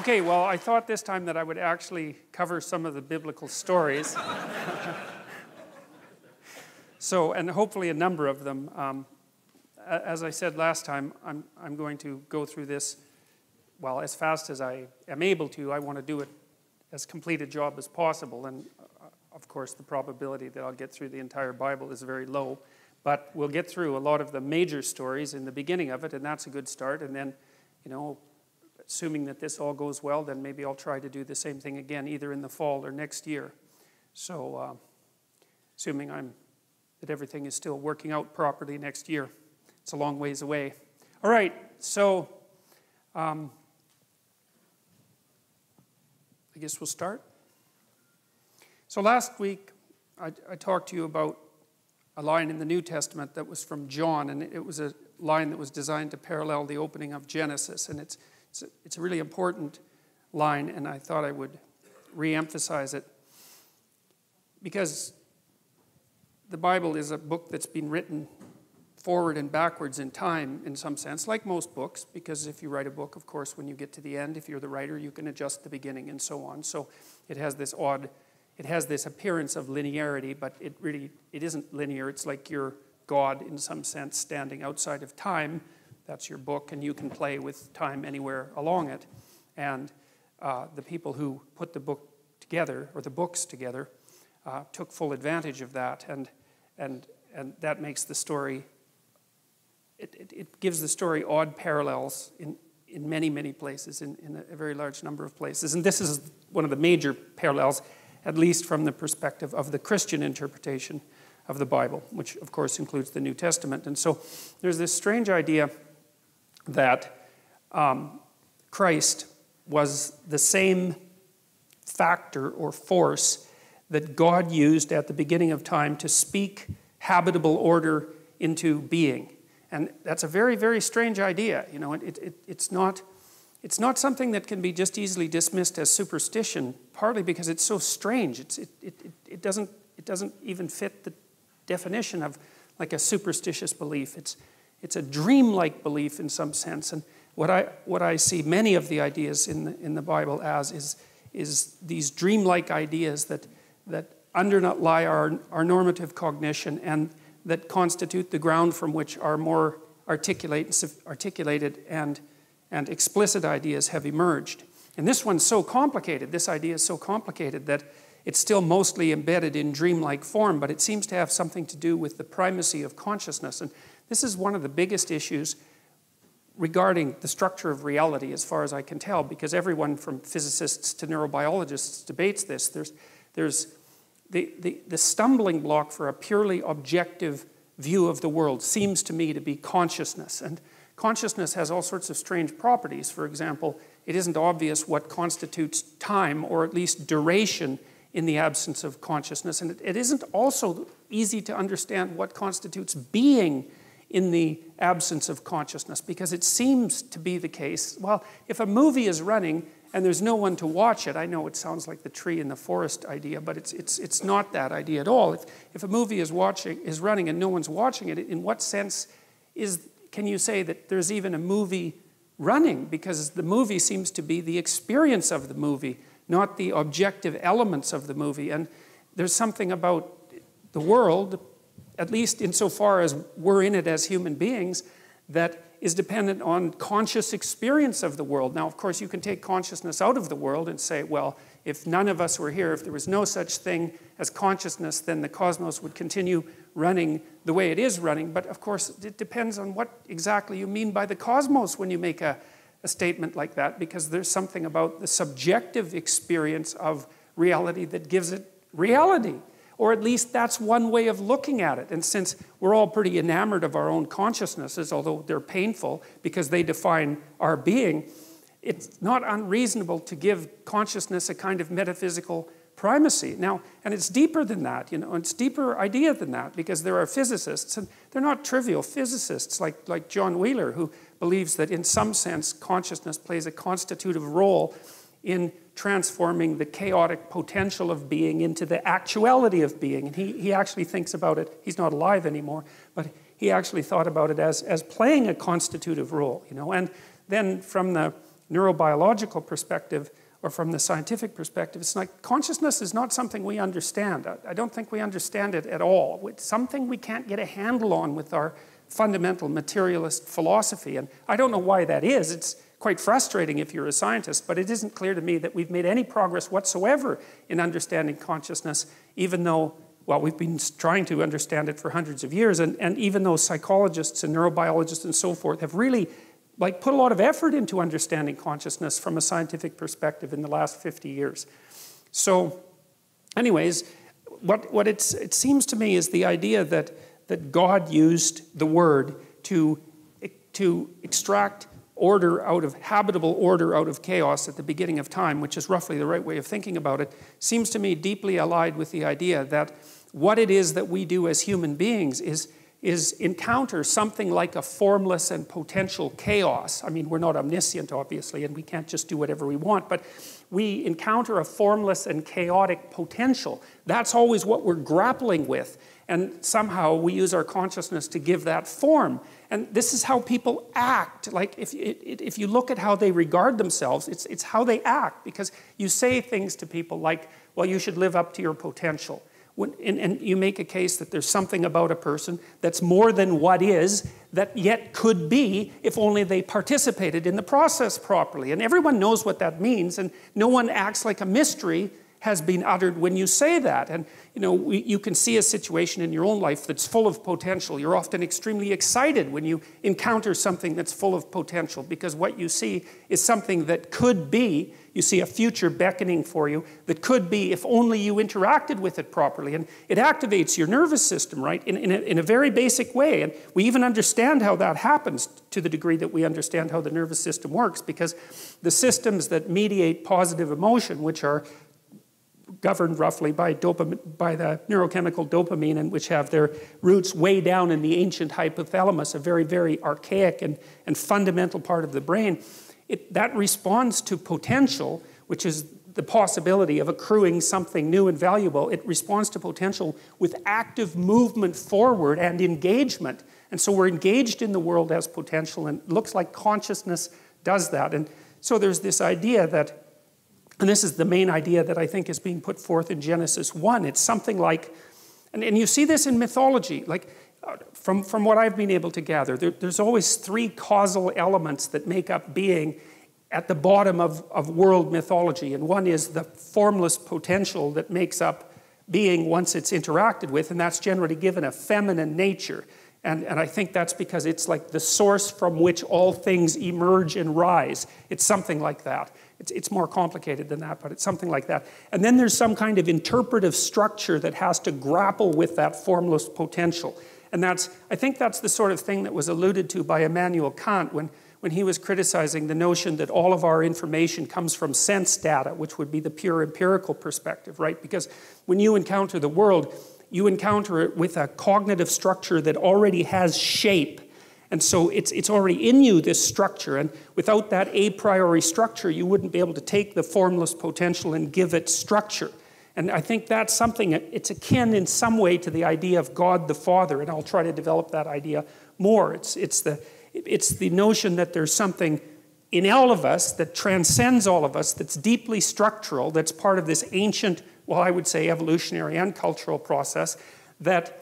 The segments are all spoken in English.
Okay, well, I thought this time that I would actually cover some of the biblical stories. so, and hopefully a number of them. Um, as I said last time, I'm, I'm going to go through this, well, as fast as I am able to. I want to do it as complete a job as possible. And uh, of course, the probability that I'll get through the entire Bible is very low. But we'll get through a lot of the major stories in the beginning of it, and that's a good start. And then, you know, assuming that this all goes well, then maybe I'll try to do the same thing again, either in the fall or next year. So, uh, assuming I'm that everything is still working out properly next year, it's a long ways away. All right, so um, I guess we'll start. So last week I, I talked to you about a line in the New Testament that was from John, and it was a line that was designed to parallel the opening of Genesis, and it's it's a, it's a really important line, and I thought I would re emphasize it because the Bible is a book that's been written forward and backwards in time in some sense, like most books, because if you write a book, of course, when you get to the end, if you're the writer, you can adjust the beginning and so on. So it has this odd, it has this appearance of linearity, but it really, it isn't linear. It's like you're God in some sense standing outside of time that's your book, and you can play with time anywhere along it. And uh, the people who put the book together, or the books together, uh, took full advantage of that, and, and, and that makes the story, it, it, it, gives the story odd parallels in, in many, many places, in, in a very large number of places. And this is one of the major parallels, at least from the perspective of the Christian interpretation of the Bible, which of course includes the New Testament. And so there's this strange idea that um, Christ was the same factor or force that God used at the beginning of time to speak habitable order into being. And that's a very, very strange idea. You know, it, it, it's, not, it's not something that can be just easily dismissed as superstition, partly because it's so strange. It's, it, it, it, doesn't, it doesn't even fit the definition of like a superstitious belief. It's, it's a dreamlike belief in some sense. And what I, what I see many of the ideas in the, in the Bible as is, is these dreamlike ideas that, that underlie our, our normative cognition and that constitute the ground from which our more articulate, articulated and, and explicit ideas have emerged. And this one's so complicated, this idea is so complicated that it's still mostly embedded in dreamlike form, but it seems to have something to do with the primacy of consciousness. And this is one of the biggest issues regarding the structure of reality, as far as I can tell, because everyone from physicists to neurobiologists debates this. There's, there's the, the, the stumbling block for a purely objective view of the world seems to me to be consciousness. And consciousness has all sorts of strange properties. For example, it isn't obvious what constitutes time, or at least duration, in the absence of consciousness. And it, it isn't also easy to understand what constitutes being in the absence of consciousness because it seems to be the case. Well, if a movie is running and there's no one to watch it, I know it sounds like the tree in the forest idea, but it's, it's, it's not that idea at all. If, if a movie is, watching, is running and no one's watching it, in what sense is, can you say that there's even a movie running? Because the movie seems to be the experience of the movie, not the objective elements of the movie. And there's something about the world, at least insofar as we're in it as human beings, that is dependent on conscious experience of the world. Now, of course, you can take consciousness out of the world and say, well, if none of us were here, if there was no such thing as consciousness, then the cosmos would continue running the way it is running. But of course, it depends on what exactly you mean by the cosmos when you make a, a statement like that, because there's something about the subjective experience of reality that gives it reality. Or at least that's one way of looking at it. And since we're all pretty enamored of our own consciousnesses, although they're painful because they define our being, it's not unreasonable to give consciousness a kind of metaphysical primacy. Now, and it's deeper than that, you know, it's deeper idea than that because there are physicists, and they're not trivial physicists like, like John Wheeler, who believes that in some sense consciousness plays a constitutive role in transforming the chaotic potential of being into the actuality of being. And he, he actually thinks about it, he's not alive anymore, but he actually thought about it as, as playing a constitutive role, you know. And then from the neurobiological perspective or from the scientific perspective, it's like consciousness is not something we understand. I don't think we understand it at all. It's something we can't get a handle on with our fundamental materialist philosophy. And I don't know why that is. It's quite frustrating if you're a scientist, but it isn't clear to me that we've made any progress whatsoever in understanding consciousness, even though, well, we've been trying to understand it for hundreds of years, and, and even though psychologists and neurobiologists and so forth have really like put a lot of effort into understanding consciousness from a scientific perspective in the last 50 years. So, anyways, what, what it seems to me is the idea that, that God used the word to, to extract order out of habitable order out of chaos at the beginning of time, which is roughly the right way of thinking about it, seems to me deeply allied with the idea that what it is that we do as human beings is, is encounter something like a formless and potential chaos. I mean, we're not omniscient, obviously, and we can't just do whatever we want, but we encounter a formless and chaotic potential. That's always what we're grappling with. And somehow we use our consciousness to give that form. And this is how people act. Like, if, if you look at how they regard themselves, it's, it's how they act. Because you say things to people like, well, you should live up to your potential. When, and, and you make a case that there's something about a person that's more than what is, that yet could be if only they participated in the process properly. And everyone knows what that means, and no one acts like a mystery has been uttered when you say that. And you know, we, you can see a situation in your own life that's full of potential. You're often extremely excited when you encounter something that's full of potential because what you see is something that could be. You see a future beckoning for you that could be if only you interacted with it properly. And it activates your nervous system, right, in, in, a, in a very basic way. And we even understand how that happens to the degree that we understand how the nervous system works because the systems that mediate positive emotion, which are governed roughly by, by the neurochemical dopamine, and which have their roots way down in the ancient hypothalamus, a very, very archaic and, and fundamental part of the brain. It, that responds to potential, which is the possibility of accruing something new and valuable. It responds to potential with active movement forward and engagement. And so we're engaged in the world as potential, and it looks like consciousness does that. And so there's this idea that and this is the main idea that I think is being put forth in Genesis 1. It's something like, and, and you see this in mythology, like uh, from, from what I've been able to gather, there, there's always three causal elements that make up being at the bottom of, of world mythology. And one is the formless potential that makes up being once it's interacted with, and that's generally given a feminine nature. And, and I think that's because it's like the source from which all things emerge and rise. It's something like that. It's, it's more complicated than that, but it's something like that. And then there's some kind of interpretive structure that has to grapple with that formless potential. And that's, I think that's the sort of thing that was alluded to by Immanuel Kant when, when he was criticizing the notion that all of our information comes from sense data, which would be the pure empirical perspective, right? Because when you encounter the world, you encounter it with a cognitive structure that already has shape and so it's, it's already in you, this structure. And without that a priori structure, you wouldn't be able to take the formless potential and give it structure. And I think that's something, it's akin in some way to the idea of God the Father. And I'll try to develop that idea more. It's, it's, the, it's the notion that there's something in all of us that transcends all of us, that's deeply structural, that's part of this ancient, well, I would say evolutionary and cultural process, that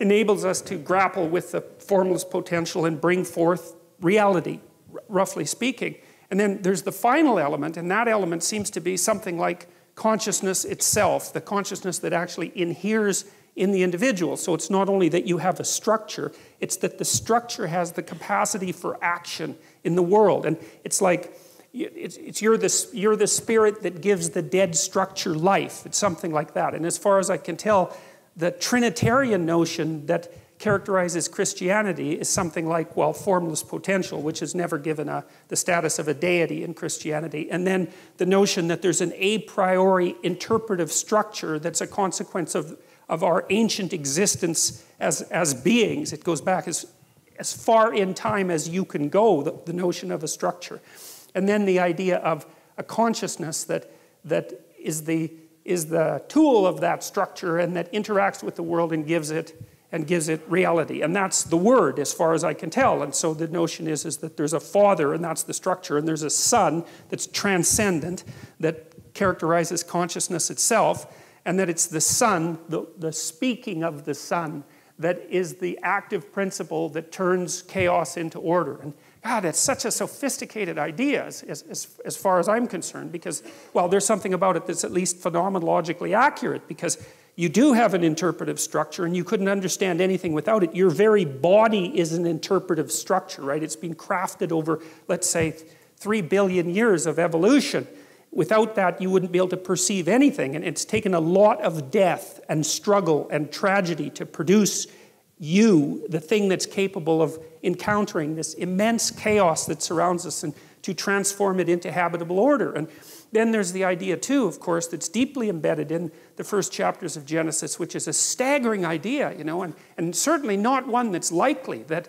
enables us to grapple with the formless potential and bring forth reality, roughly speaking. And then there's the final element, and that element seems to be something like consciousness itself, the consciousness that actually inheres in the individual. So it's not only that you have a structure, it's that the structure has the capacity for action in the world. And it's like, it's, it's you're, the, you're the spirit that gives the dead structure life. It's something like that. And as far as I can tell, the Trinitarian notion that characterizes Christianity is something like, well, formless potential, which is never given a, the status of a deity in Christianity. And then the notion that there's an a priori interpretive structure that's a consequence of, of our ancient existence as, as beings. It goes back as, as far in time as you can go, the, the notion of a structure. And then the idea of a consciousness that, that is the is the tool of that structure and that interacts with the world and gives it and gives it reality. And that's the word, as far as I can tell. And so the notion is, is that there's a father, and that's the structure, and there's a son that's transcendent, that characterizes consciousness itself, and that it's the son, the, the speaking of the son, that is the active principle that turns chaos into order. And God, that's such a sophisticated idea as, as, as far as I'm concerned, because, well, there's something about it that's at least phenomenologically accurate, because you do have an interpretive structure and you couldn't understand anything without it. Your very body is an interpretive structure, right? It's been crafted over, let's say, three billion years of evolution. Without that, you wouldn't be able to perceive anything. And it's taken a lot of death and struggle and tragedy to produce you, the thing that's capable of encountering this immense chaos that surrounds us and to transform it into habitable order. And then there's the idea, too, of course, that's deeply embedded in the first chapters of Genesis, which is a staggering idea, you know, and, and certainly not one that's likely that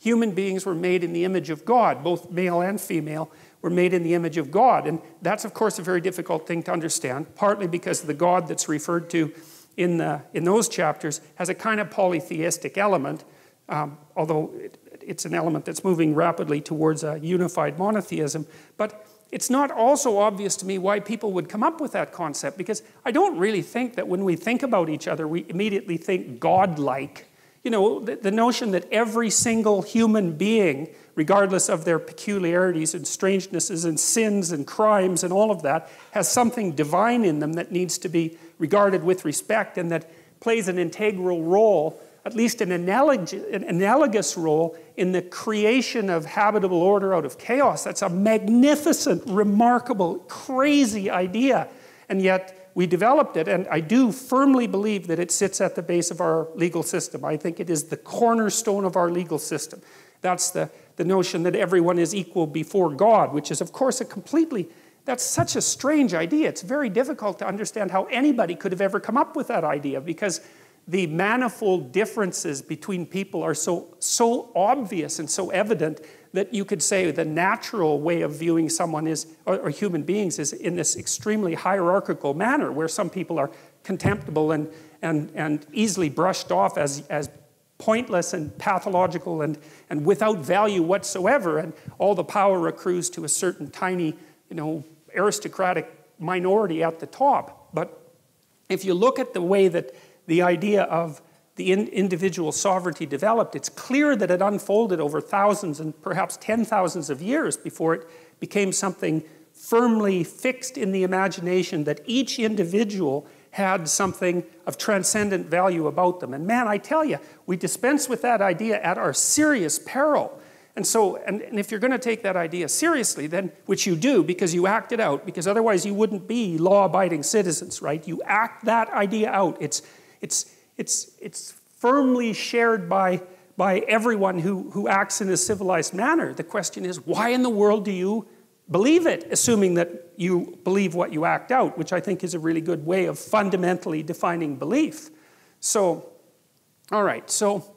human beings were made in the image of God, both male and female were made in the image of God. And that's, of course, a very difficult thing to understand, partly because the God that's referred to in, the, in those chapters has a kind of polytheistic element, um, although it, it's an element that's moving rapidly towards a unified monotheism. But it's not also obvious to me why people would come up with that concept because I don't really think that when we think about each other, we immediately think godlike. You know, the, the, notion that every single human being, regardless of their peculiarities and strangenesses and sins and crimes and all of that, has something divine in them that needs to be regarded with respect and that plays an integral role at least an, analog an analogous role in the creation of habitable order out of chaos. That's a magnificent, remarkable, crazy idea. And yet we developed it, and I do firmly believe that it sits at the base of our legal system. I think it is the cornerstone of our legal system. That's the, the notion that everyone is equal before God, which is, of course, a completely that's such a strange idea. It's very difficult to understand how anybody could have ever come up with that idea because the manifold differences between people are so, so obvious and so evident that you could say the natural way of viewing someone is, or, or, human beings is in this extremely hierarchical manner where some people are contemptible and, and, and easily brushed off as, as pointless and pathological and, and without value whatsoever and all the power accrues to a certain tiny you know aristocratic minority at the top but if you look at the way that the idea of the in individual sovereignty developed, it's clear that it unfolded over thousands and perhaps ten thousands of years before it became something firmly fixed in the imagination that each individual had something of transcendent value about them. And man, I tell you, we dispense with that idea at our serious peril. And so, and, and if you're going to take that idea seriously, then, which you do because you act it out, because otherwise you wouldn't be law abiding citizens, right? You act that idea out. It's, it's, it's, it's firmly shared by, by everyone who, who acts in a civilized manner. The question is, why in the world do you believe it, assuming that you believe what you act out, which I think is a really good way of fundamentally defining belief. So, all right, so,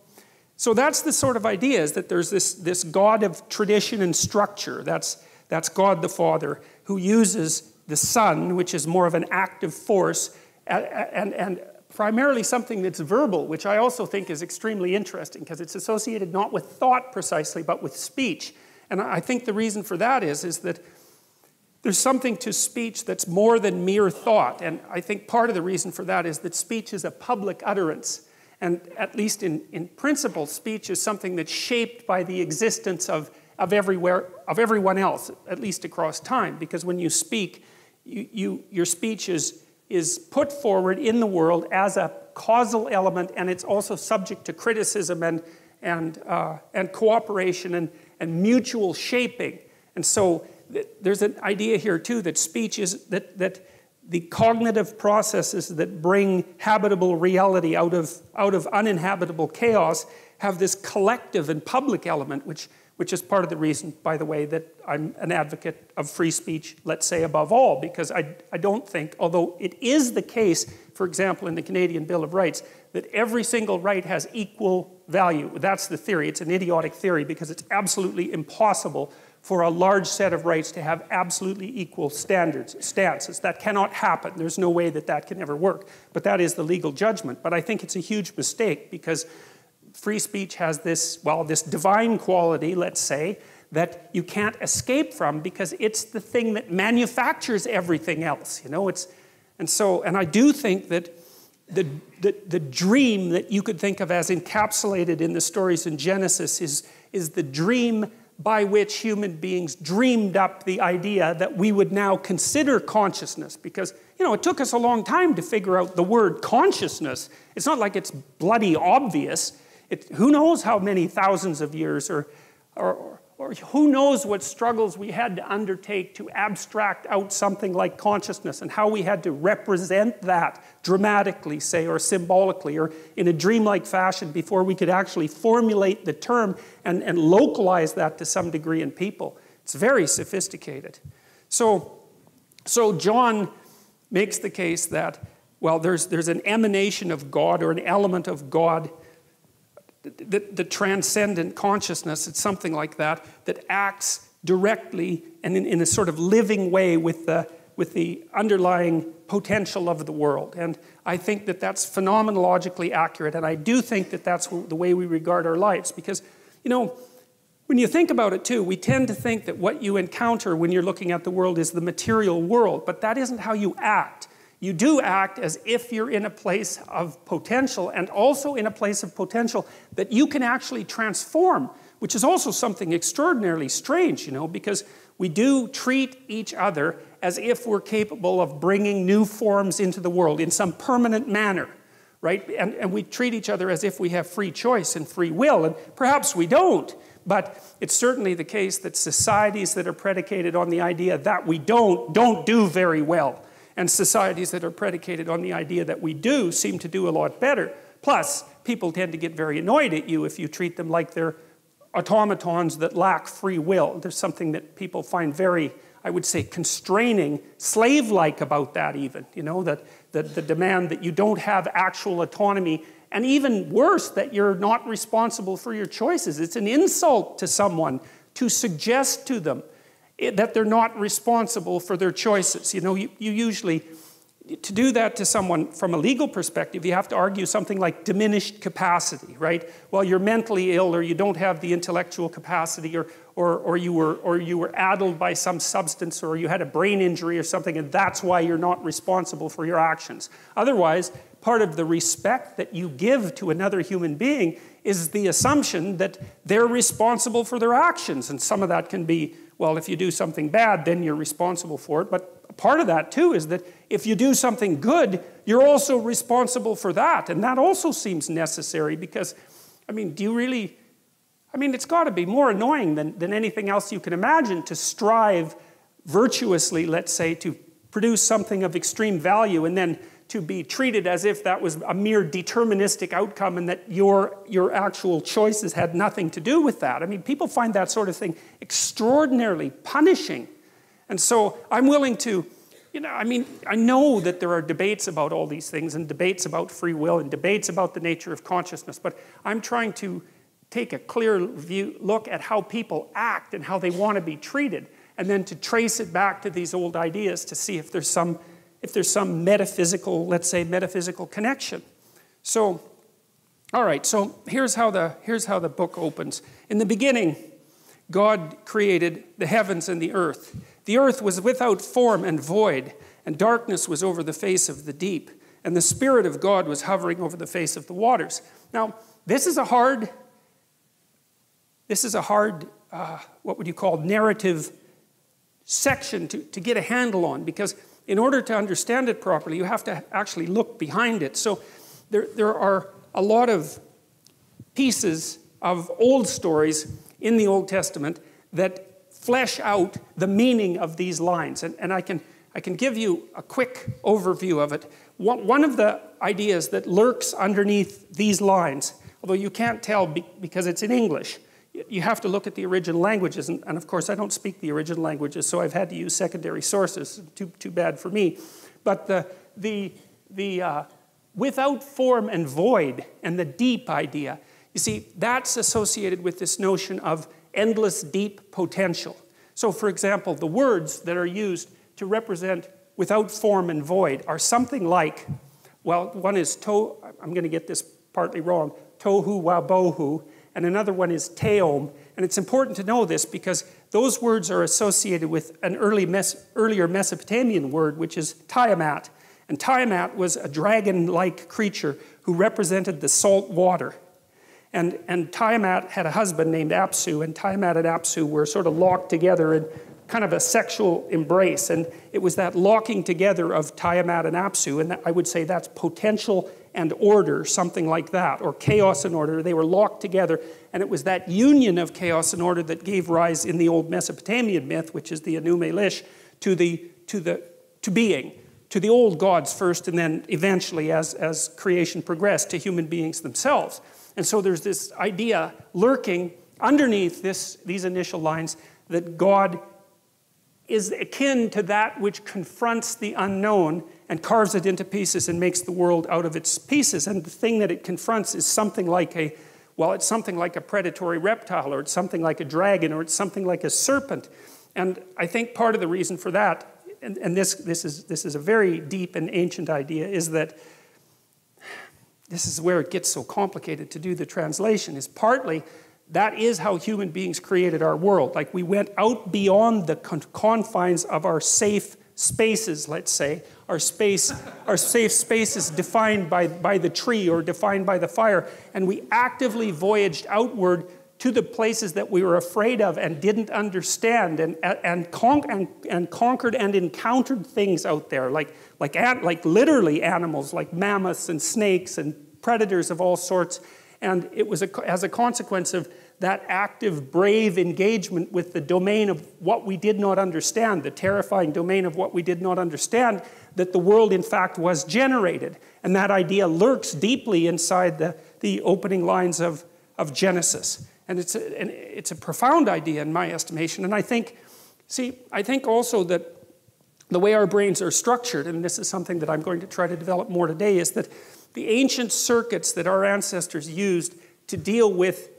so that's the sort of idea is that there's this, this God of tradition and structure. That's, that's God the Father who uses the Son, which is more of an active force, and, and, and primarily something that's verbal, which I also think is extremely interesting because it's associated not with thought precisely, but with speech. And I think the reason for that is, is that there's something to speech that's more than mere thought. And I think part of the reason for that is that speech is a public utterance. And at least in, in principle, speech is something that's shaped by the existence of, of, everywhere, of everyone else, at least across time. Because when you speak, you, you, your speech is, is put forward in the world as a causal element, and it's also subject to criticism and, and, uh, and cooperation and, and mutual shaping. And so th there's an idea here, too, that speech is that, that the cognitive processes that bring habitable reality out of, out of uninhabitable chaos have this collective and public element, which which is part of the reason, by the way, that I'm an advocate of free speech, let's say above all, because I, I don't think, although it is the case, for example, in the Canadian Bill of Rights, that every single right has equal value. That's the theory. It's an idiotic theory because it's absolutely impossible for a large set of rights to have absolutely equal standards, stances. That cannot happen. There's no way that that can ever work. But that is the legal judgment. But I think it's a huge mistake because free speech has this, well, this divine quality, let's say, that you can't escape from because it's the thing that manufactures everything else. You know, it's, and so, and I do think that the, the, the dream that you could think of as encapsulated in the stories in Genesis is, is the dream by which human beings dreamed up the idea that we would now consider consciousness. Because you know it took us a long time to figure out the word consciousness. It's not like it's bloody obvious. It, who knows how many thousands of years or, or, or who knows what struggles we had to undertake to abstract out something like consciousness and how we had to represent that dramatically, say, or symbolically, or in a dreamlike fashion before we could actually formulate the term and, and localize that to some degree in people. It's very sophisticated. So, so John makes the case that, well, there's, there's an emanation of God or an element of God the, the transcendent consciousness, it's something like that, that acts directly and in, in a sort of living way with the, with the underlying potential of the world. And I think that that's phenomenologically accurate, and I do think that that's the way we regard our lives. Because, you know, when you think about it too, we tend to think that what you encounter when you're looking at the world is the material world, but that isn't how you act you do act as if you're in a place of potential and also in a place of potential that you can actually transform, which is also something extraordinarily strange, you know, because we do treat each other as if we're capable of bringing new forms into the world in some permanent manner, right? And, and we treat each other as if we have free choice and free will, and perhaps we don't. But it's certainly the case that societies that are predicated on the idea that we don't, don't do very well. And societies that are predicated on the idea that we do seem to do a lot better. Plus, people tend to get very annoyed at you if you treat them like they're automatons that lack free will. There's something that people find very, I would say, constraining, slave like about that, even. You know, that, that the demand that you don't have actual autonomy, and even worse, that you're not responsible for your choices. It's an insult to someone to suggest to them that they're not responsible for their choices. You know, you, you usually, to do that to someone from a legal perspective, you have to argue something like diminished capacity, right? Well, you're mentally ill or you don't have the intellectual capacity or, or, or, you were, or you were addled by some substance or you had a brain injury or something and that's why you're not responsible for your actions. Otherwise, part of the respect that you give to another human being is the assumption that they're responsible for their actions. And some of that can be well, if you do something bad, then you're responsible for it. But part of that, too, is that if you do something good, you're also responsible for that. And that also seems necessary because, I mean, do you really. I mean, it's got to be more annoying than, than anything else you can imagine to strive virtuously, let's say, to produce something of extreme value and then to be treated as if that was a mere deterministic outcome and that your, your actual choices had nothing to do with that. I mean, people find that sort of thing extraordinarily punishing. And so I'm willing to, you know, I mean, I know that there are debates about all these things and debates about free will and debates about the nature of consciousness, but I'm trying to take a clear view, look at how people act and how they want to be treated, and then to trace it back to these old ideas to see if there's some if there's some metaphysical, let's say, metaphysical connection. So, all right, so here's how the, here's how the book opens. In the beginning, God created the heavens and the earth. The earth was without form and void, and darkness was over the face of the deep, and the Spirit of God was hovering over the face of the waters. Now, this is a hard, this is a hard, uh, what would you call, narrative section to, to get a handle on because in order to understand it properly, you have to actually look behind it. So there, there are a lot of pieces of old stories in the Old Testament that flesh out the meaning of these lines. And, and I, can, I can give you a quick overview of it. One, of the ideas that lurks underneath these lines, although you can't tell be, because it's in English, you have to look at the original languages. And, and, of course, I don't speak the original languages, so I've had to use secondary sources. Too, too bad for me. But the, the, the uh, without form and void and the deep idea, you see, that's associated with this notion of endless deep potential. So, for example, the words that are used to represent without form and void are something like, well, one is to, I'm going to get this partly wrong, tohu wabohu, and another one is tehom. And it's important to know this because those words are associated with an early mes earlier Mesopotamian word, which is Tiamat. And Tiamat was a dragon like creature who represented the salt water. And, and Tiamat had a husband named Apsu, and Tiamat and Apsu were sort of locked together in kind of a sexual embrace. And it was that locking together of Tiamat and Apsu, and I would say that's potential and order, something like that, or chaos and order. They were locked together, and it was that union of chaos and order that gave rise in the old Mesopotamian myth, which is the Enuma Elish, to, the, to, the, to being, to the old gods first, and then eventually, as, as creation progressed, to human beings themselves. And so there's this idea lurking underneath this, these initial lines that God is akin to that which confronts the unknown and carves it into pieces and makes the world out of its pieces. And the thing that it confronts is something like a, well, it's something like a predatory reptile, or it's something like a dragon, or it's something like a serpent. And I think part of the reason for that, and, and this, this, is, this is a very deep and ancient idea, is that this is where it gets so complicated to do the translation, is partly that is how human beings created our world. Like we went out beyond the confines of our safe spaces, let's say. Our space, our safe spaces defined by, by the tree or defined by the fire. And we actively voyaged outward to the places that we were afraid of and didn't understand and, and, con- and, and conquered and encountered things out there, like, like, like literally animals, like mammoths and snakes and predators of all sorts. And it was a, as a consequence of that active, brave engagement with the domain of what we did not understand, the terrifying domain of what we did not understand, that the world in fact was generated. And that idea lurks deeply inside the, the opening lines of, of Genesis. And it's a, and it's a profound idea in my estimation. And I think, see, I think also that the way our brains are structured, and this is something that I'm going to try to develop more today, is that the ancient circuits that our ancestors used to deal with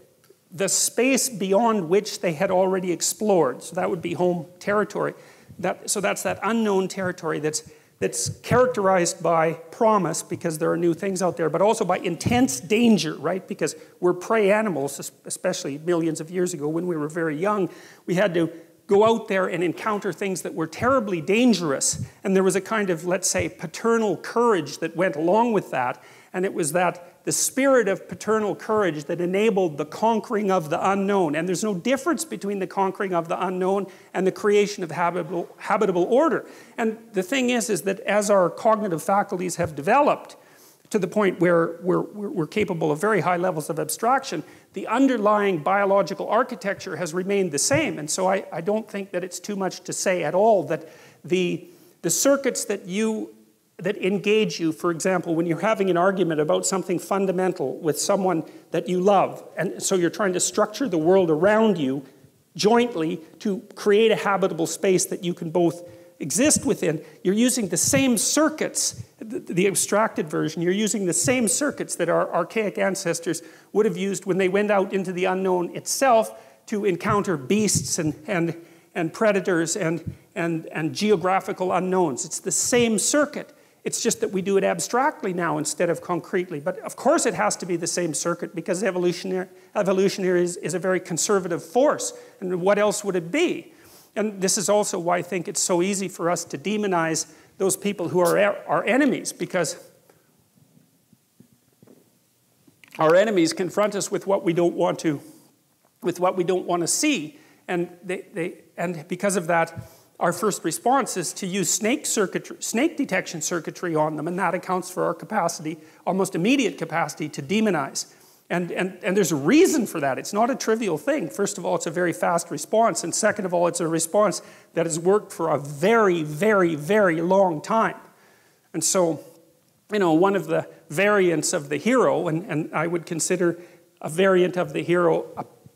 the space beyond which they had already explored. So that would be home territory. That, so that's that unknown territory that's, that's characterized by promise because there are new things out there, but also by intense danger, right? Because we're prey animals, especially millions of years ago when we were very young. We had to go out there and encounter things that were terribly dangerous. And there was a kind of, let's say, paternal courage that went along with that. And it was that the spirit of paternal courage that enabled the conquering of the unknown. And there's no difference between the conquering of the unknown and the creation of habitable, habitable order. And the thing is, is that as our cognitive faculties have developed to the point where we're, we're capable of very high levels of abstraction, the underlying biological architecture has remained the same. And so I, I don't think that it's too much to say at all that the, the circuits that you that engage you, for example, when you're having an argument about something fundamental with someone that you love. And so you're trying to structure the world around you jointly to create a habitable space that you can both exist within. You're using the same circuits, the abstracted version, you're using the same circuits that our archaic ancestors would have used when they went out into the unknown itself to encounter beasts and, and, and predators and, and, and geographical unknowns. It's the same circuit. It's just that we do it abstractly now instead of concretely. But of course, it has to be the same circuit because evolutionary, evolutionary is, is a very conservative force. And what else would it be? And this is also why I think it's so easy for us to demonize those people who are our enemies because our enemies confront us with what we don't want to, with what we don't want to see. And, they, they, and because of that, our first response is to use snake, circuitry, snake detection circuitry on them, and that accounts for our capacity, almost immediate capacity, to demonize. And, and, and there's a reason for that. It's not a trivial thing. First of all, it's a very fast response. And second of all, it's a response that has worked for a very, very, very long time. And so, you know, one of the variants of the hero, and, and I would consider a variant of the hero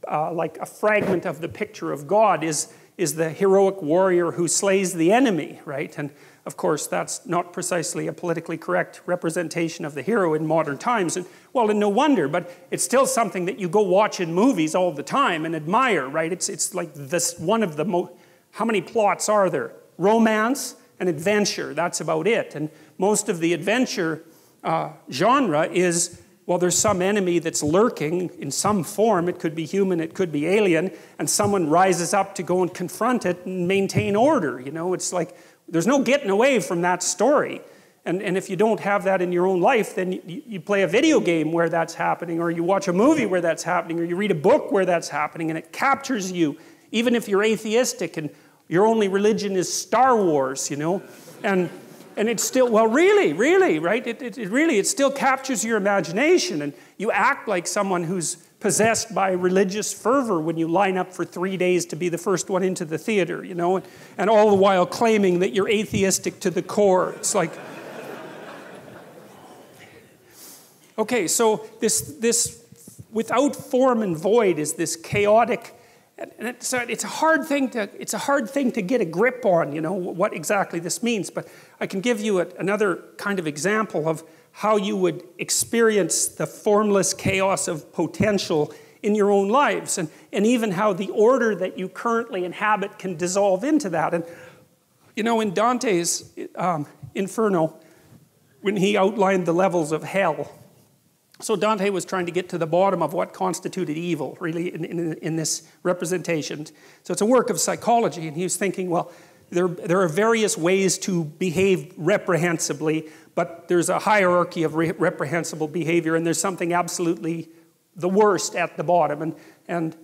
uh, like a fragment of the picture of God, is is the heroic warrior who slays the enemy, right? And of course, that's not precisely a politically correct representation of the hero in modern times. And well, and no wonder, but it's still something that you go watch in movies all the time and admire, right? It's, it's like this one of the most how many plots are there? Romance and adventure, that's about it. And most of the adventure uh, genre is well, there's some enemy that's lurking in some form. It could be human, it could be alien, and someone rises up to go and confront it and maintain order. You know, it's like there's no getting away from that story. And, and if you don't have that in your own life, then you, you play a video game where that's happening, or you watch a movie where that's happening, or you read a book where that's happening, and it captures you, even if you're atheistic and your only religion is Star Wars, you know? And, and it's still, well, really, really, right? It, it, it really, it still captures your imagination, and you act like someone who's possessed by religious fervor when you line up for three days to be the first one into the theater, you know, and all the while claiming that you're atheistic to the core. It's like, Okay, so this, this without form and void is this chaotic, and it's a, it's a hard thing to it's a hard thing to get a grip on, you know, what exactly this means. But I can give you a, another kind of example of how you would experience the formless chaos of potential in your own lives, and, and even how the order that you currently inhabit can dissolve into that. And you know, in Dante's um, Inferno, when he outlined the levels of hell, so Dante was trying to get to the bottom of what constituted evil, really, in, in, in, this representation. So it's a work of psychology, and he was thinking, well, there, there are various ways to behave reprehensibly, but there's a hierarchy of re reprehensible behavior, and there's something absolutely the worst at the bottom. And, and,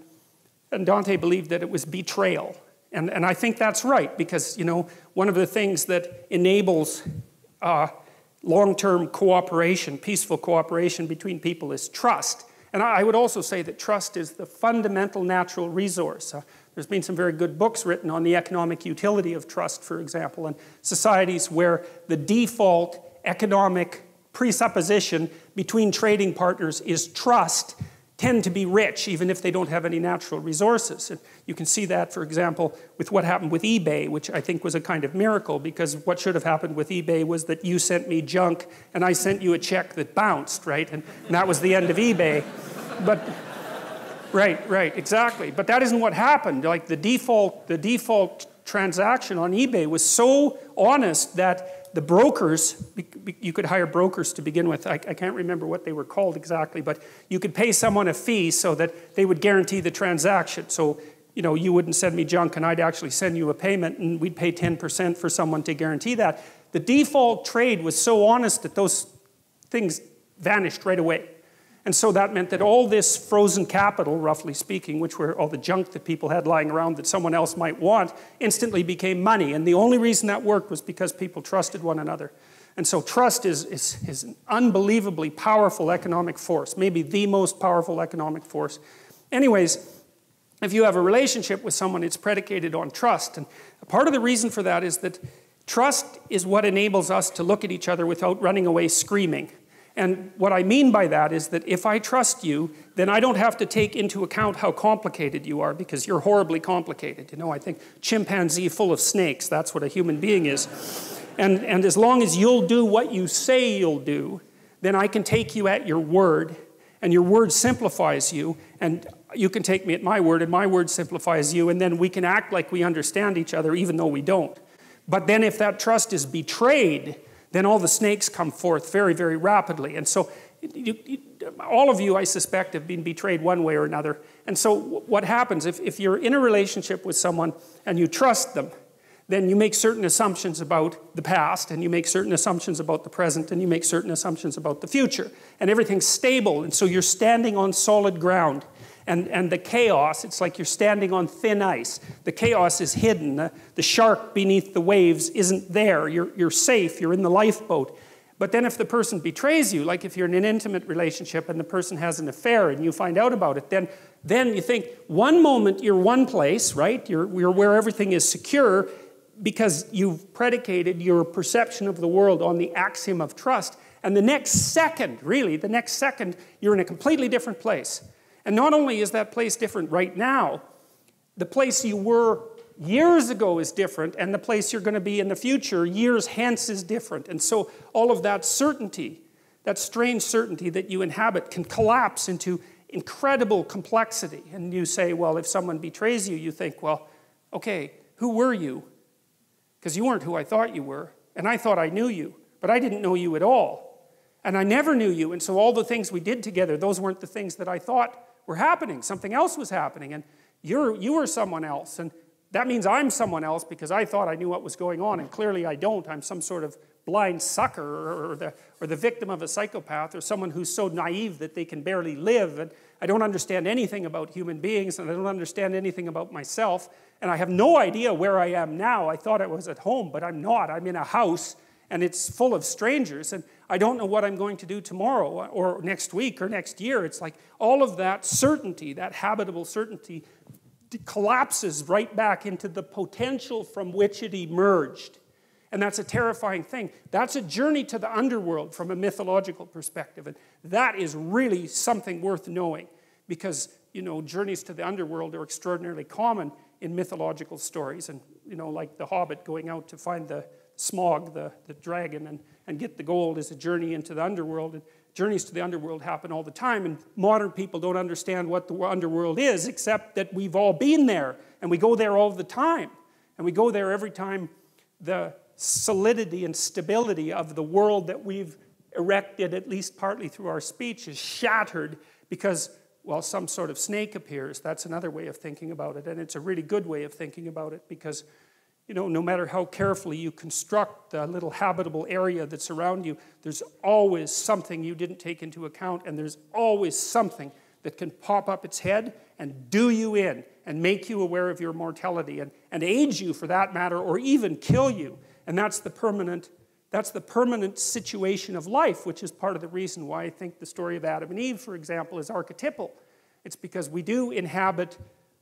and Dante believed that it was betrayal. And, and I think that's right, because, you know, one of the things that enables uh, long term cooperation, peaceful cooperation between people is trust. And I would also say that trust is the fundamental natural resource. Uh, there's been some very good books written on the economic utility of trust, for example, and societies where the default economic presupposition between trading partners is trust tend to be rich even if they don't have any natural resources. And you can see that, for example, with what happened with eBay, which I think was a kind of miracle because what should have happened with eBay was that you sent me junk and I sent you a check that bounced, right? And, and that was the end of eBay. But right, right, exactly. But that isn't what happened. Like the default, the default transaction on eBay was so honest that the brokers, you could hire brokers to begin with. I, I, can't remember what they were called exactly, but you could pay someone a fee so that they would guarantee the transaction. So, you know, you wouldn't send me junk and I'd actually send you a payment and we'd pay 10% for someone to guarantee that. The default trade was so honest that those things vanished right away. And so that meant that all this frozen capital, roughly speaking, which were all the junk that people had lying around that someone else might want, instantly became money. And the only reason that worked was because people trusted one another. And so trust is, is, is an unbelievably powerful economic force, maybe the most powerful economic force. Anyways, if you have a relationship with someone, it's predicated on trust. And part of the reason for that is that trust is what enables us to look at each other without running away screaming. And what I mean by that is that if I trust you, then I don't have to take into account how complicated you are because you're horribly complicated. You know, I think chimpanzee full of snakes, that's what a human being is. And, and as long as you'll do what you say you'll do, then I can take you at your word, and your word simplifies you, and you can take me at my word, and my word simplifies you, and then we can act like we understand each other even though we don't. But then if that trust is betrayed, then all the snakes come forth very, very rapidly. And so you, you, all of you, I suspect, have been betrayed one way or another. And so what happens if, if you're in a relationship with someone and you trust them, then you make certain assumptions about the past, and you make certain assumptions about the present, and you make certain assumptions about the future. And everything's stable, and so you're standing on solid ground. And, and the chaos, it's like you're standing on thin ice. The chaos is hidden. The, the shark beneath the waves isn't there. You're, you're safe. You're in the lifeboat. But then if the person betrays you, like if you're in an intimate relationship and the person has an affair and you find out about it, then, then you think one moment you're one place, right? You're, you're where everything is secure because you've predicated your perception of the world on the axiom of trust. And the next second, really, the next second, you're in a completely different place. And not only is that place different right now, the place you were years ago is different, and the place you're going to be in the future, years hence, is different. And so all of that certainty, that strange certainty that you inhabit, can collapse into incredible complexity. And you say, well, if someone betrays you, you think, well, okay, Who were you? Because you weren't who I thought you were. And I thought I knew you, but I didn't know you at all. And I never knew you. And so all the things we did together, those weren't the things that I thought were happening. Something else was happening. And you're, you were someone else. And that means I'm someone else because I thought I knew what was going on. And clearly I don't. I'm some sort of blind sucker or, the, or the victim of a psychopath or someone who's so naive that they can barely live. And I don't understand anything about human beings and I don't understand anything about myself. And I have no idea where I am now. I thought I was at home, but I'm not. I'm in a house and it's full of strangers. And I don't know what I'm going to do tomorrow or next week or next year. It's like all of that certainty, that habitable certainty, collapses right back into the potential from which it emerged. And that's a terrifying thing. That's a journey to the underworld from a mythological perspective. And that is really something worth knowing because, you know, journeys to the underworld are extraordinarily common in mythological stories. And, you know, like the hobbit going out to find the Smaug, the, the dragon, and, and get the gold is a journey into the underworld. And journeys to the underworld happen all the time. And modern people don't understand what the underworld is, except that we've all been there. And we go there all the time. And we go there every time the solidity and stability of the world that we've erected, at least partly through our speech, is shattered because, well, some sort of snake appears. That's another way of thinking about it, and it's a really good way of thinking about it because, you know, no matter how carefully you construct the little habitable area that's around you, there's always something you didn't take into account, and there's always something that can pop up its head and do you in and make you aware of your mortality and, and age you for that matter, or even kill you. And that's the permanent that's the permanent situation of life, which is part of the reason why I think the story of Adam and Eve, for example, is archetypal. It's because we do inhabit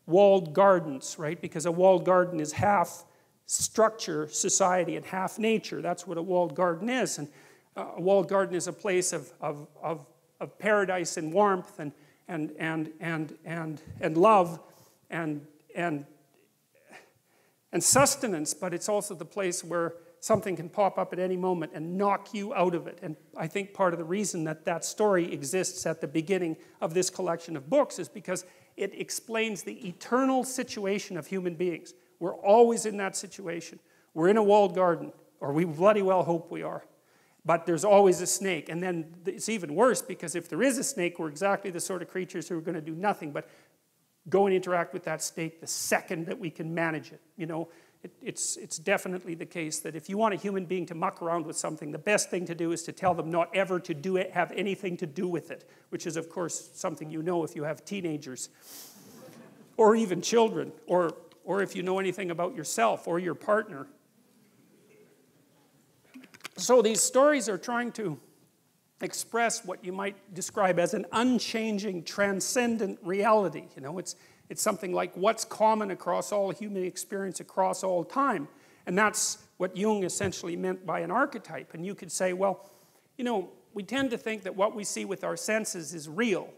walled gardens, right? Because a walled garden is half structure, society, and half nature. That's what a walled garden is. And uh, a walled garden is a place of, of, of, of paradise and warmth and, and, and, and, and, and love and, and and sustenance, but it's also the place where something can pop up at any moment and knock you out of it. And I think part of the reason that that story exists at the beginning of this collection of books is because it explains the eternal situation of human beings. We're always in that situation. We're in a walled garden, or we bloody well hope we are. But there's always a snake. And then it's even worse because if there is a snake, we're exactly the sort of creatures who are going to do nothing but go and interact with that snake the second that we can manage it. You know, it, it's, it's definitely the case that if you want a human being to muck around with something, the best thing to do is to tell them not ever to do it, have anything to do with it, which is, of course, something you know if you have teenagers or even children, or, or if you know anything about yourself or your partner. So these stories are trying to express what you might describe as an unchanging, transcendent reality. You know, it's, it's something like what's common across all human experience across all time. And that's what Jung essentially meant by an archetype. And you could say, well, you know, we tend to think that what we see with our senses is real.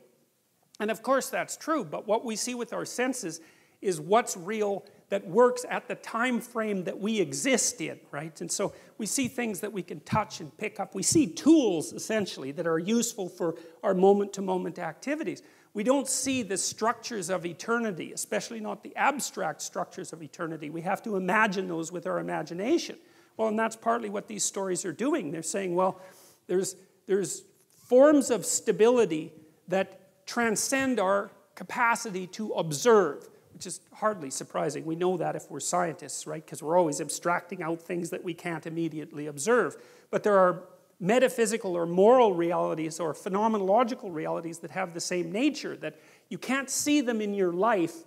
And of course that's true, but what we see with our senses is what's real that works at the time frame that we exist in, right? And so we see things that we can touch and pick up. We see tools, essentially, that are useful for our moment to moment activities. We don't see the structures of eternity, especially not the abstract structures of eternity. We have to imagine those with our imagination. Well, and that's partly what these stories are doing. They're saying, well, there's, there's forms of stability that transcend our capacity to observe which is hardly surprising. We know that if we're scientists, right? Because we're always abstracting out things that we can't immediately observe. But there are metaphysical or moral realities or phenomenological realities that have the same nature, that you can't see them in your life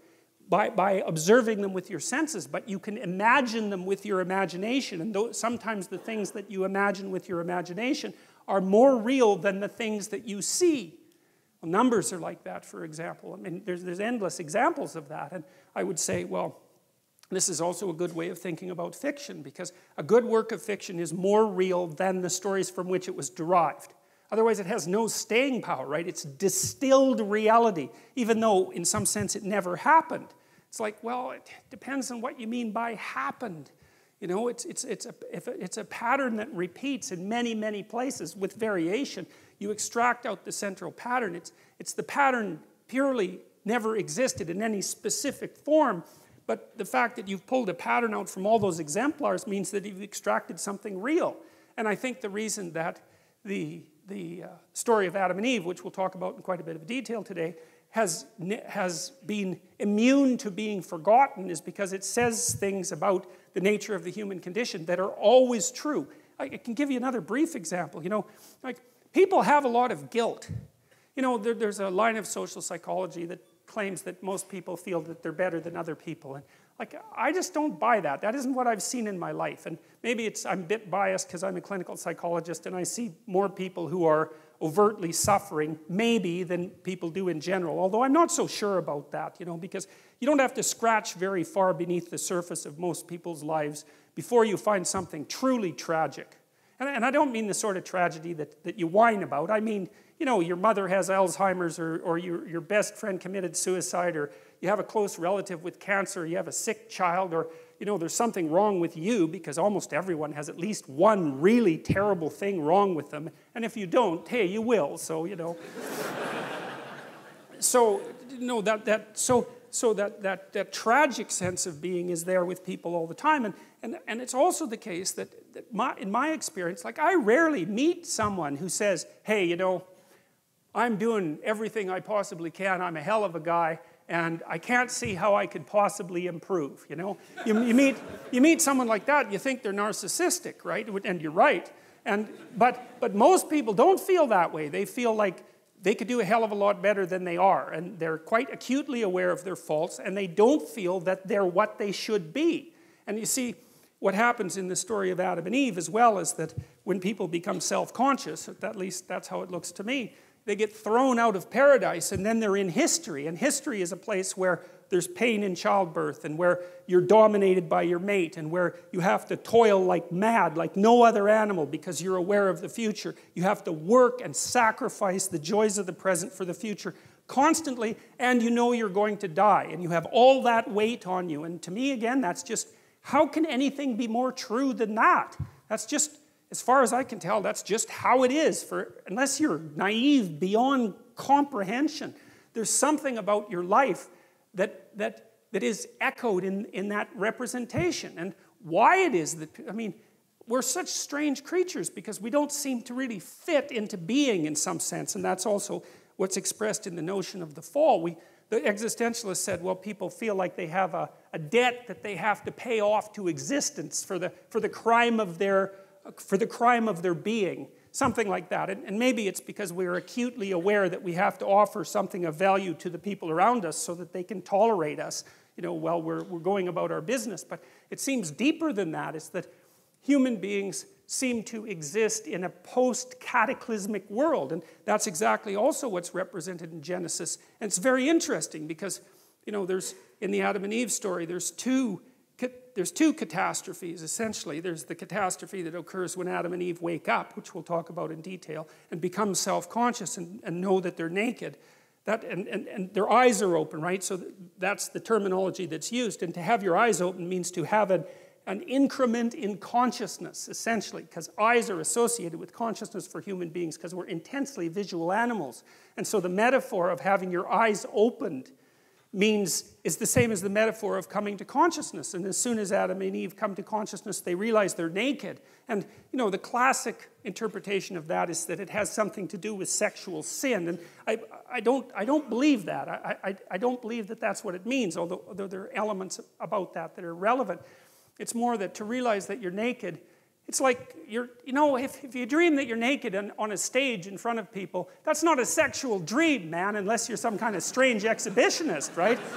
by, by observing them with your senses, but you can imagine them with your imagination. And sometimes the things that you imagine with your imagination are more real than the things that you see. Numbers are like that, for example. I mean, there's, there's endless examples of that. And I would say, well, this is also a good way of thinking about fiction because a good work of fiction is more real than the stories from which it was derived. Otherwise, it has no staying power, right? It's distilled reality, even though in some sense it never happened. It's like, well, it depends on what you mean by happened. You know, it's, it's, it's, a, it's a pattern that repeats in many, many places with variation you extract out the central pattern. It's, it's the pattern purely never existed in any specific form, but the fact that you've pulled a pattern out from all those exemplars means that you've extracted something real. And I think the reason that the, the uh, story of Adam and Eve, which we'll talk about in quite a bit of detail today, has, has been immune to being forgotten is because it says things about the nature of the human condition that are always true. I can give you another brief example. You know, like people have a lot of guilt. You know, there, there's a line of social psychology that claims that most people feel that they're better than other people. And like, I just don't buy that. That isn't what I've seen in my life. And maybe it's, I'm a bit biased because I'm a clinical psychologist and I see more people who are overtly suffering, maybe, than people do in general. Although I'm not so sure about that, you know, because you don't have to scratch very far beneath the surface of most people's lives before you find something truly tragic. And, and I don't mean the sort of tragedy that, that you whine about. I mean, you know, your mother has Alzheimer's or, or your, your best friend committed suicide or you have a close relative with cancer, or you have a sick child, or you know, there's something wrong with you because almost everyone has at least one really terrible thing wrong with them. And if you don't, hey, you will. So, you know. so, no, that, that, so, so that, that, that tragic sense of being is there with people all the time. And, and, and it's also the case that, that my, in my experience, like I rarely meet someone who says, hey, you know, I'm doing everything I possibly can. I'm a hell of a guy, and I can't see how I could possibly improve. You know, you, you, meet, you meet someone like that, you think they're narcissistic, right? And you're right. And, but, but most people don't feel that way. They feel like they could do a hell of a lot better than they are, and they're quite acutely aware of their faults, and they don't feel that they're what they should be. And you see, what happens in the story of Adam and Eve as well is that when people become self conscious, at least that's how it looks to me, they get thrown out of paradise and then they're in history. And history is a place where there's pain in childbirth and where you're dominated by your mate and where you have to toil like mad, like no other animal, because you're aware of the future. You have to work and sacrifice the joys of the present for the future constantly, and you know you're going to die. And you have all that weight on you. And to me, again, that's just how can anything be more true than that? That's just as far as I can tell, that's just how it is. For unless you're naive beyond comprehension, there's something about your life that that that is echoed in, in that representation. And why it is that I mean, we're such strange creatures because we don't seem to really fit into being in some sense, and that's also what's expressed in the notion of the fall. We the existentialists said, well, people feel like they have a, a debt that they have to pay off to existence for the, for the crime of their for the crime of their being, something like that. And, and, maybe it's because we're acutely aware that we have to offer something of value to the people around us so that they can tolerate us, you know, while we're, we're going about our business. But it seems deeper than that. It's that human beings seem to exist in a post cataclysmic world. And that's exactly also what's represented in Genesis. And it's very interesting because, you know, there's in the Adam and Eve story, there's two there's two catastrophes essentially. There's the catastrophe that occurs when Adam and Eve wake up, which we'll talk about in detail, and become self conscious and, and know that they're naked. That, and, and, and their eyes are open, right? So that's the terminology that's used. And to have your eyes open means to have an, an increment in consciousness, essentially, because eyes are associated with consciousness for human beings because we're intensely visual animals. And so the metaphor of having your eyes opened means is the same as the metaphor of coming to consciousness. And as soon as Adam and Eve come to consciousness, they realize they're naked. And you know, the classic interpretation of that is that it has something to do with sexual sin. And I, I, don't, I don't believe that. I, I, I don't believe that that's what it means, although, although there are elements about that that are relevant. It's more that to realize that you're naked it's like you're, you know, if, if you dream that you're naked on, on a stage in front of people, that's not a sexual dream, man, unless you're some kind of strange exhibitionist, right?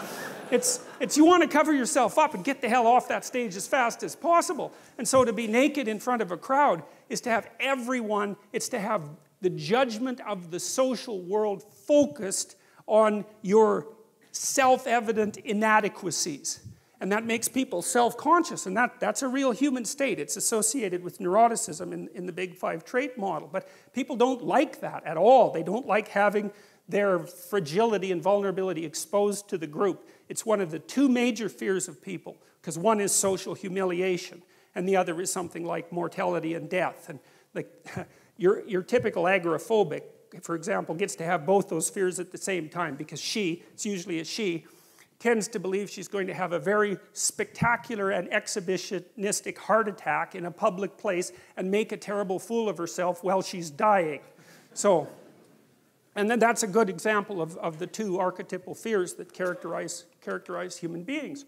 It's, it's you want to cover yourself up and get the hell off that stage as fast as possible. And so to be naked in front of a crowd is to have everyone, it's to have the judgment of the social world focused on your self evident inadequacies. And that makes people self conscious, and that, that's a real human state. It's associated with neuroticism in, in the Big Five trait model. But people don't like that at all. They don't like having their fragility and vulnerability exposed to the group. It's one of the two major fears of people, because one is social humiliation, and the other is something like mortality and death. And like your, your typical agoraphobic, for example, gets to have both those fears at the same time, because she, it's usually a she, tends to believe she's going to have a very spectacular and exhibitionistic heart attack in a public place and make a terrible fool of herself while she's dying. So, and then that's a good example of, of the two archetypal fears that characterize, characterize human beings.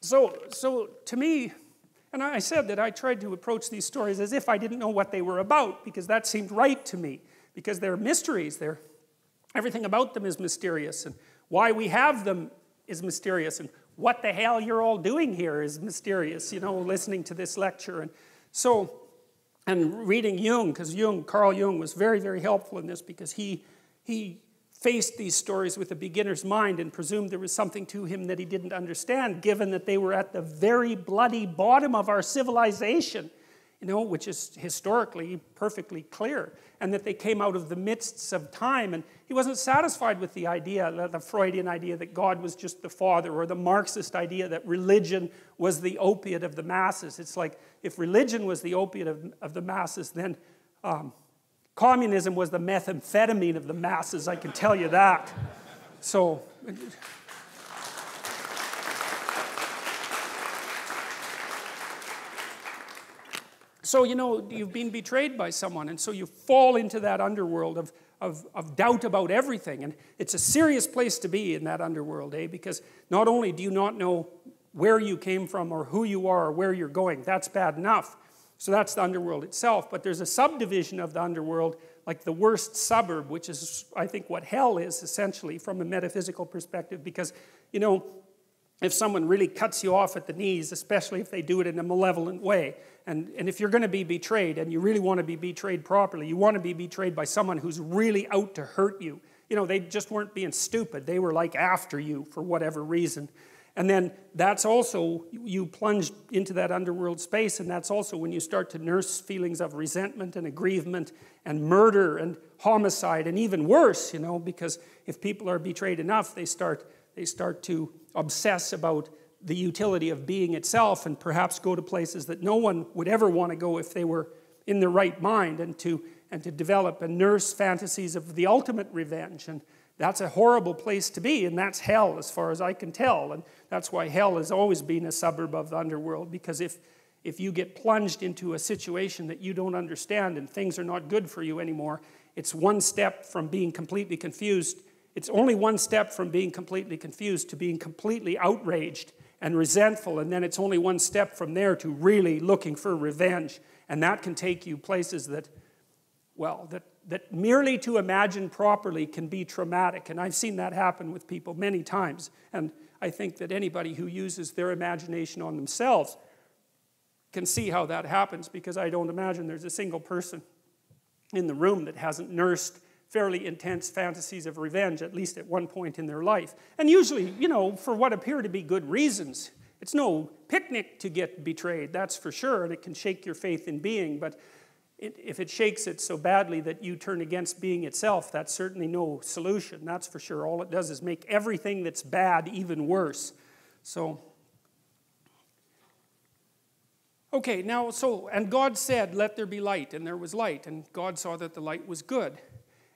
So, so to me, and I said that I tried to approach these stories as if I didn't know what they were about, because that seemed right to me, because they're mysteries. They're, everything about them is mysterious, and why we have them is mysterious, and what the hell you're all doing here is mysterious, you know, listening to this lecture. And so, and reading Jung, because Jung, Carl Jung, was very, very helpful in this because he, he faced these stories with a beginner's mind and presumed there was something to him that he didn't understand, given that they were at the very bloody bottom of our civilization, you know, which is historically perfectly clear, and that they came out of the midst of time. And he wasn't satisfied with the idea, the Freudian idea that God was just the father, or the Marxist idea that religion was the opiate of the masses. It's like if religion was the opiate of, of the masses, then um, Communism was the methamphetamine of the masses, I can tell you that. So, so you know, you've been betrayed by someone, and so you fall into that underworld of, of, of doubt about everything. And it's a serious place to be in that underworld, eh? Because not only do you not know where you came from or who you are or where you're going, that's bad enough. So that's the underworld itself. But there's a subdivision of the underworld, like the worst suburb, which is, I think, what hell is essentially from a metaphysical perspective. Because, you know, if someone really cuts you off at the knees, especially if they do it in a malevolent way, and, and if you're going to be betrayed and you really want to be betrayed properly, you want to be betrayed by someone who's really out to hurt you. You know, they just weren't being stupid, they were like after you for whatever reason. And then that's also, you plunge into that underworld space, and that's also when you start to nurse feelings of resentment and aggrievement and murder and homicide, and even worse, you know, because if people are betrayed enough, they start, they start to obsess about the utility of being itself and perhaps go to places that no one would ever want to go if they were in their right mind and to, and to develop and nurse fantasies of the ultimate revenge. And that's a horrible place to be, and that's hell as far as I can tell. And that's why hell has always been a suburb of the underworld, because if, if you get plunged into a situation that you don't understand and things are not good for you anymore, it's one step from being completely confused. It's only one step from being completely confused to being completely outraged and resentful, and then it's only one step from there to really looking for revenge. And that can take you places that, well, that that merely to imagine properly can be traumatic. And I've seen that happen with people many times. And I think that anybody who uses their imagination on themselves can see how that happens because I don't imagine there's a single person in the room that hasn't nursed fairly intense fantasies of revenge, at least at one point in their life. And usually, you know, for what appear to be good reasons. It's no picnic to get betrayed, that's for sure, and it can shake your faith in being, but it, if it shakes it so badly that you turn against being itself, that's certainly no solution, that's for sure. All it does is make everything that's bad even worse. So, okay, now, so, and God said, Let there be light, and there was light, and God saw that the light was good.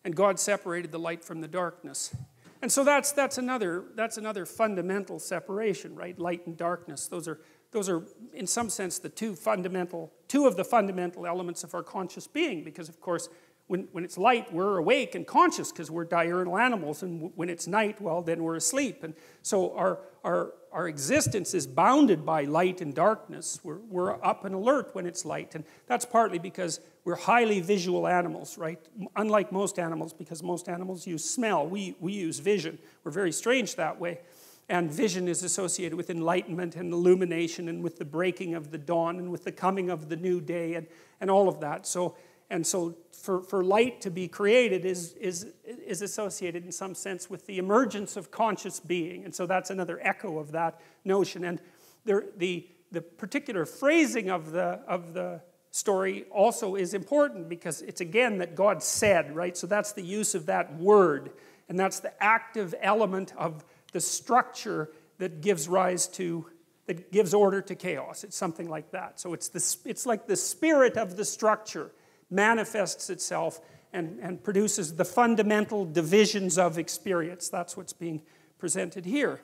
And God separated the light from the darkness. And so that's, that's, another, that's another fundamental separation, right? Light and darkness. Those are those are, in some sense, the two fundamental, two of the fundamental elements of our conscious being, because of course, when, when it's light, we're awake and conscious because we're diurnal animals, and when it's night, well, then we're asleep. And so our, our, our existence is bounded by light and darkness. We're, we're up and alert when it's light, and that's partly because we're highly visual animals, right? Unlike most animals, because most animals use smell, we, we use vision. We're very strange that way. And vision is associated with enlightenment and illumination and with the breaking of the dawn and with the coming of the new day and, and all of that. So, and so for, for light to be created is, is, is associated in some sense with the emergence of conscious being. And so that's another echo of that notion. And there, the, the particular phrasing of the, of the story also is important because it's again that God said, right? So that's the use of that word. And that's the active element of the structure that gives rise to, that gives order to chaos. It's something like that. So it's, the, it's like the spirit of the structure manifests itself and, and produces the fundamental divisions of experience. That's what's being presented here.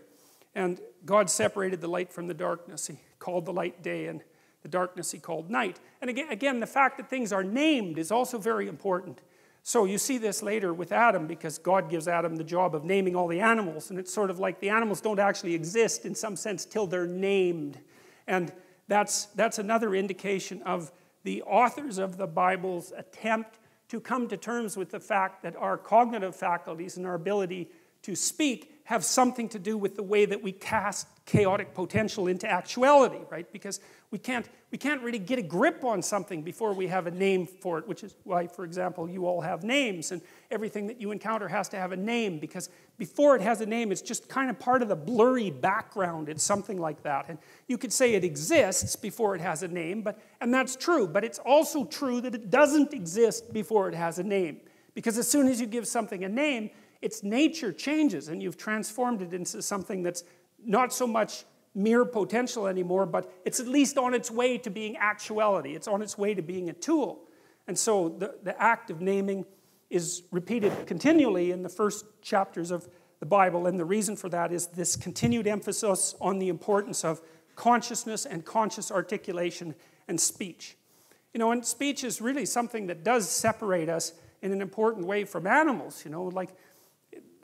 And God separated the light from the darkness. He called the light day, and the darkness he called night. And again, again, the fact that things are named is also very important. So you see this later with Adam because God gives Adam the job of naming all the animals. And it's sort of like the animals don't actually exist in some sense till they're named. And that's, that's another indication of the authors of the Bible's attempt to come to terms with the fact that our cognitive faculties and our ability to speak have something to do with the way that we cast chaotic potential into actuality, right? Because we can't, we can't really get a grip on something before we have a name for it, which is why, for example, you all have names, and everything that you encounter has to have a name, because before it has a name, it's just kind of part of the blurry background. It's something like that. And you could say it exists before it has a name, but, and that's true, but it's also true that it doesn't exist before it has a name. Because as soon as you give something a name, its nature changes and you've transformed it into something that's not so much mere potential anymore, but it's at least on its way to being actuality. It's on its way to being a tool. And so the, the act of naming is repeated continually in the first chapters of the Bible, and the reason for that is this continued emphasis on the importance of consciousness and conscious articulation and speech. You know, and speech is really something that does separate us in an important way from animals. You know, like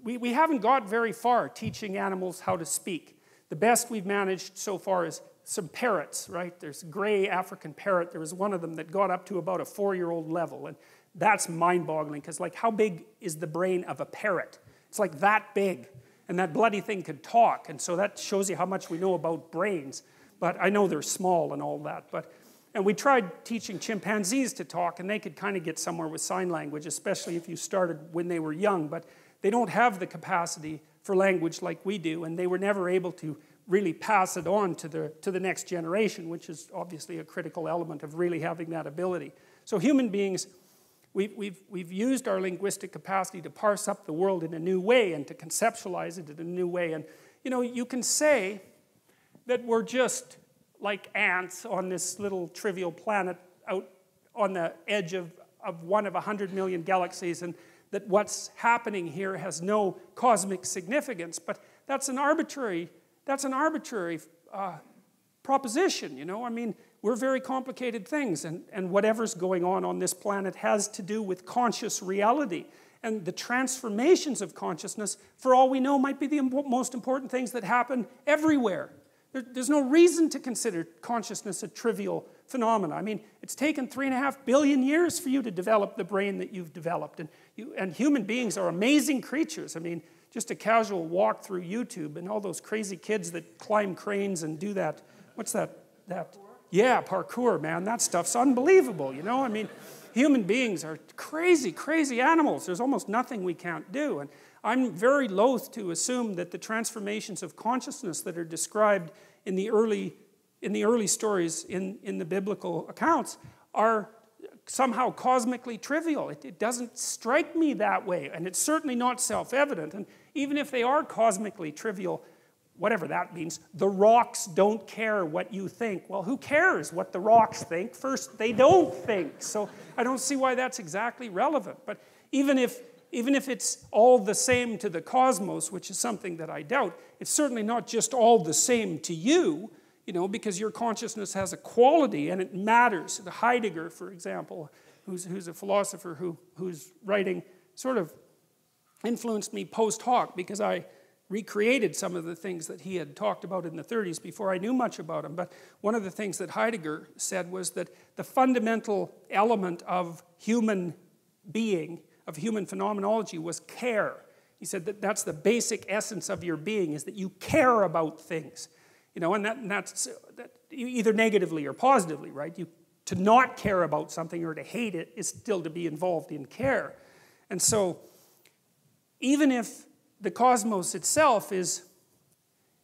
we, we haven't got very far teaching animals how to speak. The best we've managed so far is some parrots, right? There's gray African parrot. There was one of them that got up to about a four year old level. And that's mind boggling because, like, how big is the brain of a parrot? It's like that big. And that bloody thing could talk. And so that shows you how much we know about brains. But I know they're small and all that. But and we tried teaching chimpanzees to talk, and they could kind of get somewhere with sign language, especially if you started when they were young. But they don't have the capacity for language like we do, and they were never able to really pass it on to the, to the next generation, which is obviously a critical element of really having that ability. So, human beings, we've, we've, we've used our linguistic capacity to parse up the world in a new way and to conceptualize it in a new way. And, you know, you can say that we're just like ants on this little trivial planet out on the edge of, of one of 100 million galaxies, and that what's happening here has no cosmic significance. But that's an arbitrary, that's an arbitrary uh, proposition, you know? I mean, we're very complicated things, and, and whatever's going on on this planet has to do with conscious reality. And the transformations of consciousness, for all we know, might be the most important things that happen everywhere. There, there's no reason to consider consciousness a trivial phenomena. I mean, it's taken three and a half billion years for you to develop the brain that you've developed. And, you, and human beings are amazing creatures. I mean, just a casual walk through YouTube and all those crazy kids that climb cranes and do that. What's that? That yeah, parkour, man. That stuff's unbelievable. You know, I mean, human beings are crazy, crazy animals. There's almost nothing we can't do. And I'm very loath to assume that the transformations of consciousness that are described in the early in the early stories in, in the biblical accounts are somehow cosmically trivial. It, it doesn't strike me that way, and it's certainly not self evident. And even if they are cosmically trivial, whatever that means, the rocks don't care what you think. Well, who cares what the rocks think? First, they don't think. So I don't see why that's exactly relevant. But even if even if it's all the same to the cosmos, which is something that I doubt, it's certainly not just all the same to you you know, because your consciousness has a quality and it matters. The Heidegger, for example, who's, who's a philosopher who, who's writing sort of influenced me post hoc because I recreated some of the things that he had talked about in the 30s before I knew much about him. But one of the things that Heidegger said was that the fundamental element of human being, of human phenomenology, was care. He said that that's the basic essence of your being, is that you care about things. You know, and, that, and that's that either negatively or positively, right? You, to not care about something or to hate it is still to be involved in care. And so, even if the cosmos itself is,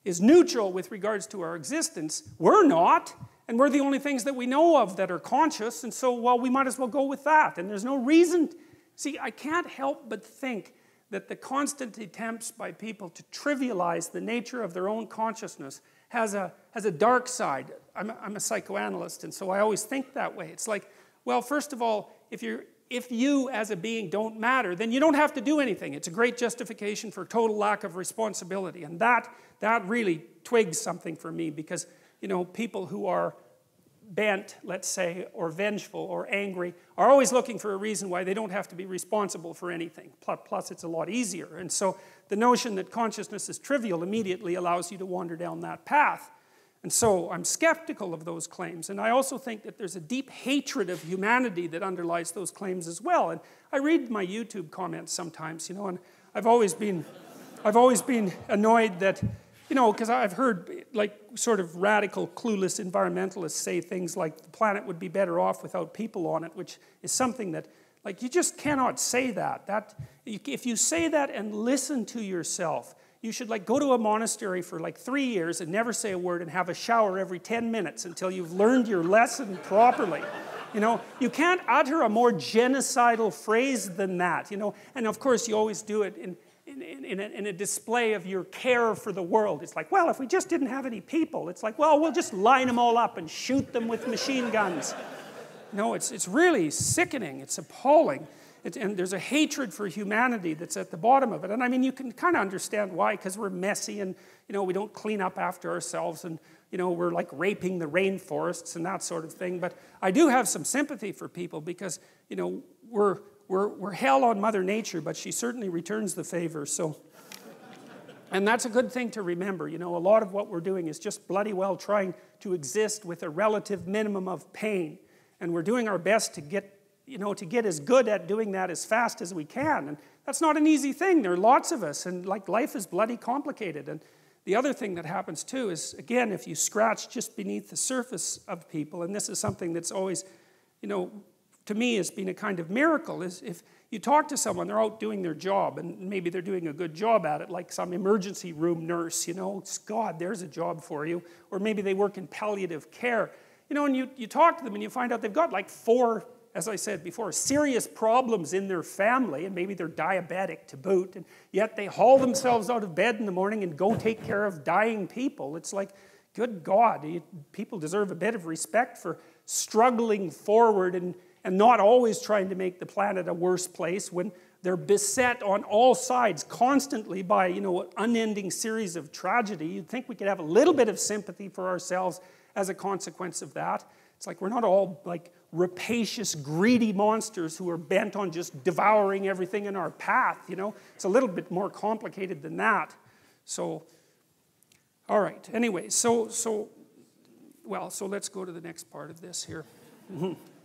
is neutral with regards to our existence, we're not, and we're the only things that we know of that are conscious, and so, well, we might as well go with that. And there's no reason. See, I can't help but think that the constant attempts by people to trivialize the nature of their own consciousness has a, has a dark side. I'm a, I'm a psychoanalyst, and so I always think that way. It's like, Well, first of all, if, you're, if you as a being don't matter, then you don't have to do anything. It's a great justification for total lack of responsibility. And that, that really twigs something for me because, you know, people who are bent, let's say, or vengeful or angry, are always looking for a reason why they don't have to be responsible for anything. Plus, it's a lot easier. And so the notion that consciousness is trivial immediately allows you to wander down that path. And so I'm skeptical of those claims. And I also think that there's a deep hatred of humanity that underlies those claims as well. And I read my YouTube comments sometimes, you know, and I've always been, I've always been annoyed that you know, because I've heard like sort of radical, clueless environmentalists say things like the planet would be better off without people on it, which is something that, like, you just cannot say that. That if you say that and listen to yourself, you should like go to a monastery for like three years and never say a word and have a shower every 10 minutes until you've learned your lesson properly. You know, you can't utter a more genocidal phrase than that, you know. And of course, you always do it in, in, in, a, in, a, display of your care for the world. It's like, well, if we just didn't have any people, it's like, well, we'll just line them all up and shoot them with machine guns. No, it's, it's really sickening. It's appalling. And there's a hatred for humanity that's at the bottom of it. And I mean, you can kind of understand why, because we're messy and, you know, we don't clean up after ourselves and, you know, we're like raping the rainforests and that sort of thing. But I do have some sympathy for people because, you know, we're, we're, we're hell on Mother Nature, but she certainly returns the favor. So, and that's a good thing to remember. You know, a lot of what we're doing is just bloody well trying to exist with a relative minimum of pain. And we're doing our best to get, you know, to get as good at doing that as fast as we can. And that's not an easy thing. There are lots of us, and like life is bloody complicated. And the other thing that happens too is, again, if you scratch just beneath the surface of people, and this is something that's always, you know, to me has been a kind of miracle is if you talk to someone, they're out doing their job, and maybe they're doing a good job at it, like some emergency room nurse, you know, God, there's a job for you. Or maybe they work in palliative care. You know, and you, you talk to them and you find out they've got like four, as I said before, serious problems in their family, and maybe they're diabetic to boot, and yet they haul themselves out of bed in the morning and go take care of dying people. It's like, good God, people deserve a bit of respect for struggling forward and and not always trying to make the planet a worse place when they're beset on all sides constantly by you know an unending series of tragedy. You'd think we could have a little bit of sympathy for ourselves as a consequence of that. It's like we're not all like rapacious greedy monsters who are bent on just devouring everything in our path you know? It's a little bit more complicated than that. So all right. Anyway so so well so let's go to the next part of this here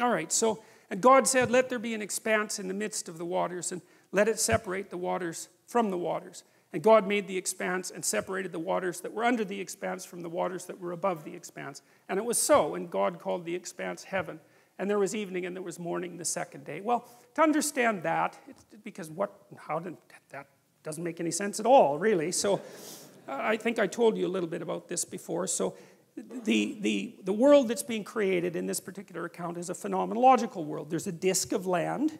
All right, so, and God said, Let there be an expanse in the midst of the waters, and let it separate the waters from the waters. And God made the expanse and separated the waters that were under the expanse from the waters that were above the expanse. And it was so, and God called the expanse heaven. And there was evening and there was morning the second day. Well, to understand that, because what, how did, that doesn't make any sense at all, really. So I think I told you a little bit about this before. So the, the, the world that's being created in this particular account is a phenomenological world. There's a disk of land,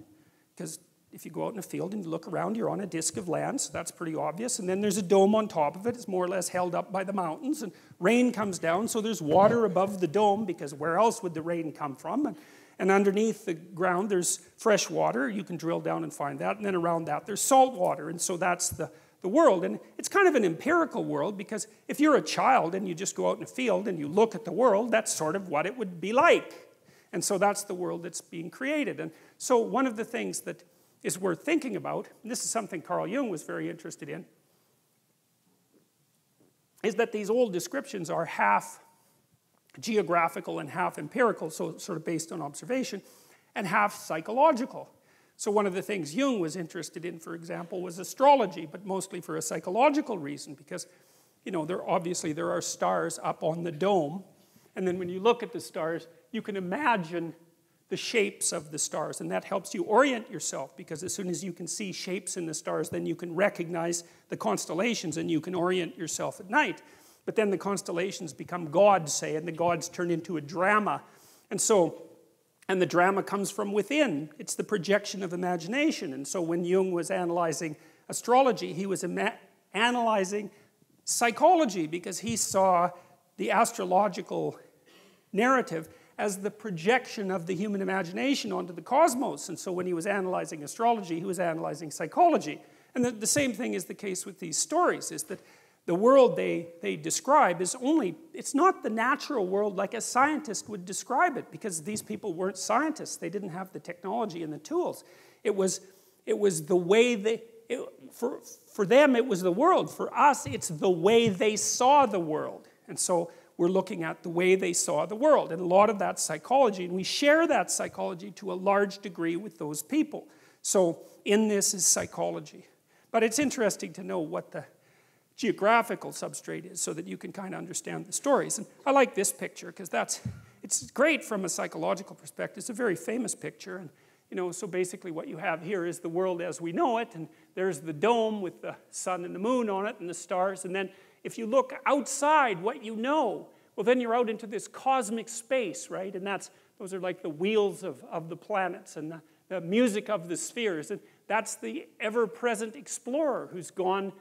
because if you go out in a field and you look around, you're on a disk of land, so that's pretty obvious. And then there's a dome on top of it. It's more or less held up by the mountains. And rain comes down, so there's water above the dome, because where else would the rain come from? And, and underneath the ground, there's fresh water. You can drill down and find that. And then around that, there's salt water. And so that's the the world. And it's kind of an empirical world because if you're a child and you just go out in a field and you look at the world, that's sort of what it would be like. And so that's the world that's being created. And so one of the things that is worth thinking about, and this is something Carl Jung was very interested in, is that these old descriptions are half geographical and half empirical, so sort of based on observation, and half psychological. So one of the things Jung was interested in, for example, was astrology, but mostly for a psychological reason, because, you know, there obviously there are stars up on the dome, and then when you look at the stars, you can imagine the shapes of the stars, and that helps you orient yourself, because as soon as you can see shapes in the stars, then you can recognize the constellations, and you can orient yourself at night. But then the constellations become gods, say, and the gods turn into a drama. And so and the drama comes from within. It's the projection of imagination. And so when Jung was analyzing astrology, he was analyzing psychology because he saw the astrological narrative as the projection of the human imagination onto the cosmos. And so when he was analyzing astrology, he was analyzing psychology. And the, the same thing is the case with these stories, is that the world they, they describe is only, it's not the natural world like a scientist would describe it, because these people weren't scientists. They didn't have the technology and the tools. It was, it was the way they, it, for, for them, it was the world. For us, it's the way they saw the world. And so we're looking at the way they saw the world. And a lot of that psychology, and we share that psychology to a large degree with those people. So in this is psychology. But it's interesting to know what the geographical substrate is so that you can kind of understand the stories. And I like this picture because that's it's great from a psychological perspective. It's a very famous picture. And you know, so basically what you have here is the world as we know it, and there's the dome with the sun and the moon on it and the stars, and then if you look outside what you know, well, then you're out into this cosmic space, right? And that's, those are like the wheels of, of the planets and the, the music of the spheres. And that's the ever present explorer who's gone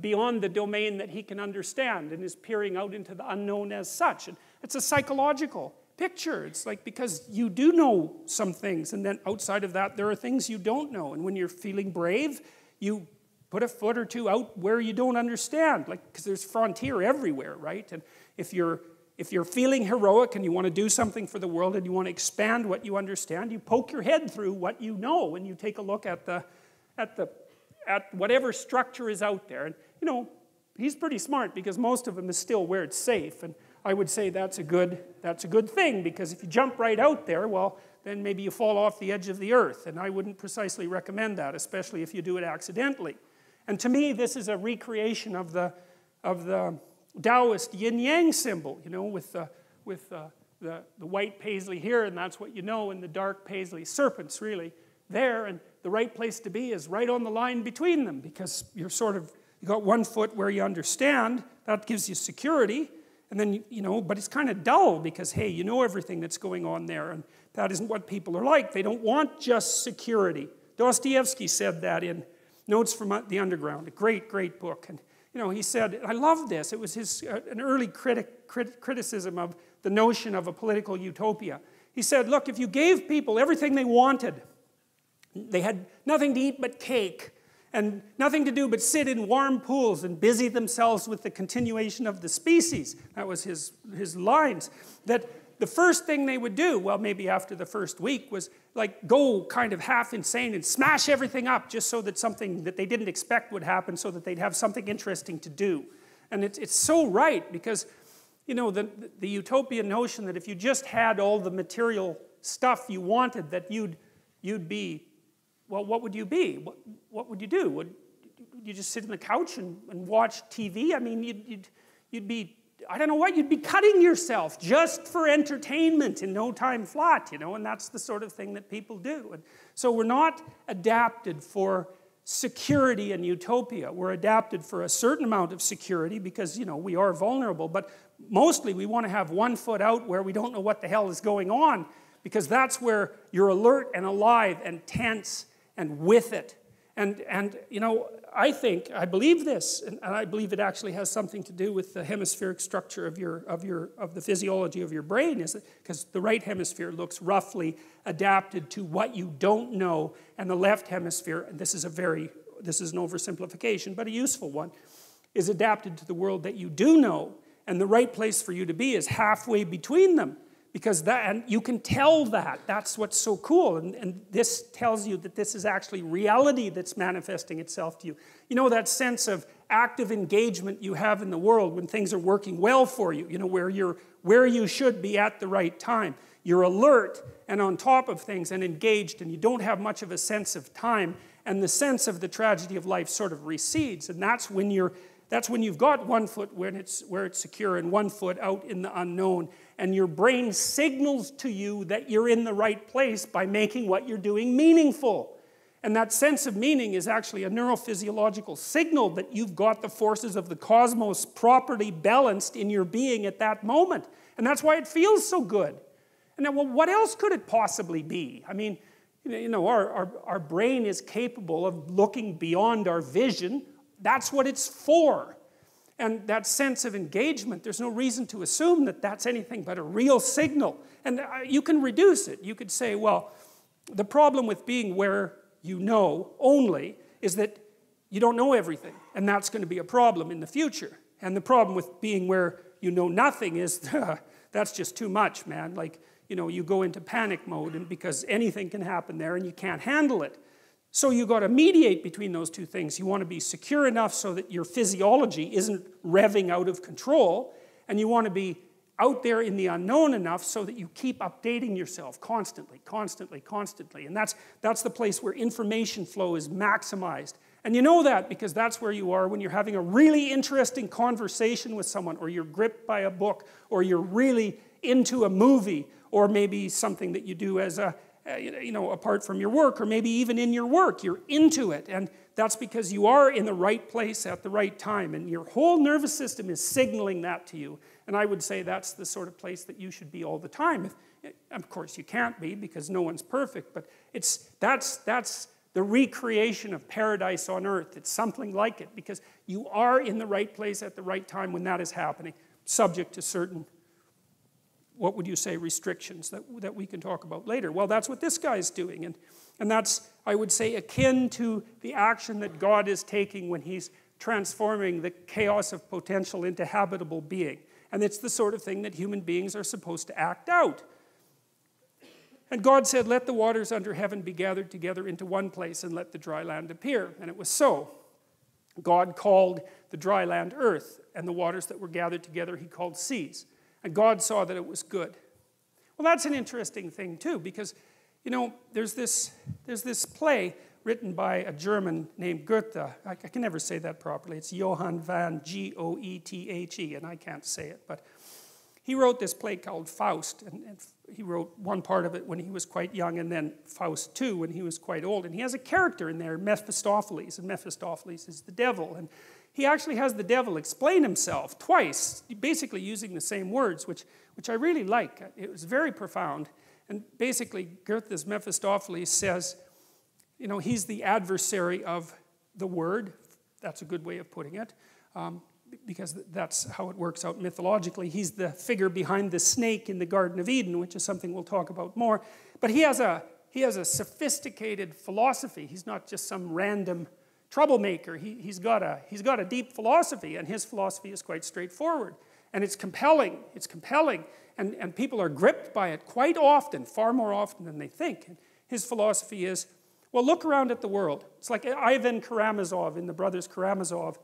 beyond the domain that he can understand and is peering out into the unknown as such. And it's a psychological picture. It's like because you do know some things, and then outside of that, there are things you don't know. And when you're feeling brave, you put a foot or two out where you don't understand, like because there's frontier everywhere, right? And if you're if you're feeling heroic and you want to do something for the world and you want to expand what you understand, you poke your head through what you know and you take a look at the at the at whatever structure is out there. And you know, he's pretty smart because most of them is still where it's safe. And I would say that's a good that's a good thing because if you jump right out there, well, then maybe you fall off the edge of the earth. And I wouldn't precisely recommend that, especially if you do it accidentally. And to me, this is a recreation of the, of the Taoist yin yang symbol, you know, with, the, with the, the, the white paisley here, and that's what you know, and the dark paisley serpents really there. And the right place to be is right on the line between them because you're sort of, you got one foot where you understand, that gives you security. And then, you know, but it's kind of dull because, hey, you know everything that's going on there. And that isn't what people are like. They don't want just security. Dostoevsky said that in Notes from the Underground, a great, great book. And, you know, he said, I love this. It was his, uh, an early critic, crit, criticism of the notion of a political utopia. He said, look, if you gave people everything they wanted, they had nothing to eat but cake, and nothing to do but sit in warm pools and busy themselves with the continuation of the species. That was his, his lines. That the first thing they would do, well, maybe after the first week, was like go kind of half insane and smash everything up just so that something that they didn't expect would happen so that they'd have something interesting to do. And it's, it's so right because, you know, the, the utopian notion that if you just had all the material stuff you wanted, that you'd, you'd be, well, what would you be? What, what would you do? Would you just sit on the couch and, and watch TV? I mean, you'd, you'd, you'd be I don't know what, you'd be cutting yourself just for entertainment in no time flat, you know, and that's the sort of thing that people do. And so we're not adapted for security and utopia. We're adapted for a certain amount of security because, you know, we are vulnerable, but mostly we want to have one foot out where we don't know what the hell is going on because that's where you're alert and alive and tense and with it. And, and you know, I think, I believe this, and I believe it actually has something to do with the hemispheric structure of, your, of, your, of the physiology of your brain, is because the right hemisphere looks roughly adapted to what you don't know, and the left hemisphere, and this is a very, this is an oversimplification, but a useful one, is adapted to the world that you do know, and the right place for you to be is halfway between them because that and you can tell that. That's what's so cool. And, and this tells you that this is actually reality that's manifesting itself to you. You know that sense of active engagement you have in the world when things are working well for you you know where you're where you should be at the right time. You're alert and on top of things and engaged and you don't have much of a sense of time. And the sense of the tragedy of life sort of recedes. And that's when you're that's when you've got one foot when it's, where it's secure and one foot out in the unknown. And your brain signals to you that you're in the right place by making what you're doing meaningful. And that sense of meaning is actually a neurophysiological signal that you've got the forces of the cosmos properly balanced in your being at that moment. And that's why it feels so good. And then, well, what else could it possibly be? I mean, you know, our, our, our brain is capable of looking beyond our vision that's what it's for. And that sense of engagement, there's no reason to assume that that's anything but a real signal. And uh, you can reduce it. You could say, well, the problem with being where you know only is that you don't know everything, and that's going to be a problem in the future. And the problem with being where you know nothing is uh, that's just too much, man. Like, you know, you go into panic mode and because anything can happen there and you can't handle it. So you got to mediate between those two things. You want to be secure enough so that your physiology isn't revving out of control, and you want to be out there in the unknown enough so that you keep updating yourself constantly, constantly, constantly. And that's, that's the place where information flow is maximized. And you know that because that's where you are when you're having a really interesting conversation with someone, or you're gripped by a book, or you're really into a movie, or maybe something that you do as a, uh, you know, apart from your work, or maybe even in your work, you're into it. And that's because you are in the right place at the right time, and your whole nervous system is signaling that to you. And I would say that's the sort of place that you should be all the time. Of course, you can't be because no one's perfect, but it's, that's, that's the recreation of paradise on earth. It's something like it because you are in the right place at the right time when that is happening, subject to certain what would you say, restrictions that, that we can talk about later. Well, that's what this guy's doing. And, and that's, I would say, akin to the action that God is taking when he's transforming the chaos of potential into habitable being. And it's the sort of thing that human beings are supposed to act out. And God said, Let the waters under heaven be gathered together into one place and let the dry land appear. And it was so. God called the dry land earth, and the waters that were gathered together he called seas. And God saw that it was good. Well, that's an interesting thing, too, because, you know, there's this, there's this play written by a German named Goethe. I, can never say that properly. It's Johann von G O E T H E, and I can't say it. But he wrote this play called Faust, and, and, he wrote one part of it when he was quite young, and then Faust 2 when he was quite old. And he has a character in there, Mephistopheles, and Mephistopheles is the devil. And he actually has the devil explain himself twice, basically using the same words, which, which I really like. It was very profound. And basically, Goethe's Mephistopheles says, you know, he's the adversary of the word. That's a good way of putting it, um, because that's how it works out mythologically. He's the figure behind the snake in the Garden of Eden, which is something we'll talk about more. But he has a, he has a sophisticated philosophy. He's not just some random troublemaker. He, he's, got a, he's got a deep philosophy, and his philosophy is quite straightforward. And it's compelling. It's compelling. And, and people are gripped by it quite often, far more often than they think. And his philosophy is well, look around at the world. It's like Ivan Karamazov in the Brothers Karamazov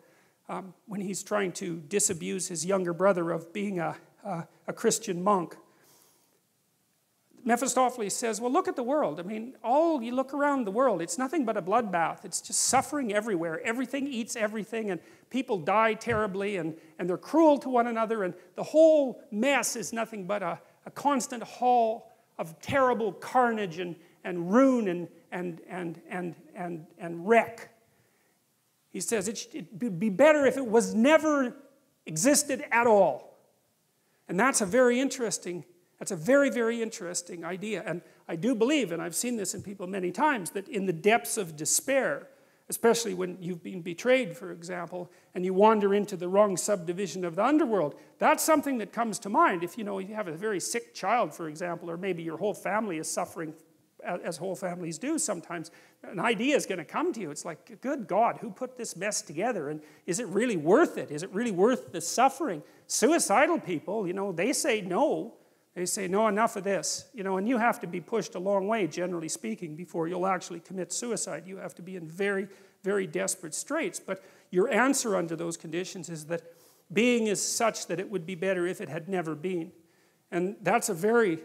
um, when he's trying to disabuse his younger brother of being a, a, a Christian monk. Mephistopheles says, Well, look at the world. I mean, all you look around the world, it's nothing but a bloodbath. It's just suffering everywhere. Everything eats everything, and people die terribly, and, and they're cruel to one another, and the whole mess is nothing but a, a constant haul of terrible carnage and, and ruin and, and, and, and, and, and wreck. He says it would be better if it was never existed at all. And that's a very interesting that's a very, very interesting idea. And I do believe, and I've seen this in people many times, that in the depths of despair, especially when you've been betrayed, for example, and you wander into the wrong subdivision of the underworld, that's something that comes to mind. If you know you have a very sick child, for example, or maybe your whole family is suffering, as whole families do sometimes, an idea is going to come to you. It's like, good God, who put this mess together? And is it really worth it? Is it really worth the suffering? Suicidal people, you know, they say no. They say, no, enough of this. You know, and you have to be pushed a long way, generally speaking, before you'll actually commit suicide. You have to be in very, very desperate straits. But your answer under those conditions is that being is such that it would be better if it had never been. And that's a very,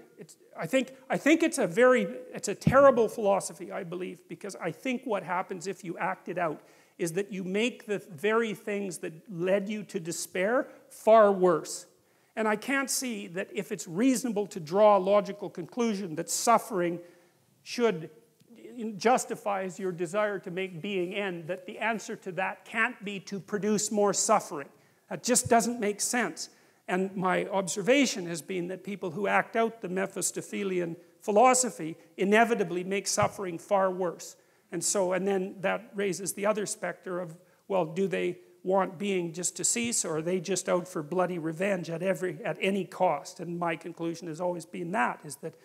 I, think, I think it's a very, it's a terrible philosophy, I believe, because I think what happens if you act it out is that you make the very things that led you to despair far worse. And I can't see that if it's reasonable to draw a logical conclusion that suffering should justifies your desire to make being end, that the answer to that can't be to produce more suffering. That just doesn't make sense. And my observation has been that people who act out the Mephistophelian philosophy inevitably make suffering far worse. And so, and then that raises the other specter of, well, do they want being just to cease or are they just out for bloody revenge at every at any cost? And my conclusion has always been that is that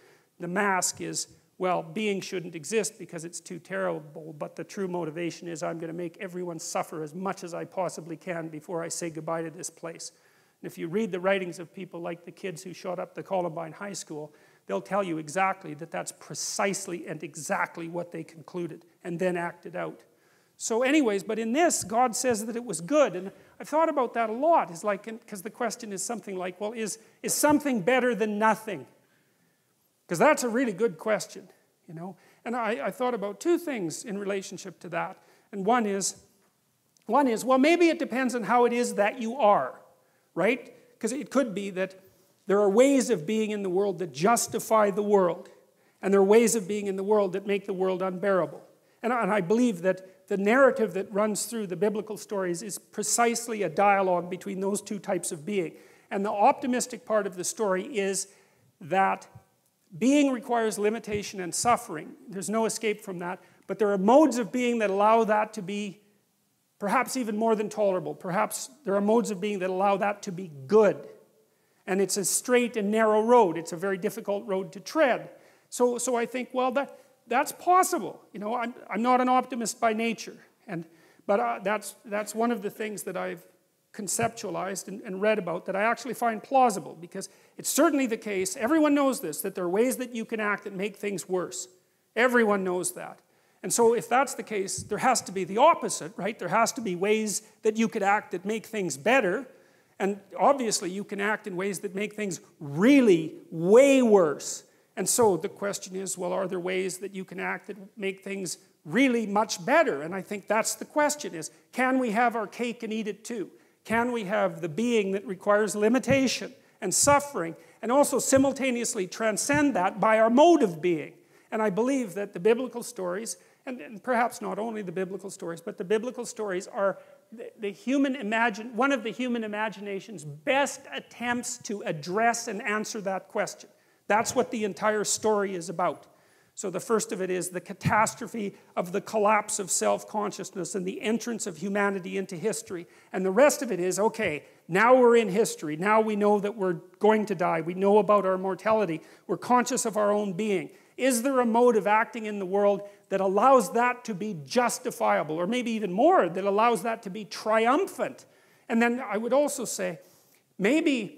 the mask is well being shouldn't exist because it's too terrible but the true motivation is i'm going to make everyone suffer as much as i possibly can before i say goodbye to this place. And if you read the writings of people like the kids who shot up the columbine high school they'll tell you exactly that that's precisely and exactly what they concluded and then acted out so, anyways, but in this, God says that it was good. And I've thought about that a lot. Is like, because the question is something like, well, is, is something better than nothing? Because that's a really good question, you know. And I, I thought about two things in relationship to that. And one is, one is, well, maybe it depends on how it is that you are, right? Because it could be that there are ways of being in the world that justify the world, and there are ways of being in the world that make the world unbearable. And and I believe that the narrative that runs through the biblical stories is precisely a dialogue between those two types of being. And the optimistic part of the story is that being requires limitation and suffering. There's no escape from that. But there are modes of being that allow that to be perhaps even more than tolerable. Perhaps there are modes of being that allow that to be good. And it's a straight and narrow road. It's a very difficult road to tread. So, so I think, well, that, that's possible. You know, I'm, I'm not an optimist by nature. And, but uh, that's, that's one of the things that I've conceptualized and, and, read about that I actually find plausible because it's certainly the case, everyone knows this, that there are ways that you can act that make things worse. Everyone knows that. And so, if that's the case, there has to be the opposite, right? There has to be ways that you could act that make things better. And obviously, you can act in ways that make things really way worse. And so the question is well, are there ways that you can act that make things really much better? And I think that's the question is can we have our cake and eat it too? Can we have the being that requires limitation and suffering and also simultaneously transcend that by our mode of being? And I believe that the biblical stories, and, and perhaps not only the biblical stories, but the biblical stories are the, the human imagine, one of the human imagination's best attempts to address and answer that question. That's what the entire story is about. So, the first of it is the catastrophe of the collapse of self consciousness and the entrance of humanity into history. And the rest of it is okay, now we're in history. Now we know that we're going to die. We know about our mortality. We're conscious of our own being. Is there a mode of acting in the world that allows that to be justifiable, or maybe even more, that allows that to be triumphant? And then I would also say, maybe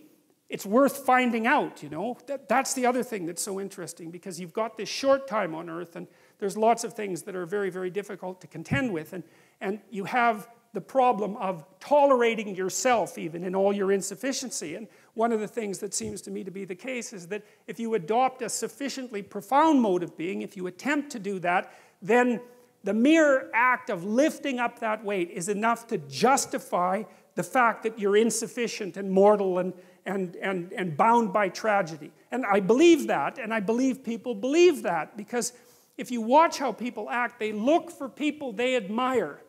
it's worth finding out, you know. That, that's the other thing that's so interesting because you've got this short time on earth and there's lots of things that are very, very difficult to contend with. And, and you have the problem of tolerating yourself even in all your insufficiency. And one of the things that seems to me to be the case is that if you adopt a sufficiently profound mode of being, if you attempt to do that, then the mere act of lifting up that weight is enough to justify the fact that you're insufficient and mortal and, and, and, and bound by tragedy. And I believe that, and I believe people believe that because if you watch how people act, they look for people they admire.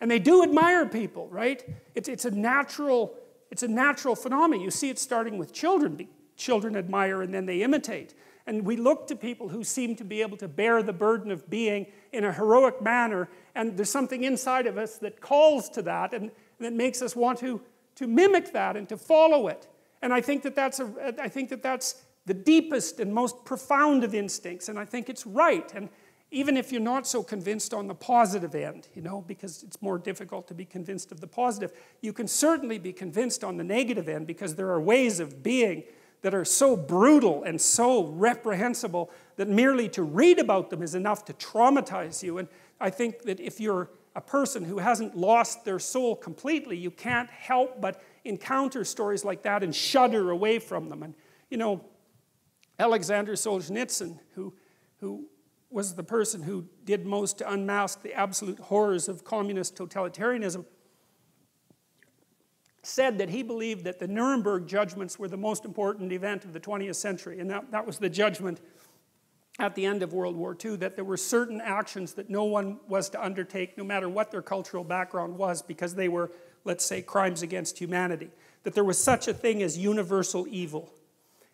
And they do admire people, right? It's, it's, a natural, it's a natural phenomenon. You see it starting with children. Children admire and then they imitate. And we look to people who seem to be able to bear the burden of being in a heroic manner. And there's something inside of us that calls to that and that makes us want to, to mimic that and to follow it. And I think that that's, a, I think that that's the deepest and most profound of instincts, and I think it's right. And even if you're not so convinced on the positive end, you know, because it's more difficult to be convinced of the positive, you can certainly be convinced on the negative end because there are ways of being that are so brutal and so reprehensible that merely to read about them is enough to traumatize you. And I think that if you're a person who hasn't lost their soul completely, you can't help but encounter stories like that and shudder away from them. And, you know, Alexander Solzhenitsyn, who, who was the person who did most to unmask the absolute horrors of communist totalitarianism, said that he believed that the Nuremberg judgments were the most important event of the 20th century. And that, that was the judgment at the end of World War II that there were certain actions that no one was to undertake, no matter what their cultural background was, because they were let's say, crimes against humanity, that there was such a thing as universal evil.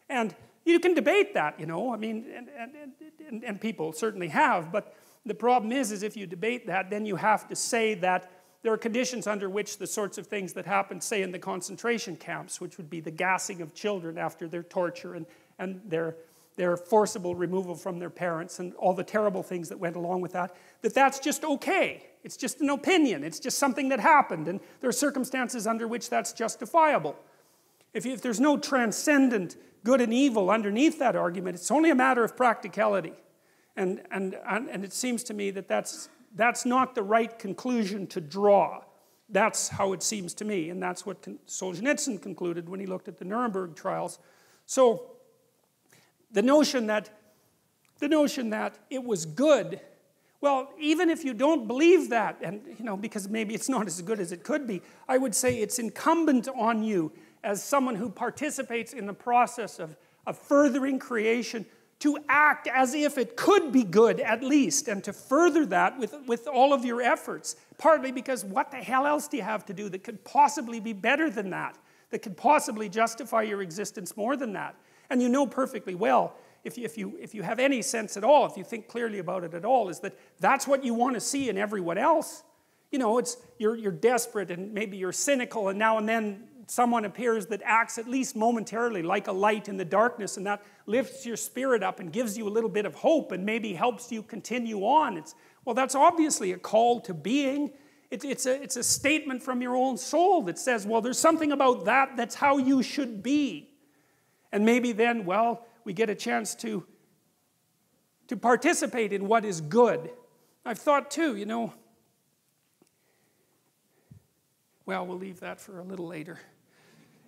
And you can debate that, you know, I mean, and, and, and, and people certainly have, but the problem is, is if you debate that, then you have to say that there are conditions under which the sorts of things that happen, say, in the concentration camps, which would be the gassing of children after their torture and, and their, their forcible removal from their parents and all the terrible things that went along with that, that that's just okay. It's just an opinion. It's just something that happened, and there are circumstances under which that's justifiable. If, if there's no transcendent good and evil underneath that argument, it's only a matter of practicality. And, and, and, and it seems to me that that's, that's not the right conclusion to draw. That's how it seems to me, and that's what Solzhenitsyn concluded when he looked at the Nuremberg trials. So, the notion that, the notion that it was good well, even if you don't believe that, and you know, because maybe it's not as good as it could be, I would say it's incumbent on you as someone who participates in the process of, of furthering creation to act as if it could be good at least, and to further that with, with all of your efforts. Partly because what the hell else do you have to do that could possibly be better than that, that could possibly justify your existence more than that? And you know perfectly well if you, if, you, if you have any sense at all, if you think clearly about it at all, is that that's what you want to see in everyone else. You know, it's, you're, you're desperate and maybe you're cynical, and now and then someone appears that acts at least momentarily like a light in the darkness, and that lifts your spirit up and gives you a little bit of hope and maybe helps you continue on. It's, well, that's obviously a call to being. It, it's, a, it's a statement from your own soul that says, well, there's something about that that's how you should be. And maybe then, well, we get a chance to, to participate in what is good. I've thought too, you know, well, we'll leave that for a little later.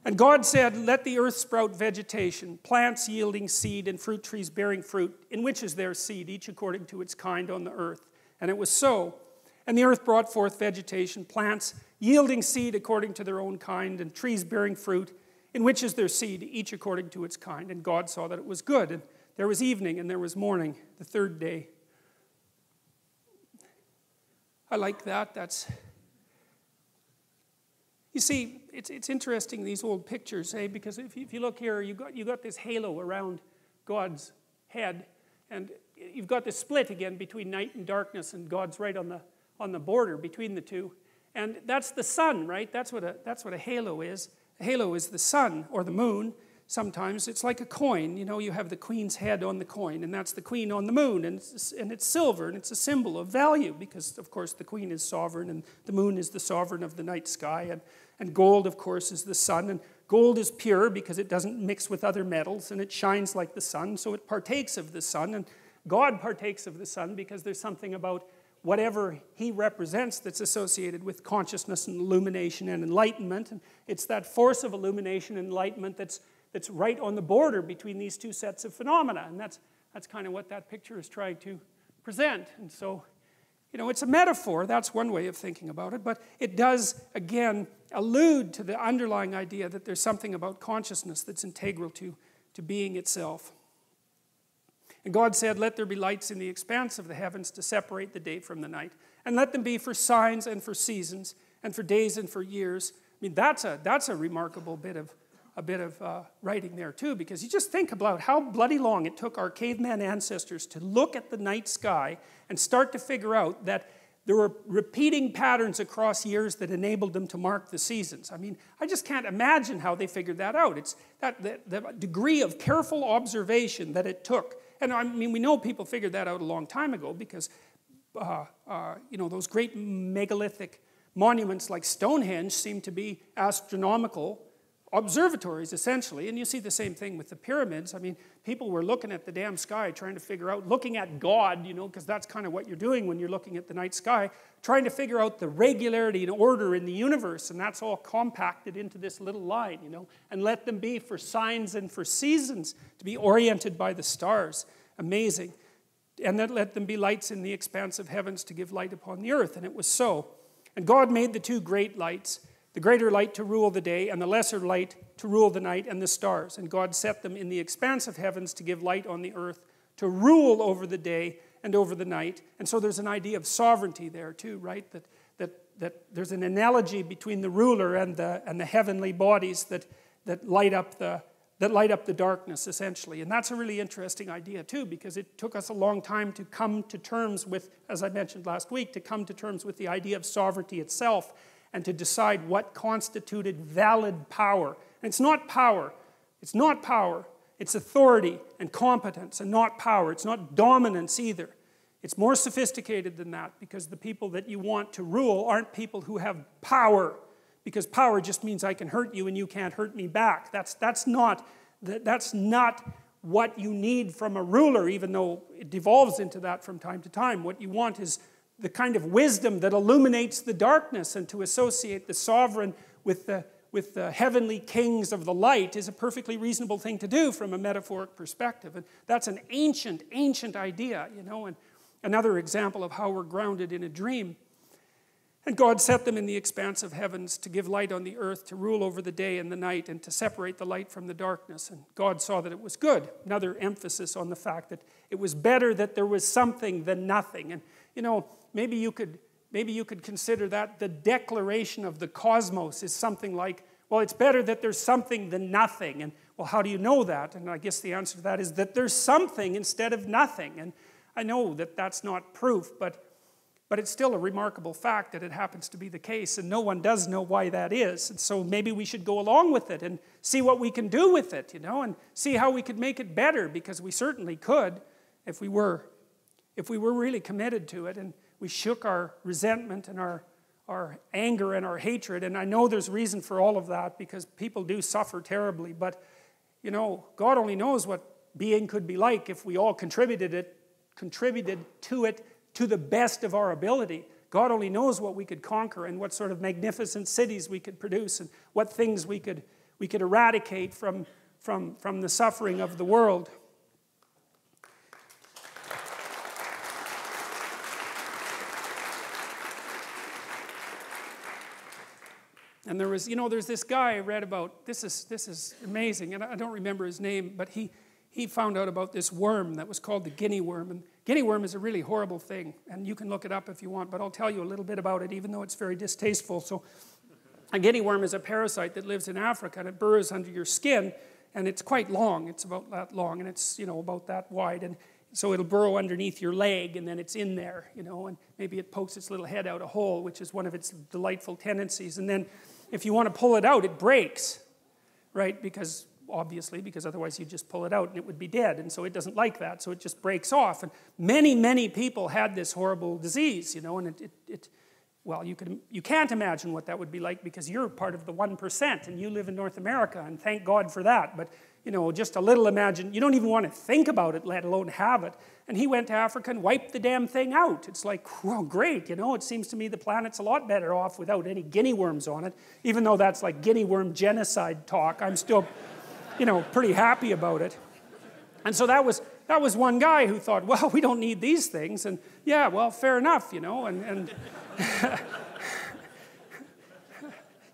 And God said, Let the earth sprout vegetation, plants yielding seed, and fruit trees bearing fruit, in which is their seed, each according to its kind on the earth. And it was so. And the earth brought forth vegetation, plants yielding seed according to their own kind, and trees bearing fruit, in which is their seed, each according to its kind. And God saw that it was good. And there was evening and there was morning, the third day. I like that. That's. You see, it's, it's interesting, these old pictures, eh? Because if you, if you look here, you got, you got this halo around God's head, and you've got this split again between night and darkness, and God's right on the, on the border between the two. And that's the sun, right? That's what a, that's what a halo is. Halo is the sun or the moon. Sometimes it's like a coin. You know, you have the queen's head on the coin, and that's the queen on the moon, and it's, and it's silver, and it's a symbol of value because, of course, the queen is sovereign, and the moon is the sovereign of the night sky, and, and gold, of course, is the sun. And gold is pure because it doesn't mix with other metals, and it shines like the sun, so it partakes of the sun. And God partakes of the sun because there's something about whatever he represents that's associated with consciousness and illumination and enlightenment. And it's that force of illumination and enlightenment that's, that's right on the border between these two sets of phenomena. And that's, that's kind of what that picture is trying to present. And so, you know, it's a metaphor. That's one way of thinking about it. But it does, again, allude to the underlying idea that there's something about consciousness that's integral to, to being itself. And God said, Let there be lights in the expanse of the heavens to separate the day from the night, and let them be for signs and for seasons, and for days and for years. I mean, that's a, that's a remarkable bit of, a bit of uh, writing there, too, because you just think about how bloody long it took our caveman ancestors to look at the night sky and start to figure out that there were repeating patterns across years that enabled them to mark the seasons. I mean, I just can't imagine how they figured that out. It's that the, the degree of careful observation that it took and I mean, we know people figured that out a long time ago because, uh, uh, you know, those great megalithic monuments like Stonehenge seem to be astronomical observatories, essentially. And you see the same thing with the pyramids. I mean, people were looking at the damn sky, trying to figure out, looking at God, you know, because that's kind of what you're doing when you're looking at the night sky, trying to figure out the regularity and order in the universe. And that's all compacted into this little line, you know, and let them be for signs and for seasons to be oriented by the stars. Amazing. And then let them be lights in the expanse of heavens to give light upon the earth. And it was so. And God made the two great lights the greater light to rule the day, and the lesser light to rule the night and the stars. And God set them in the expanse of heavens to give light on the earth, to rule over the day and over the night. And so there's an idea of sovereignty there, too, right? That, that, that there's an analogy between the ruler and the, and the heavenly bodies that, that light up the, that light up the darkness, essentially. And that's a really interesting idea, too, because it took us a long time to come to terms with, as I mentioned last week, to come to terms with the idea of sovereignty itself and to decide what constituted valid power. And it's not power, it's not power, it's authority and competence and not power. It's not dominance either. It's more sophisticated than that because the people that you want to rule aren't people who have power because power just means I can hurt you and you can't hurt me back. That's, that's, not, that's not what you need from a ruler, even though it devolves into that from time to time. What you want is the kind of wisdom that illuminates the darkness and to associate the sovereign with the, with the heavenly kings of the light is a perfectly reasonable thing to do from a metaphoric perspective. And that's an ancient, ancient idea, you know. And another example of how we're grounded in a dream and God set them in the expanse of heavens to give light on the earth, to rule over the day and the night, and to separate the light from the darkness. And God saw that it was good. Another emphasis on the fact that it was better that there was something than nothing. And, you know, maybe you could, maybe you could consider that the declaration of the cosmos is something like, well, it's better that there's something than nothing. And, well, how do you know that? And I guess the answer to that is that there's something instead of nothing. And I know that that's not proof, but but it's still a remarkable fact that it happens to be the case, and no one does know why that is. And so maybe we should go along with it and see what we can do with it, you know, and see how we could make it better, because we certainly could if we were, if we were really committed to it and we shook our resentment and our, our anger and our hatred. And I know there's reason for all of that because people do suffer terribly, but you know, God only knows what being could be like if we all contributed it, contributed to it to the best of our ability. God only knows what we could conquer and what sort of magnificent cities we could produce and what things we could, we could eradicate from, from, from the suffering of the world. And there was, you know, there's this guy I read about. This is, this is amazing, and I don't remember his name, but he, he found out about this worm that was called the guinea worm. And guinea worm is a really horrible thing, and you can look it up if you want, but I'll tell you a little bit about it, even though it's very distasteful. So, a guinea worm is a parasite that lives in Africa, and it burrows under your skin, and it's quite long. It's about that long, and it's you know about that wide, and so it'll burrow underneath your leg, and then it's in there, you know, and maybe it pokes its little head out a hole, which is one of its delightful tendencies. And then, if you want to pull it out, it breaks, right? Because obviously, because otherwise you'd just pull it out and it would be dead. And so it doesn't like that, so it just breaks off. And many, many people had this horrible disease, you know, and it, it, it well, you, could, you can't imagine what that would be like because you're part of the 1% and you live in North America, and thank God for that. But, you know, just a little imagine, you don't even want to think about it, let alone have it. And he went to Africa and wiped the damn thing out. It's like, well, great, you know, it seems to me the planet's a lot better off without any guinea worms on it, even though that's like guinea worm genocide talk. I'm still you know, pretty happy about it. And so that was, that was one guy who thought, well, we don't need these things. And yeah, well, fair enough, you know. And, and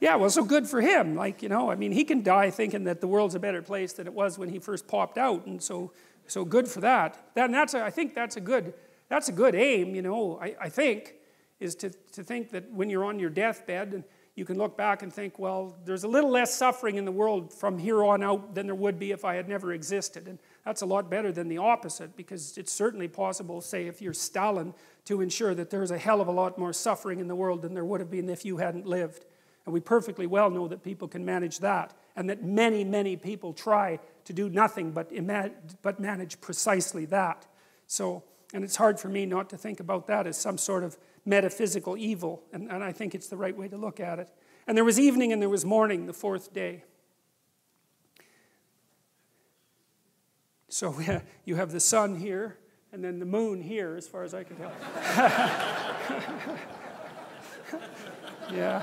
yeah, well, so good for him. Like, you know, I mean, he can die thinking that the world's a better place than it was when he first popped out. And so, so good for that. that and that's a, I think that's a good, that's a good aim, you know, I, I think, is to, to think that when you're on your deathbed and you can look back and think, well, there's a little less suffering in the world from here on out than there would be if I had never existed. And that's a lot better than the opposite because it's certainly possible, say, if you're Stalin, to ensure that there's a hell of a lot more suffering in the world than there would have been if you hadn't lived. And we perfectly well know that people can manage that, and that many, many people try to do nothing but, but manage precisely that. So, and it's hard for me not to think about that as some sort of metaphysical evil, and, and I think it's the right way to look at it. And there was evening and there was morning, the fourth day. So you have the sun here, and then the moon here, as far as I can tell. yeah.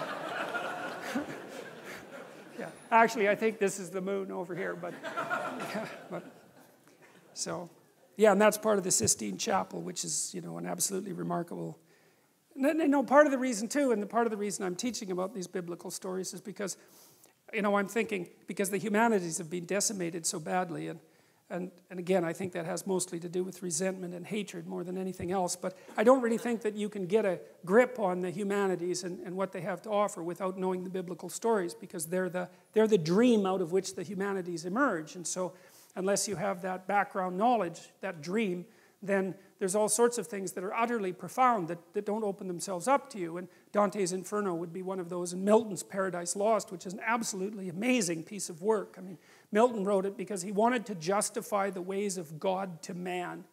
Actually, I think this is the moon over here, but, yeah, but so yeah, and that's part of the Sistine Chapel, which is you know an absolutely remarkable no, part of the reason too, and the part of the reason I'm teaching about these biblical stories is because, you know, I'm thinking because the humanities have been decimated so badly, and And, and again, I think that has mostly to do with resentment and hatred more than anything else. But I don't really think that you can get a grip on the humanities and, and what they have to offer without knowing the biblical stories because they're the, they're the dream out of which the humanities emerge. And so, unless you have that background knowledge, that dream, then there's all sorts of things that are utterly profound that, that don't open themselves up to you. And Dante's Inferno would be one of those, and Milton's Paradise Lost, which is an absolutely amazing piece of work. I mean, Milton wrote it because he wanted to justify the ways of God to man.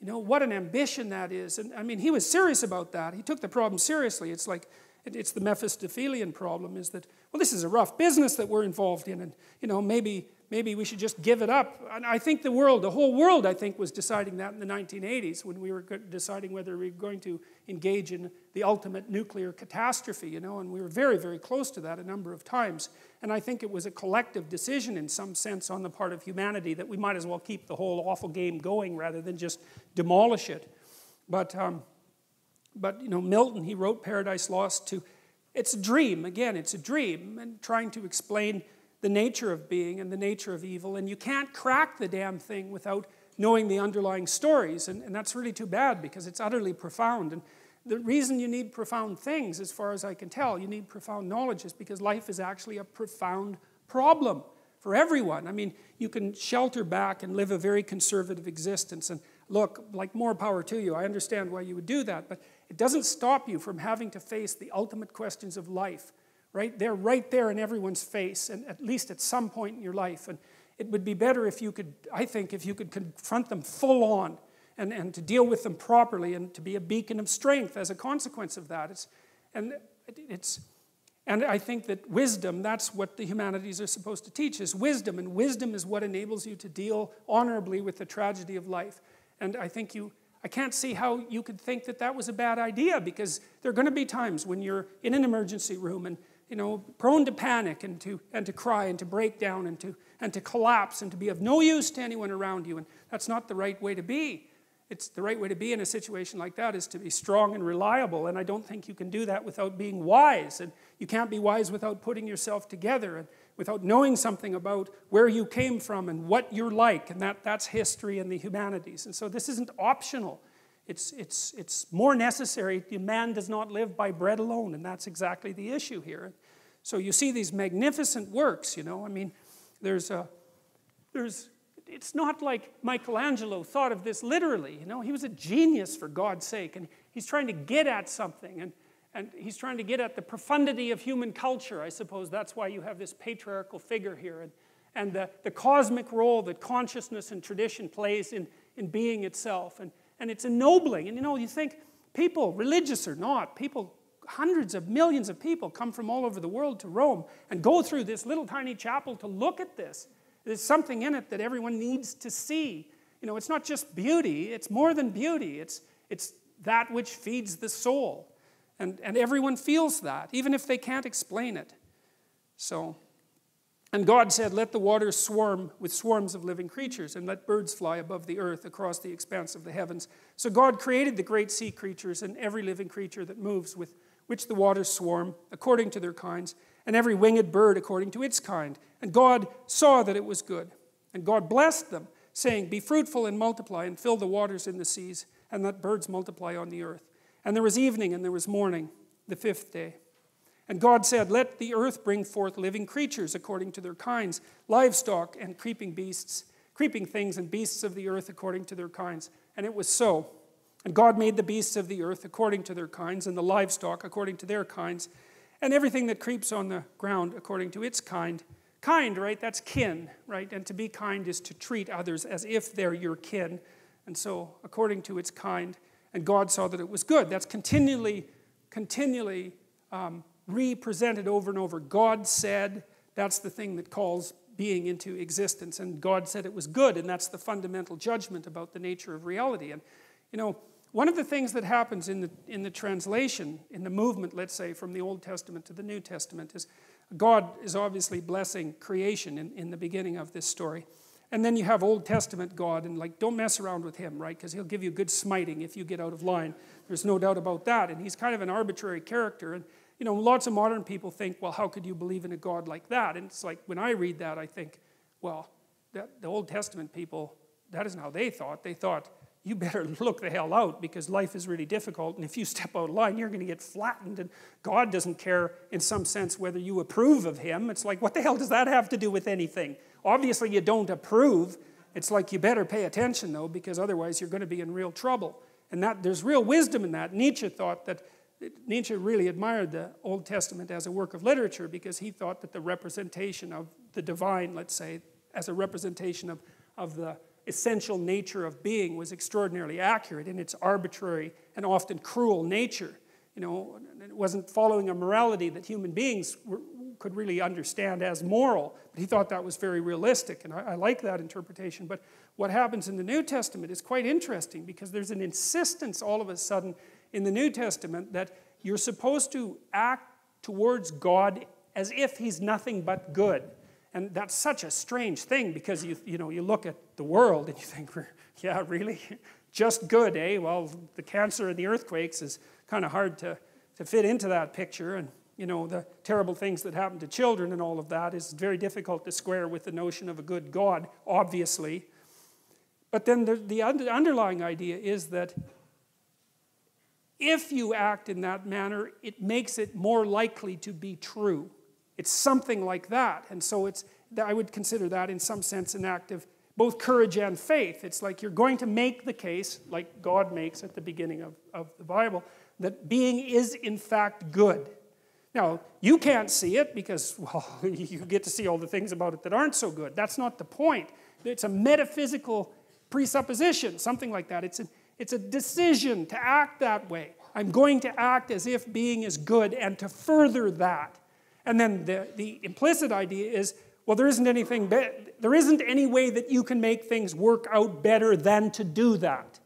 You know, what an ambition that is. And I mean, he was serious about that. He took the problem seriously. It's like, it's the Mephistophelian problem is that, well, this is a rough business that we're involved in, and, you know, maybe maybe we should just give it up. And I think the world, the whole world, I think, was deciding that in the 1980s when we were deciding whether we were going to engage in the ultimate nuclear catastrophe, you know, and we were very, very close to that a number of times. And I think it was a collective decision in some sense on the part of humanity that we might as well keep the whole awful game going rather than just demolish it. But, um, but you know, Milton, he wrote Paradise Lost to, it's a dream, again, it's a dream, and trying to explain the nature of being and the nature of evil, and you can't crack the damn thing without knowing the underlying stories. And, and that's really too bad because it's utterly profound. And the reason you need profound things, as far as I can tell, you need profound knowledge, is because life is actually a profound problem for everyone. I mean, you can shelter back and live a very conservative existence. And look, like more power to you. I understand why you would do that, but it doesn't stop you from having to face the ultimate questions of life right? They're right there in everyone's face, and at least at some point in your life. And it would be better if you could, I think, if you could confront them full on and, and to deal with them properly and to be a beacon of strength as a consequence of that. It's, and it's, and I think that wisdom, that's what the humanities are supposed to teach, is wisdom. And wisdom is what enables you to deal honorably with the tragedy of life. And I think you, I can't see how you could think that that was a bad idea because there are going to be times when you're in an emergency room and you know, prone to panic and to, and to cry and to break down and to, and to collapse and to be of no use to anyone around you. And that's not the right way to be. It's the right way to be in a situation like that is to be strong and reliable. And I don't think you can do that without being wise. And you can't be wise without putting yourself together and without knowing something about where you came from and what you're like. And that, that's history and the humanities. And so this isn't optional. It's, it's, it's more necessary. Man does not live by bread alone, and that's exactly the issue here. So you see these magnificent works, you know. I mean, there's a, there's, it's not like Michelangelo thought of this literally, you know. He was a genius for God's sake, and he's trying to get at something, and, and he's trying to get at the profundity of human culture. I suppose that's why you have this patriarchal figure here, and, and the, the cosmic role that consciousness and tradition plays in, in being itself. And, and it's ennobling. And you know, you think people, religious or not, people, hundreds of millions of people come from all over the world to Rome and go through this little tiny chapel to look at this. There's something in it that everyone needs to see. You know, it's not just beauty, it's more than beauty, it's, it's that which feeds the soul. And, and everyone feels that, even if they can't explain it. So. And God said, Let the waters swarm with swarms of living creatures, and let birds fly above the earth across the expanse of the heavens. So God created the great sea creatures and every living creature that moves, with which the waters swarm, according to their kinds, and every winged bird according to its kind. And God saw that it was good. And God blessed them, saying, Be fruitful and multiply, and fill the waters in the seas, and let birds multiply on the earth. And there was evening, and there was morning, the fifth day. And God said, Let the earth bring forth living creatures according to their kinds, livestock and creeping beasts, creeping things and beasts of the earth according to their kinds. And it was so. And God made the beasts of the earth according to their kinds, and the livestock according to their kinds, and everything that creeps on the ground according to its kind. Kind, right? That's kin, right? And to be kind is to treat others as if they're your kin. And so, according to its kind, and God saw that it was good. That's continually, continually um, represented over and over. God said, that's the thing that calls being into existence. And God said it was good, and that's the fundamental judgment about the nature of reality. And, you know, one of the things that happens in the, in the translation, in the movement, let's say, from the Old Testament to the New Testament, is God is obviously blessing creation in, in the beginning of this story. And then you have Old Testament God, and like, don't mess around with him, right? Because he'll give you good smiting if you get out of line. There's no doubt about that. And he's kind of an arbitrary character. And you know, lots of modern people think, well, how could you believe in a God like that? And it's like, when I read that, I think, well, that the Old Testament people, that isn't how they thought. They thought, you better look the hell out because life is really difficult. And if you step out of line, you're going to get flattened. And God doesn't care, in some sense, whether you approve of Him. It's like, what the hell does that have to do with anything? Obviously, you don't approve. It's like you better pay attention, though, because otherwise you're going to be in real trouble. And that, there's real wisdom in that. Nietzsche thought that, Nietzsche really admired the Old Testament as a work of literature because he thought that the representation of the divine, let's say, as a representation of, of the essential nature of being was extraordinarily accurate in its arbitrary and often cruel nature. You know, it wasn't following a morality that human beings were, could really understand as moral, but he thought that was very realistic, and I, I like that interpretation. But what happens in the New Testament is quite interesting because there's an insistence all of a sudden in the New Testament that you're supposed to act towards God as if he's nothing but good. And that's such a strange thing because you, you, know, you look at the world and you think, yeah, really? Just good, eh? Well, the cancer and the earthquakes is kind of hard to, to fit into that picture. And, you know, the terrible things that happen to children and all of that is very difficult to square with the notion of a good God, obviously. But then the, the underlying idea is that if you act in that manner, it makes it more likely to be true. It's something like that. And so it's, I would consider that in some sense an act of both courage and faith. It's like you're going to make the case, like God makes at the beginning of, of the Bible, that being is in fact good. Now, you can't see it because, well, you get to see all the things about it that aren't so good. That's not the point. It's a metaphysical presupposition, something like that. It's a, it's a decision to act that way. I'm going to act as if being is good and to further that. And then the, the implicit idea is well, there isn't anything, there isn't any way that you can make things work out better than to do that.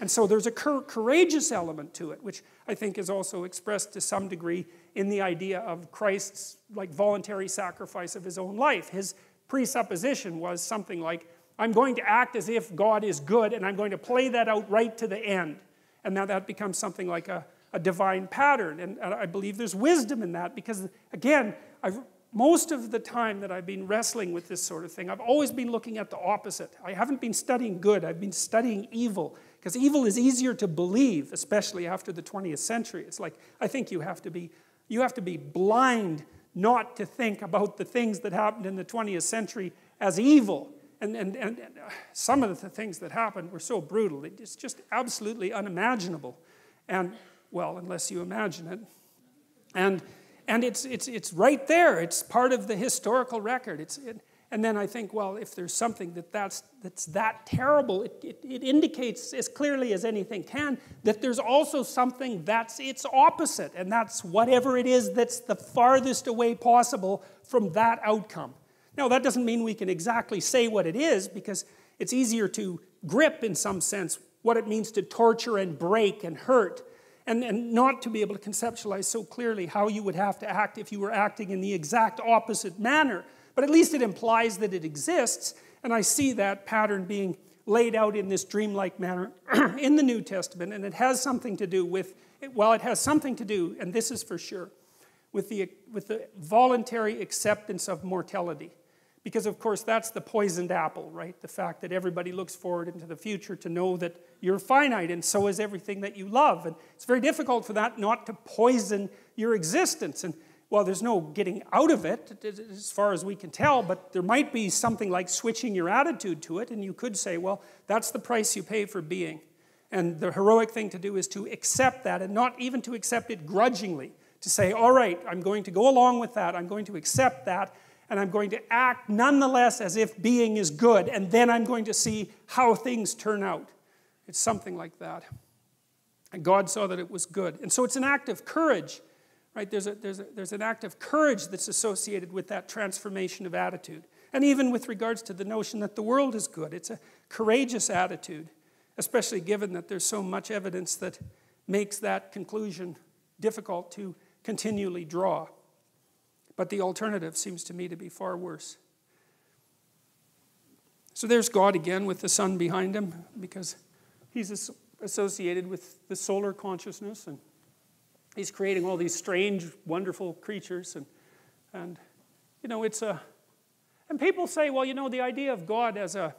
And so there's a courageous element to it, which I think is also expressed to some degree in the idea of Christ's like voluntary sacrifice of his own life. His presupposition was something like, I'm going to act as if God is good, and I'm going to play that out right to the end. And now that becomes something like a, a divine pattern. And I believe there's wisdom in that because, again, I've, most of the time that I've been wrestling with this sort of thing, I've always been looking at the opposite. I haven't been studying good, I've been studying evil. Because evil is easier to believe, especially after the 20th century. It's like, I think you have to be, you have to be blind not to think about the things that happened in the 20th century as evil. And, and, and, uh, some of the things that happened were so brutal, it's just absolutely unimaginable. And well, unless you imagine it. And, and it's, it's, it's right there. It's part of the historical record. It's, it, and then I think, well, if there's something that that's, that's that terrible, it, it, it, indicates as clearly as anything can that there's also something that's its opposite, and that's whatever it is that's the farthest away possible from that outcome. Now, that doesn't mean we can exactly say what it is, because it's easier to grip, in some sense, what it means to torture and break and hurt and, and not to be able to conceptualize so clearly how you would have to act if you were acting in the exact opposite manner. But at least it implies that it exists, and I see that pattern being laid out in this dreamlike manner in the New Testament, and it has something to do with, well, it has something to do, and this is for sure, with the, with the voluntary acceptance of mortality. Because, of course, that's the poisoned apple, right? The fact that everybody looks forward into the future to know that you're finite and so is everything that you love. And it's very difficult for that not to poison your existence. And, well, there's no getting out of it as far as we can tell, but there might be something like switching your attitude to it. And you could say, well, that's the price you pay for being. And the heroic thing to do is to accept that and not even to accept it grudgingly. To say, all right, I'm going to go along with that, I'm going to accept that and I'm going to act nonetheless as if being is good, and then I'm going to see how things turn out. It's something like that. And God saw that it was good. And so it's an act of courage, right? There's, a, there's, a, there's an act of courage that's associated with that transformation of attitude. And even with regards to the notion that the world is good, it's a courageous attitude, especially given that there's so much evidence that makes that conclusion difficult to continually draw. But the alternative seems to me to be far worse. So there's God again with the sun behind him because he's associated with the solar consciousness and he's creating all these strange, wonderful creatures. And, and you know, it's a, And people say, well, you know, the idea of God as a,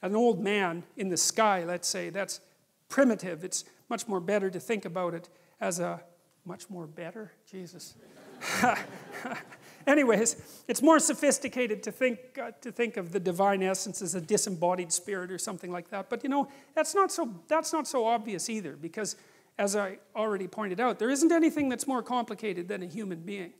an old man in the sky, let's say, that's primitive. It's much more better to think about it as a much more better, Jesus. Anyways, it's more sophisticated to think, uh, to think of the divine essence as a disembodied spirit or something like that. But you know, that's not, so, that's not so obvious either, because as I already pointed out, there isn't anything that's more complicated than a human being.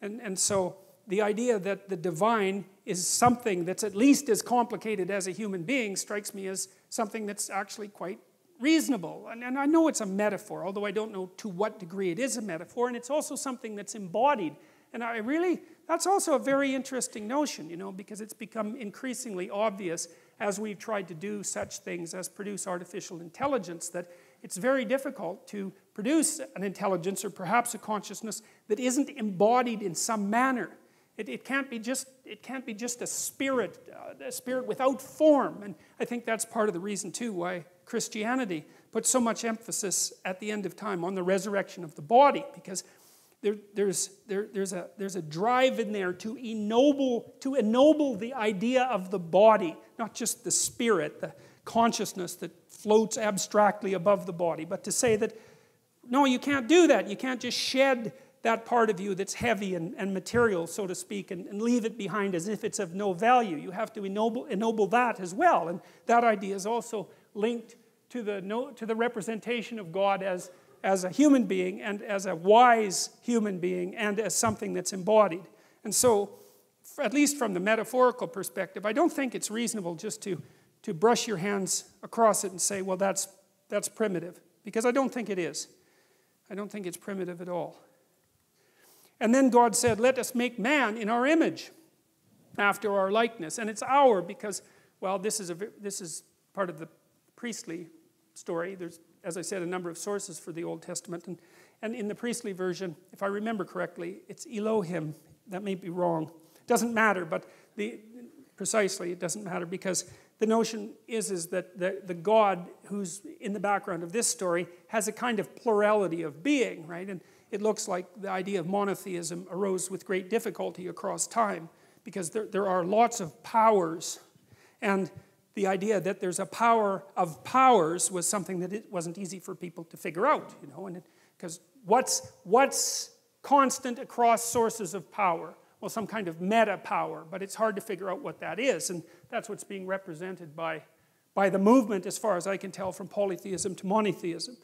And, and so the idea that the divine is something that's at least as complicated as a human being strikes me as something that's actually quite reasonable. And, and I know it's a metaphor, although I don't know to what degree it is a metaphor, and it's also something that's embodied. And I really, that's also a very interesting notion, you know, because it's become increasingly obvious as we've tried to do such things as produce artificial intelligence that it's very difficult to produce an intelligence or perhaps a consciousness that isn't embodied in some manner. It, it, can't, be just, it can't be just a spirit, uh, a spirit without form. And I think that's part of the reason, too, why Christianity puts so much emphasis at the end of time on the resurrection of the body, because there, there's, there, there's, a, there's a drive in there to ennoble, to ennoble the idea of the body, not just the spirit, the consciousness that floats abstractly above the body, but to say that, no, you can't do that. You can't just shed that part of you that's heavy and, and material, so to speak, and, and, leave it behind as if it's of no value. You have to ennoble, ennoble that as well. And that idea is also linked to the, no, to the representation of God as, as a human being and as a wise human being and as something that's embodied. And so, at least from the metaphorical perspective, I don't think it's reasonable just to, to brush your hands across it and say, well, that's, that's primitive, because I don't think it is. I don't think it's primitive at all. And then God said, Let us make man in our image, after our likeness. And it's our because, well, this is, a, this is part of the priestly story. There's, as I said, a number of sources for the Old Testament. And, and in the priestly version, if I remember correctly, it's Elohim. That may be wrong. Doesn't matter, but the, precisely, it doesn't matter because the notion is, is that the, the God who's in the background of this story has a kind of plurality of being, right? And it looks like the idea of monotheism arose with great difficulty across time because there, there are lots of powers. And the idea that there's a power of powers was something that it wasn't easy for people to figure out, you know, and because what's, what's constant across sources of power? Well, some kind of meta power, but it's hard to figure out what that is, and that's what's being represented by, by the movement, as far as I can tell, from polytheism to monotheism.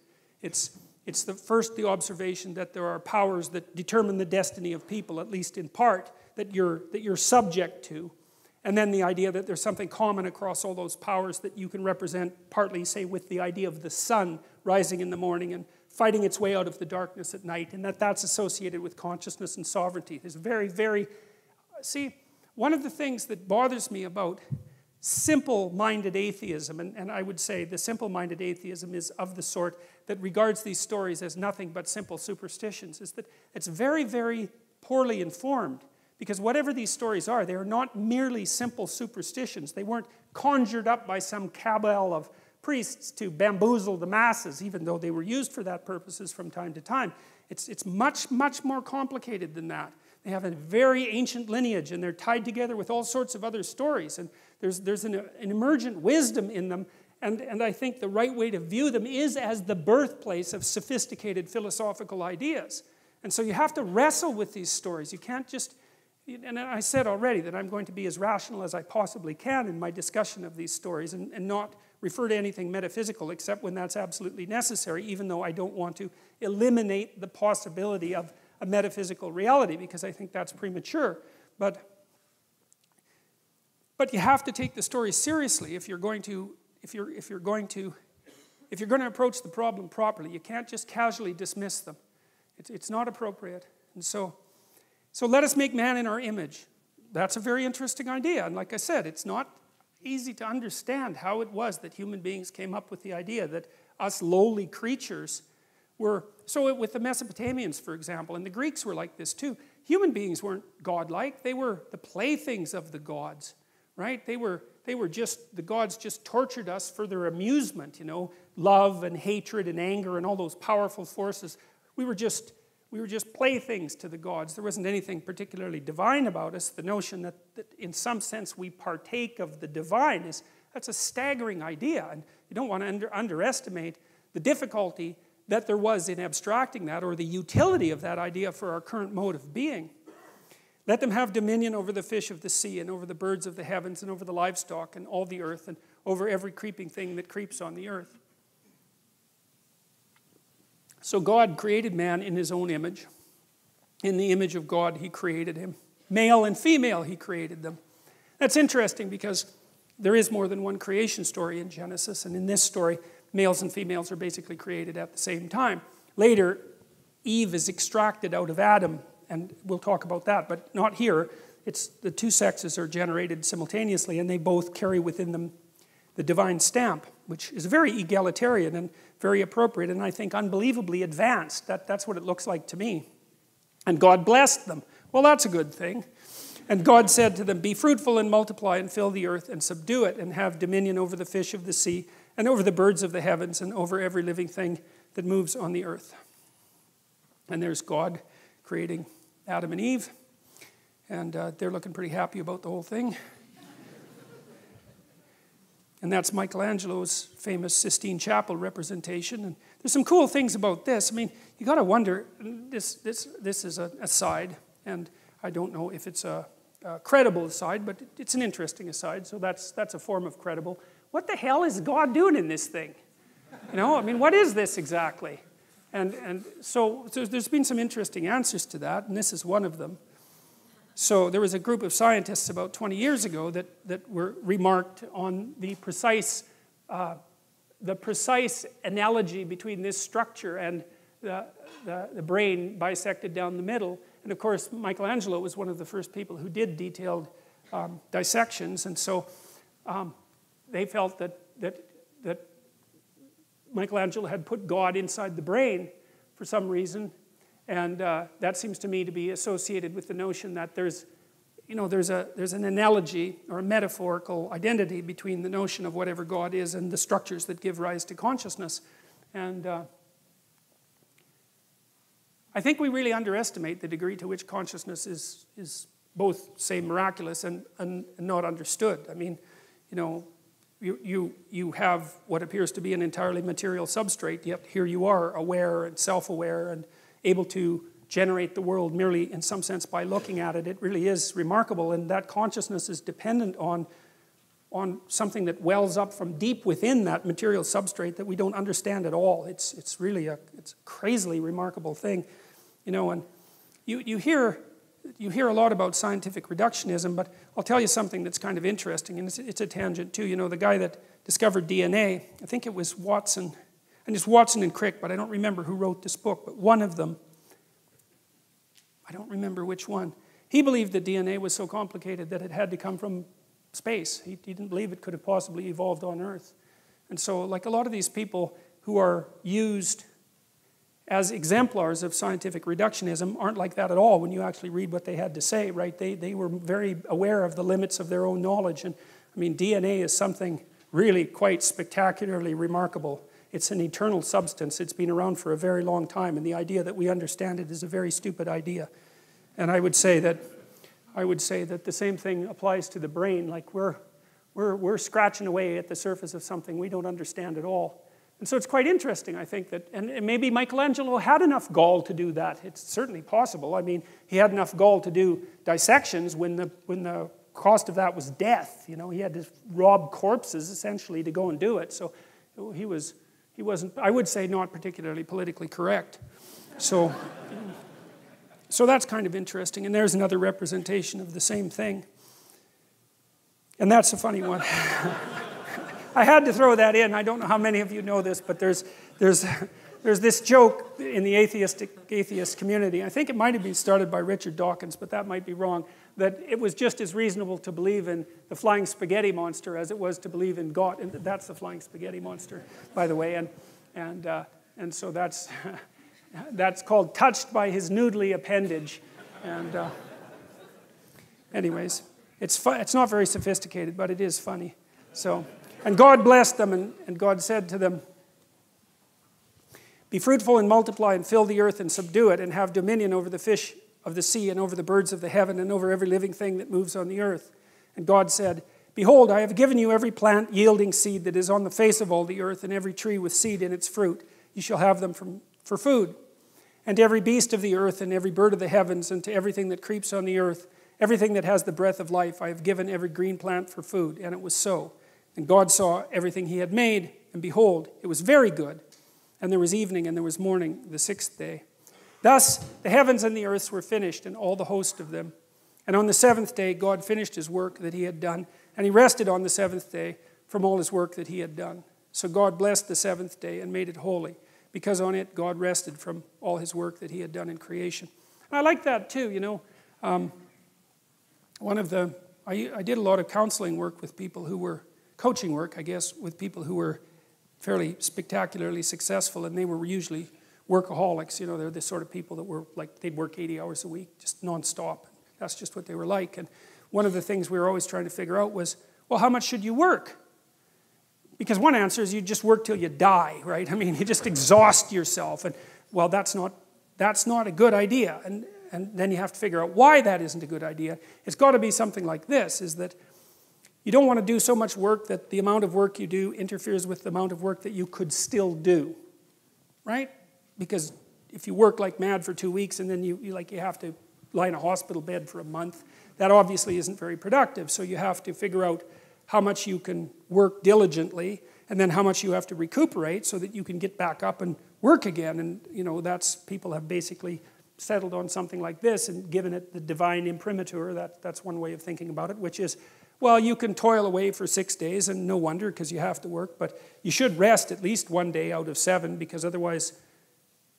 It's it's the first the observation that there are powers that determine the destiny of people, at least in part, that you're, that you're subject to. And then the idea that there's something common across all those powers that you can represent, partly, say, with the idea of the sun rising in the morning and fighting its way out of the darkness at night, and that that's associated with consciousness and sovereignty. It's very, very. See, one of the things that bothers me about simple minded atheism, and, and I would say the simple minded atheism is of the sort that regards these stories as nothing but simple superstitions, is that it's very, very poorly informed. Because whatever these stories are, they are not merely simple superstitions. They weren't conjured up by some cabal of priests to bamboozle the masses, even though they were used for that purposes from time to time. It's, it's much, much more complicated than that. They have a very ancient lineage and they're tied together with all sorts of other stories. And there's, there's an, an emergent wisdom in them. And, and I think the right way to view them is as the birthplace of sophisticated philosophical ideas. And so you have to wrestle with these stories. You can't just, and I said already that I'm going to be as rational as I possibly can in my discussion of these stories and, and not refer to anything metaphysical except when that's absolutely necessary, even though I don't want to eliminate the possibility of a metaphysical reality because I think that's premature. But, but you have to take the story seriously if you're going to, if you're, if you're going to, if you're going to approach the problem properly. You can't just casually dismiss them. It's, it's not appropriate. And so, so let us make man in our image. That's a very interesting idea. And like I said, it's not easy to understand how it was that human beings came up with the idea that us lowly creatures were so with the Mesopotamians, for example, and the Greeks were like this too. Human beings weren't godlike; they were the playthings of the gods, right? They were they were just the gods just tortured us for their amusement, you know, love and hatred and anger and all those powerful forces. We were just we were just playthings to the gods. There wasn't anything particularly divine about us. The notion that, that in some sense we partake of the divine is that's a staggering idea. And you don't want to under, underestimate the difficulty that there was in abstracting that or the utility of that idea for our current mode of being. Let them have dominion over the fish of the sea and over the birds of the heavens and over the livestock and all the earth and over every creeping thing that creeps on the earth. So God created man in his own image. In the image of God, he created him. Male and female, he created them. That's interesting because there is more than one creation story in Genesis, and in this story, males and females are basically created at the same time. Later, Eve is extracted out of Adam and we'll talk about that, but not here. It's the two sexes are generated simultaneously, and they both carry within them the divine stamp, which is very egalitarian and very appropriate, and I think unbelievably advanced. That, that's what it looks like to me. And God blessed them. Well, that's a good thing. And God said to them, Be fruitful and multiply and fill the earth and subdue it and have dominion over the fish of the sea and over the birds of the heavens and over every living thing that moves on the earth. And there's God creating Adam and Eve, and uh, they're looking pretty happy about the whole thing. and that's Michelangelo's famous Sistine Chapel representation. And there's some cool things about this. I mean, you got to wonder. This this this is a aside, and I don't know if it's a, a credible aside, but it's an interesting aside. So that's that's a form of credible. What the hell is God doing in this thing? You know, I mean, what is this exactly? And, and so, so there's been some interesting answers to that, and this is one of them. So there was a group of scientists about 20 years ago that, that were remarked on the precise, uh, the precise analogy between this structure and the, the, the, brain bisected down the middle. And of course, Michelangelo was one of the first people who did detailed um, dissections, and so um, they felt that, that, that Michelangelo had put God inside the brain for some reason. And uh, that seems to me to be associated with the notion that there's, you know, there's, a, there's an analogy or a metaphorical identity between the notion of whatever God is and the structures that give rise to consciousness. And uh, I think we really underestimate the degree to which consciousness is, is both, say, miraculous and, and, and not understood. I mean, you know, you, you, you have what appears to be an entirely material substrate, yet here you are aware and self aware and able to generate the world merely in some sense by looking at it. It really is remarkable, and that consciousness is dependent on, on something that wells up from deep within that material substrate that we don't understand at all. It's, it's really a, it's a crazily remarkable thing. You know, and you, you hear you hear a lot about scientific reductionism, but I'll tell you something that's kind of interesting, and it's, it's, a tangent too. You know, the guy that discovered DNA, I think it was Watson, and it's Watson and Crick, but I don't remember who wrote this book, but one of them, I don't remember which one, he believed that DNA was so complicated that it had to come from space. He, he didn't believe it could have possibly evolved on Earth. And so, like a lot of these people who are used as exemplars of scientific reductionism aren't like that at all when you actually read what they had to say, right? They, they were very aware of the limits of their own knowledge. And I mean, DNA is something really quite spectacularly remarkable. It's an eternal substance. It's been around for a very long time, and the idea that we understand it is a very stupid idea. And I would say that I would say that the same thing applies to the brain. Like we're, we're, we're scratching away at the surface of something we don't understand at all. And so it's quite interesting, I think, that, and maybe Michelangelo had enough gall to do that. It's certainly possible. I mean, he had enough gall to do dissections when the, when the cost of that was death. You know, he had to rob corpses essentially to go and do it. So oh, he was, he wasn't, I would say, not particularly politically correct. So, so that's kind of interesting. And there's another representation of the same thing. And that's a funny one. I had to throw that in. I don't know how many of you know this, but there's, there's, there's this joke in the atheistic, atheist community. I think it might have been started by Richard Dawkins, but that might be wrong. That it was just as reasonable to believe in the flying spaghetti monster as it was to believe in God. And that's the flying spaghetti monster, by the way. And, and, uh, and so that's, that's called touched by his noodly appendage. And, uh, anyways, it's, fu- it's not very sophisticated, but it is funny. So. And God blessed them, and, and God said to them, Be fruitful and multiply and fill the earth and subdue it and have dominion over the fish of the sea and over the birds of the heaven and over every living thing that moves on the earth. And God said, Behold, I have given you every plant yielding seed that is on the face of all the earth, and every tree with seed in its fruit. You shall have them from, for food. And to every beast of the earth, and every bird of the heavens, and to everything that creeps on the earth, everything that has the breath of life, I have given every green plant for food. And it was so. And God saw everything he had made, and behold, it was very good. And there was evening, and there was morning, the sixth day. Thus the heavens and the earth were finished, and all the host of them. And on the seventh day, God finished his work that he had done, and he rested on the seventh day from all his work that he had done. So God blessed the seventh day and made it holy, because on it God rested from all his work that he had done in creation. And I like that too, you know. Um, one of the, I, I did a lot of counseling work with people who were, coaching work, I guess, with people who were fairly spectacularly successful, and they were usually workaholics. You know, they're the sort of people that were like, they'd work 80 hours a week, just nonstop. That's just what they were like. And one of the things we were always trying to figure out was, well, how much should you work? Because one answer is you just work till you die, right? I mean, you just exhaust yourself. And well, that's not, that's not a good idea. And, and then you have to figure out why that isn't a good idea. It's got to be something like this, is that you don't want to do so much work that the amount of work you do interferes with the amount of work that you could still do, right? Because if you work like mad for two weeks and then you, you like you have to lie in a hospital bed for a month, that obviously isn't very productive. So you have to figure out how much you can work diligently and then how much you have to recuperate so that you can get back up and work again. And you know, that's people have basically settled on something like this and given it the divine imprimatur. That, that's one way of thinking about it, which is, well, you can toil away for six days, and no wonder because you have to work, but you should rest at least one day out of seven because otherwise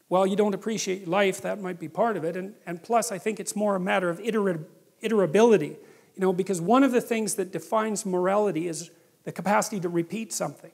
well, you don't appreciate life, that might be part of it. And, and plus, I think it's more a matter of iter- iterability, you know, because one of the things that defines morality is the capacity to repeat something,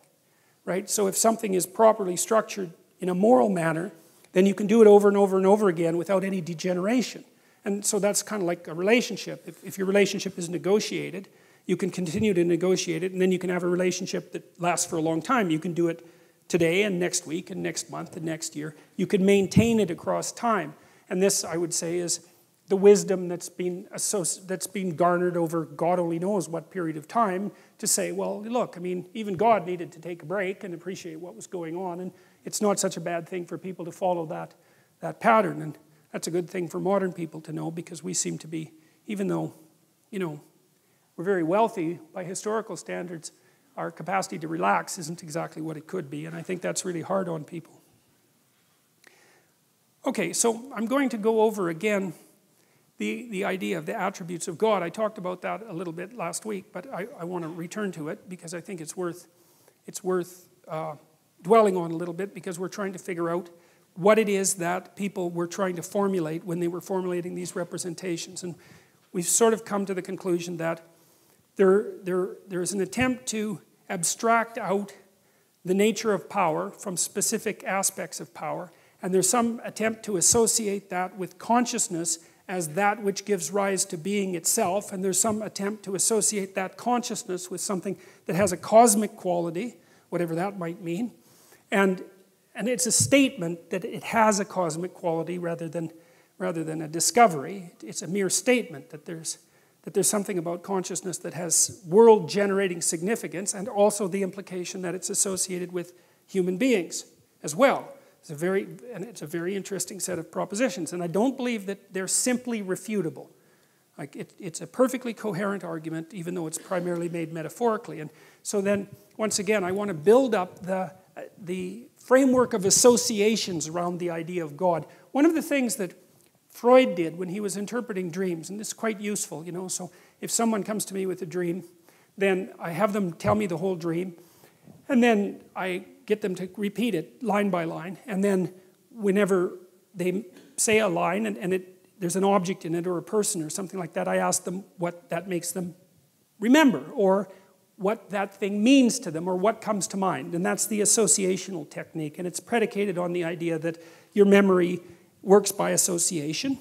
right? So if something is properly structured in a moral manner, then you can do it over and over and over again without any degeneration. And so that's kind of like a relationship. If, if your relationship is negotiated, you can continue to negotiate it, and then you can have a relationship that lasts for a long time. You can do it today and next week and next month and next year. You can maintain it across time. And this, I would say, is the wisdom that's been, that's been garnered over God only knows what period of time to say, well, look, I mean, even God needed to take a break and appreciate what was going on. And it's not such a bad thing for people to follow that, that pattern. And that's a good thing for modern people to know because we seem to be, even though, you know, we're very wealthy by historical standards, our capacity to relax isn't exactly what it could be, and I think that's really hard on people. Okay, so I'm going to go over again the, the idea of the attributes of God. I talked about that a little bit last week, but I, I want to return to it because I think it's worth, it's worth uh, dwelling on a little bit because we're trying to figure out what it is that people were trying to formulate when they were formulating these representations. And we've sort of come to the conclusion that there, there, there is an attempt to abstract out the nature of power from specific aspects of power, and there's some attempt to associate that with consciousness as that which gives rise to being itself, and there's some attempt to associate that consciousness with something that has a cosmic quality, whatever that might mean. And, and it's a statement that it has a cosmic quality rather than, rather than a discovery. It's a mere statement that there's that there's something about consciousness that has world generating significance and also the implication that it's associated with human beings as well. It's a very, and it's a very interesting set of propositions. And I don't believe that they're simply refutable. Like it, it's a perfectly coherent argument, even though it's primarily made metaphorically. And so then, once again, I want to build up the, the framework of associations around the idea of God. One of the things that Freud did when he was interpreting dreams, and this is quite useful, you know. So if someone comes to me with a dream, then I have them tell me the whole dream, and then I get them to repeat it line by line, and then whenever they say a line and, and it, there's an object in it or a person or something like that, I ask them what that makes them remember or what that thing means to them or what comes to mind. And that's the associational technique, and it's predicated on the idea that your memory works by association.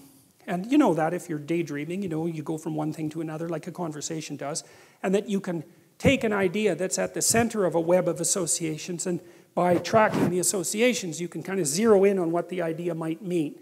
And you know that if you're daydreaming, you know, you go from one thing to another like a conversation does, and that you can take an idea that's at the center of a web of associations and by tracking the associations, you can kind of zero in on what the idea might mean.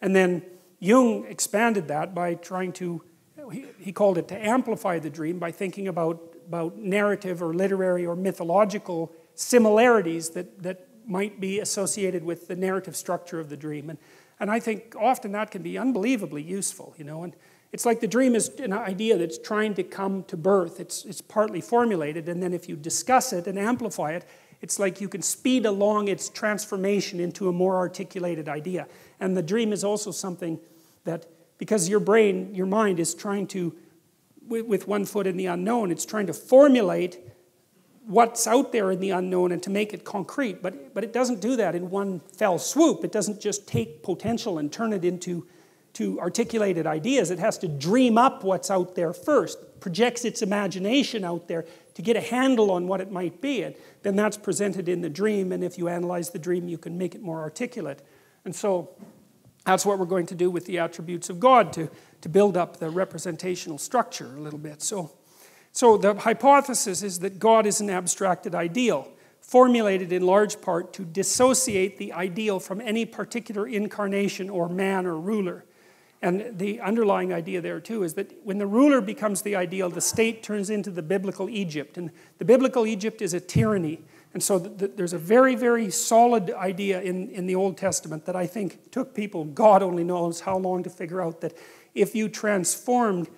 And then Jung expanded that by trying to, he, called it to amplify the dream by thinking about, about narrative or literary or mythological similarities that, that might be associated with the narrative structure of the dream. And, and I think often that can be unbelievably useful, you know. And it's like the dream is an idea that's trying to come to birth. It's, it's partly formulated, and then if you discuss it and amplify it, it's like you can speed along its transformation into a more articulated idea. And the dream is also something that, because your brain, your mind is trying to, with one foot in the unknown, it's trying to formulate what's out there in the unknown and to make it concrete. But, but it doesn't do that in one fell swoop. It doesn't just take potential and turn it into to articulated ideas. It has to dream up what's out there first, projects its imagination out there to get a handle on what it might be. And then that's presented in the dream, and if you analyze the dream, you can make it more articulate. And so that's what we're going to do with the attributes of God to, to build up the representational structure a little bit. So, so the hypothesis is that God is an abstracted ideal formulated in large part to dissociate the ideal from any particular incarnation or man or ruler. And the underlying idea there, too, is that when the ruler becomes the ideal, the state turns into the biblical Egypt. And the biblical Egypt is a tyranny. And so the, the, there's a very, very solid idea in, in the Old Testament that I think took people, God only knows how long to figure out, that if you transformed,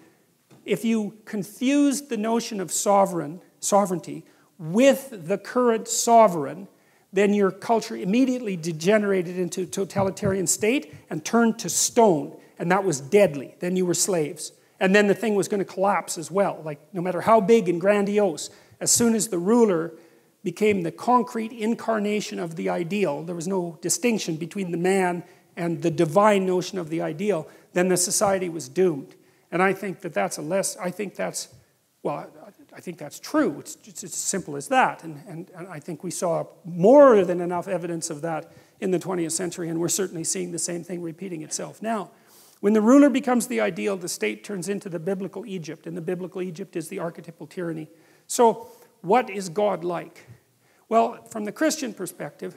if you confused the notion of sovereign, sovereignty with the current sovereign, then your culture immediately degenerated into a totalitarian state and turned to stone and that was deadly. Then you were slaves. And then the thing was going to collapse as well. Like, no matter how big and grandiose, as soon as the ruler became the concrete incarnation of the ideal, there was no distinction between the man and the divine notion of the ideal, then the society was doomed. And I think that that's a less, I think that's, well, I think that's true. It's, as simple as that. And, and, and I think we saw more than enough evidence of that in the 20th century, and we're certainly seeing the same thing repeating itself now. When the ruler becomes the ideal, the state turns into the biblical Egypt, and the biblical Egypt is the archetypal tyranny. So, what is God like? Well, from the Christian perspective,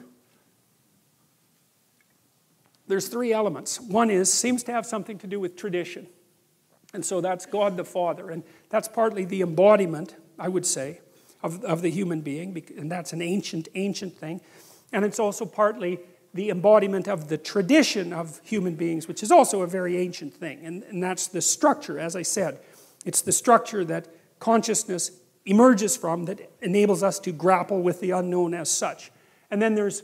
there's three elements. One is seems to have something to do with tradition. And so that's God the Father. And that's partly the embodiment, I would say, of, of the human being. And that's an ancient, ancient thing. And it's also partly the embodiment of the tradition of human beings, which is also a very ancient thing. And, and that's the structure, as I said. It's the structure that consciousness emerges from that enables us to grapple with the unknown as such. And then there's,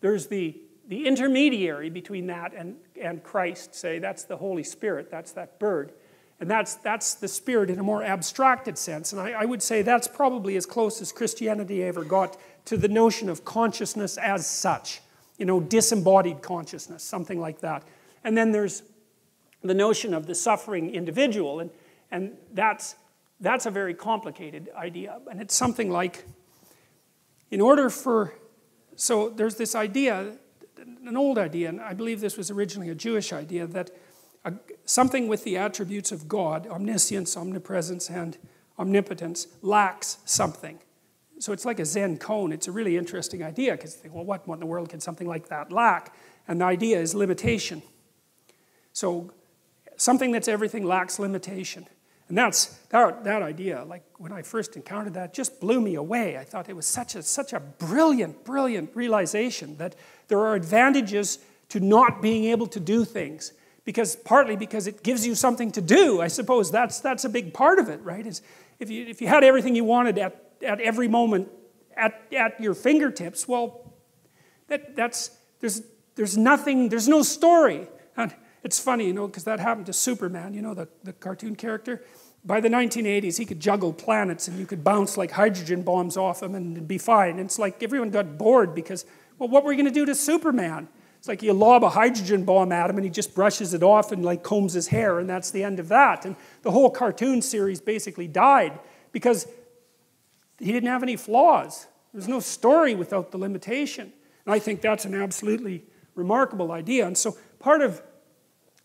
there's the, the intermediary between that and, and Christ, say, that's the Holy Spirit, that's that bird. And that's, that's the Spirit in a more abstracted sense. And I, I would say that's probably as close as Christianity ever got to the notion of consciousness as such you know, disembodied consciousness, something like that. And then there's the notion of the suffering individual, and, and that's, that's a very complicated idea. And it's something like, in order for, so there's this idea, an old idea, and I believe this was originally a Jewish idea, that a, something with the attributes of God, omniscience, omnipresence, and omnipotence, lacks something. So it's like a Zen koan. It's a really interesting idea because you think, well, what, what in the world can something like that lack? And the idea is limitation. So something that's everything lacks limitation. And that's that, that idea, like when I first encountered that, just blew me away. I thought it was such a, such a brilliant, brilliant realization that there are advantages to not being able to do things. Because partly because it gives you something to do. I suppose that's, that's a big part of it, right? Is if you, if you had everything you wanted at at every moment at, at your fingertips, well, that, that's, there's, there's nothing, there's no story. And it's funny, you know, because that happened to Superman, you know, the, the cartoon character. By the 1980s, he could juggle planets and you could bounce like hydrogen bombs off him and it'd be fine. And it's like everyone got bored because, well, what were you going to do to Superman? It's like you lob a hydrogen bomb at him and he just brushes it off and like combs his hair and that's the end of that. And the whole cartoon series basically died because he didn't have any flaws. There's no story without the limitation. And I think that's an absolutely remarkable idea. And so part of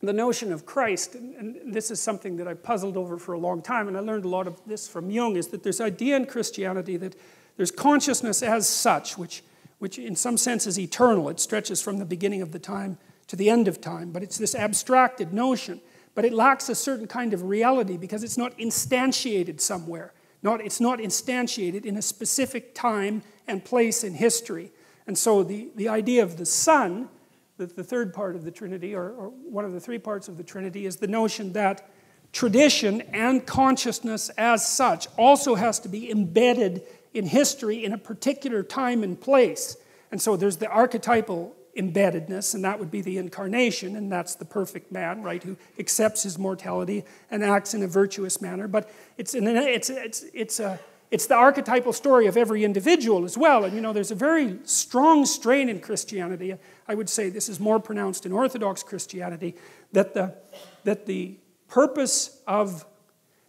the notion of Christ, and, this is something that I puzzled over for a long time, and I learned a lot of this from Jung, is that there's idea in Christianity that there's consciousness as such, which, which in some sense is eternal. It stretches from the beginning of the time to the end of time, but it's this abstracted notion. But it lacks a certain kind of reality because it's not instantiated somewhere. Not, it's not instantiated in a specific time and place in history. And so the, the idea of the Son, the, the third part of the Trinity, or, or one of the three parts of the Trinity, is the notion that tradition and consciousness as such also has to be embedded in history in a particular time and place. And so there's the archetypal embeddedness, and that would be the incarnation, and that's the perfect man, right, who accepts his mortality and acts in a virtuous manner. But it's, an, it's, it's, it's, a, it's the archetypal story of every individual as well. And you know, there's a very strong strain in Christianity. I would say this is more pronounced in Orthodox Christianity that the, that the purpose of,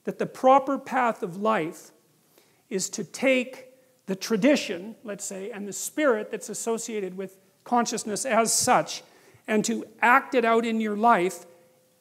that the proper path of life is to take the tradition, let's say, and the spirit that's associated with consciousness as such, and to act it out in your life,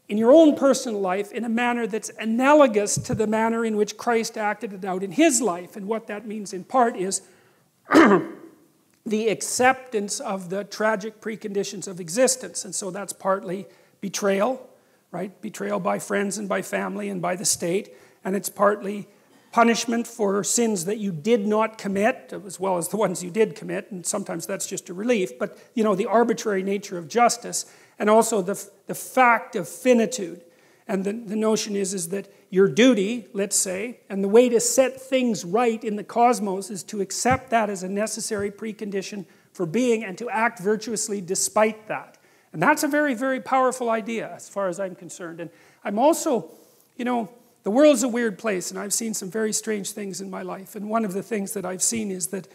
in your own personal life, in a manner that's analogous to the manner in which Christ acted it out in his life. And what that means in part is the acceptance of the tragic preconditions of existence. And so that's partly betrayal, right? Betrayal by friends and by family and by the state. And it's partly punishment for sins that you did not commit, as well as the ones you did commit, and sometimes that's just a relief, but you know, the arbitrary nature of justice, and also the, the fact of finitude. And the, the notion is, is that your duty, let's say, and the way to set things right in the cosmos is to accept that as a necessary precondition for being and to act virtuously despite that. And that's a very, very powerful idea as far as I'm concerned. And I'm also, you know, the world's a weird place, and I've seen some very strange things in my life. And one of the things that I've seen is that,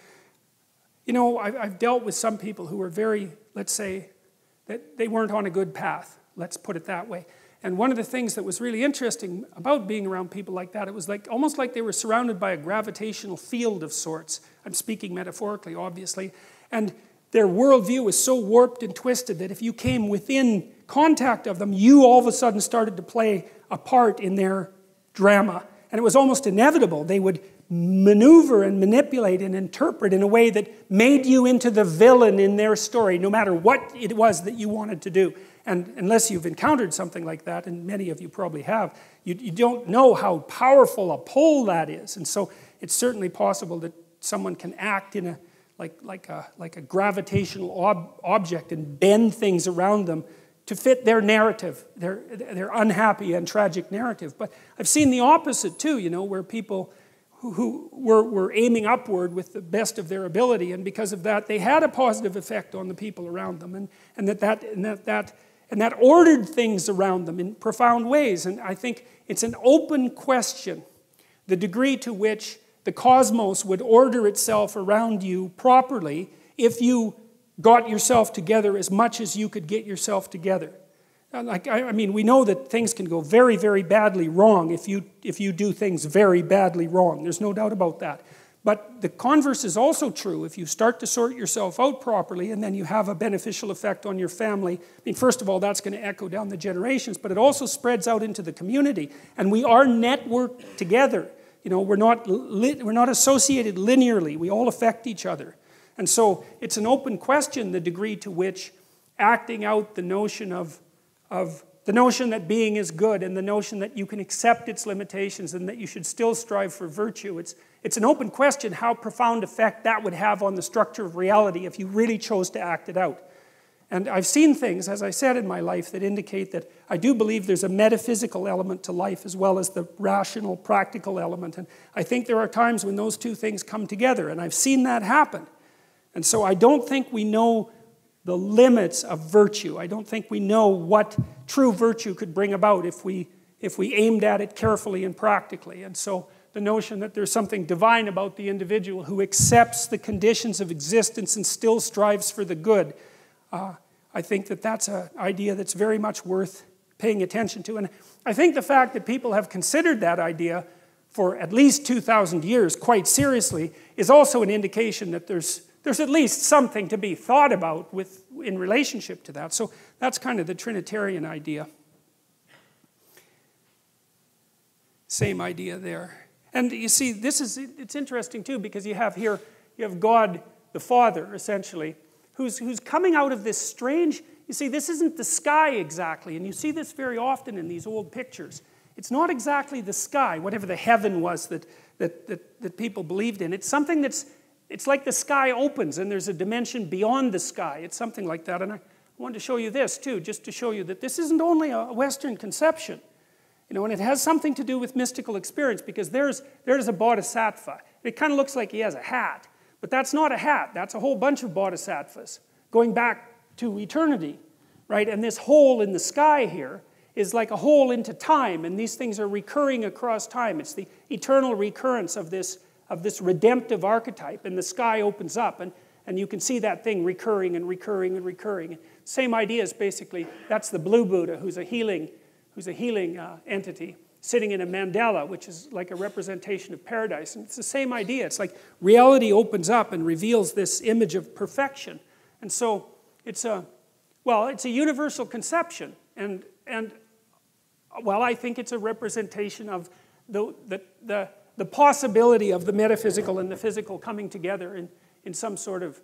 you know, I've dealt with some people who were very, let's say, that they weren't on a good path. Let's put it that way. And one of the things that was really interesting about being around people like that, it was like almost like they were surrounded by a gravitational field of sorts. I'm speaking metaphorically, obviously. And their worldview was so warped and twisted that if you came within contact of them, you all of a sudden started to play a part in their drama. And it was almost inevitable. They would maneuver and manipulate and interpret in a way that made you into the villain in their story, no matter what it was that you wanted to do. And unless you've encountered something like that, and many of you probably have, you, you don't know how powerful a pull that is. And so it's certainly possible that someone can act in a like, like, a, like a gravitational ob- object and bend things around them to fit their narrative, their, their unhappy and tragic narrative. But I've seen the opposite too, you know, where people who, who were, were aiming upward with the best of their ability, and because of that, they had a positive effect on the people around them, and, and, that, that, and, that, that, and that ordered things around them in profound ways. And I think it's an open question the degree to which the cosmos would order itself around you properly if you got yourself together as much as you could get yourself together. Like, I mean, we know that things can go very, very badly wrong if you, if you do things very badly wrong. There's no doubt about that. But the converse is also true. If you start to sort yourself out properly and then you have a beneficial effect on your family, I mean, first of all, that's going to echo down the generations, but it also spreads out into the community. And we are networked together. You know, we're not, we're not associated linearly, we all affect each other. And so it's an open question the degree to which acting out the notion of, of the notion that being is good and the notion that you can accept its limitations and that you should still strive for virtue. It's, it's an open question how profound effect that would have on the structure of reality if you really chose to act it out. And I've seen things, as I said, in my life that indicate that I do believe there's a metaphysical element to life as well as the rational, practical element. And I think there are times when those two things come together, and I've seen that happen. And so I don't think we know the limits of virtue. I don't think we know what true virtue could bring about if we, if we aimed at it carefully and practically. And so the notion that there's something divine about the individual who accepts the conditions of existence and still strives for the good, uh, I think that that's an idea that's very much worth paying attention to. And I think the fact that people have considered that idea for at least 2,000 years quite seriously is also an indication that there's there's at least something to be thought about with, in relationship to that. So that's kind of the Trinitarian idea. Same idea there. And you see, this is it's interesting too, because you have here, you have God, the Father, essentially, who's, who's coming out of this strange. You see, this isn't the sky exactly, and you see this very often in these old pictures. It's not exactly the sky, whatever the heaven was that, that, that, that people believed in. It's something that's, it's like the sky opens and there's a dimension beyond the sky. It's something like that. And I wanted to show you this too, just to show you that this isn't only a Western conception. You know, and it has something to do with mystical experience because there's, there's a bodhisattva. It kind of looks like he has a hat, but that's not a hat. That's a whole bunch of bodhisattvas going back to eternity, right? And this hole in the sky here is like a hole into time, and these things are recurring across time. It's the eternal recurrence of this, of this redemptive archetype, and the sky opens up, and, and you can see that thing recurring and recurring and recurring. Same idea is basically that's the blue Buddha, who's a healing who's a healing uh, entity, sitting in a mandala, which is like a representation of paradise. And it's the same idea. It's like reality opens up and reveals this image of perfection. And so it's a, well, it's a universal conception. And, and well, I think it's a representation of the, the, the, the possibility of the metaphysical and the physical coming together in, in, some sort of,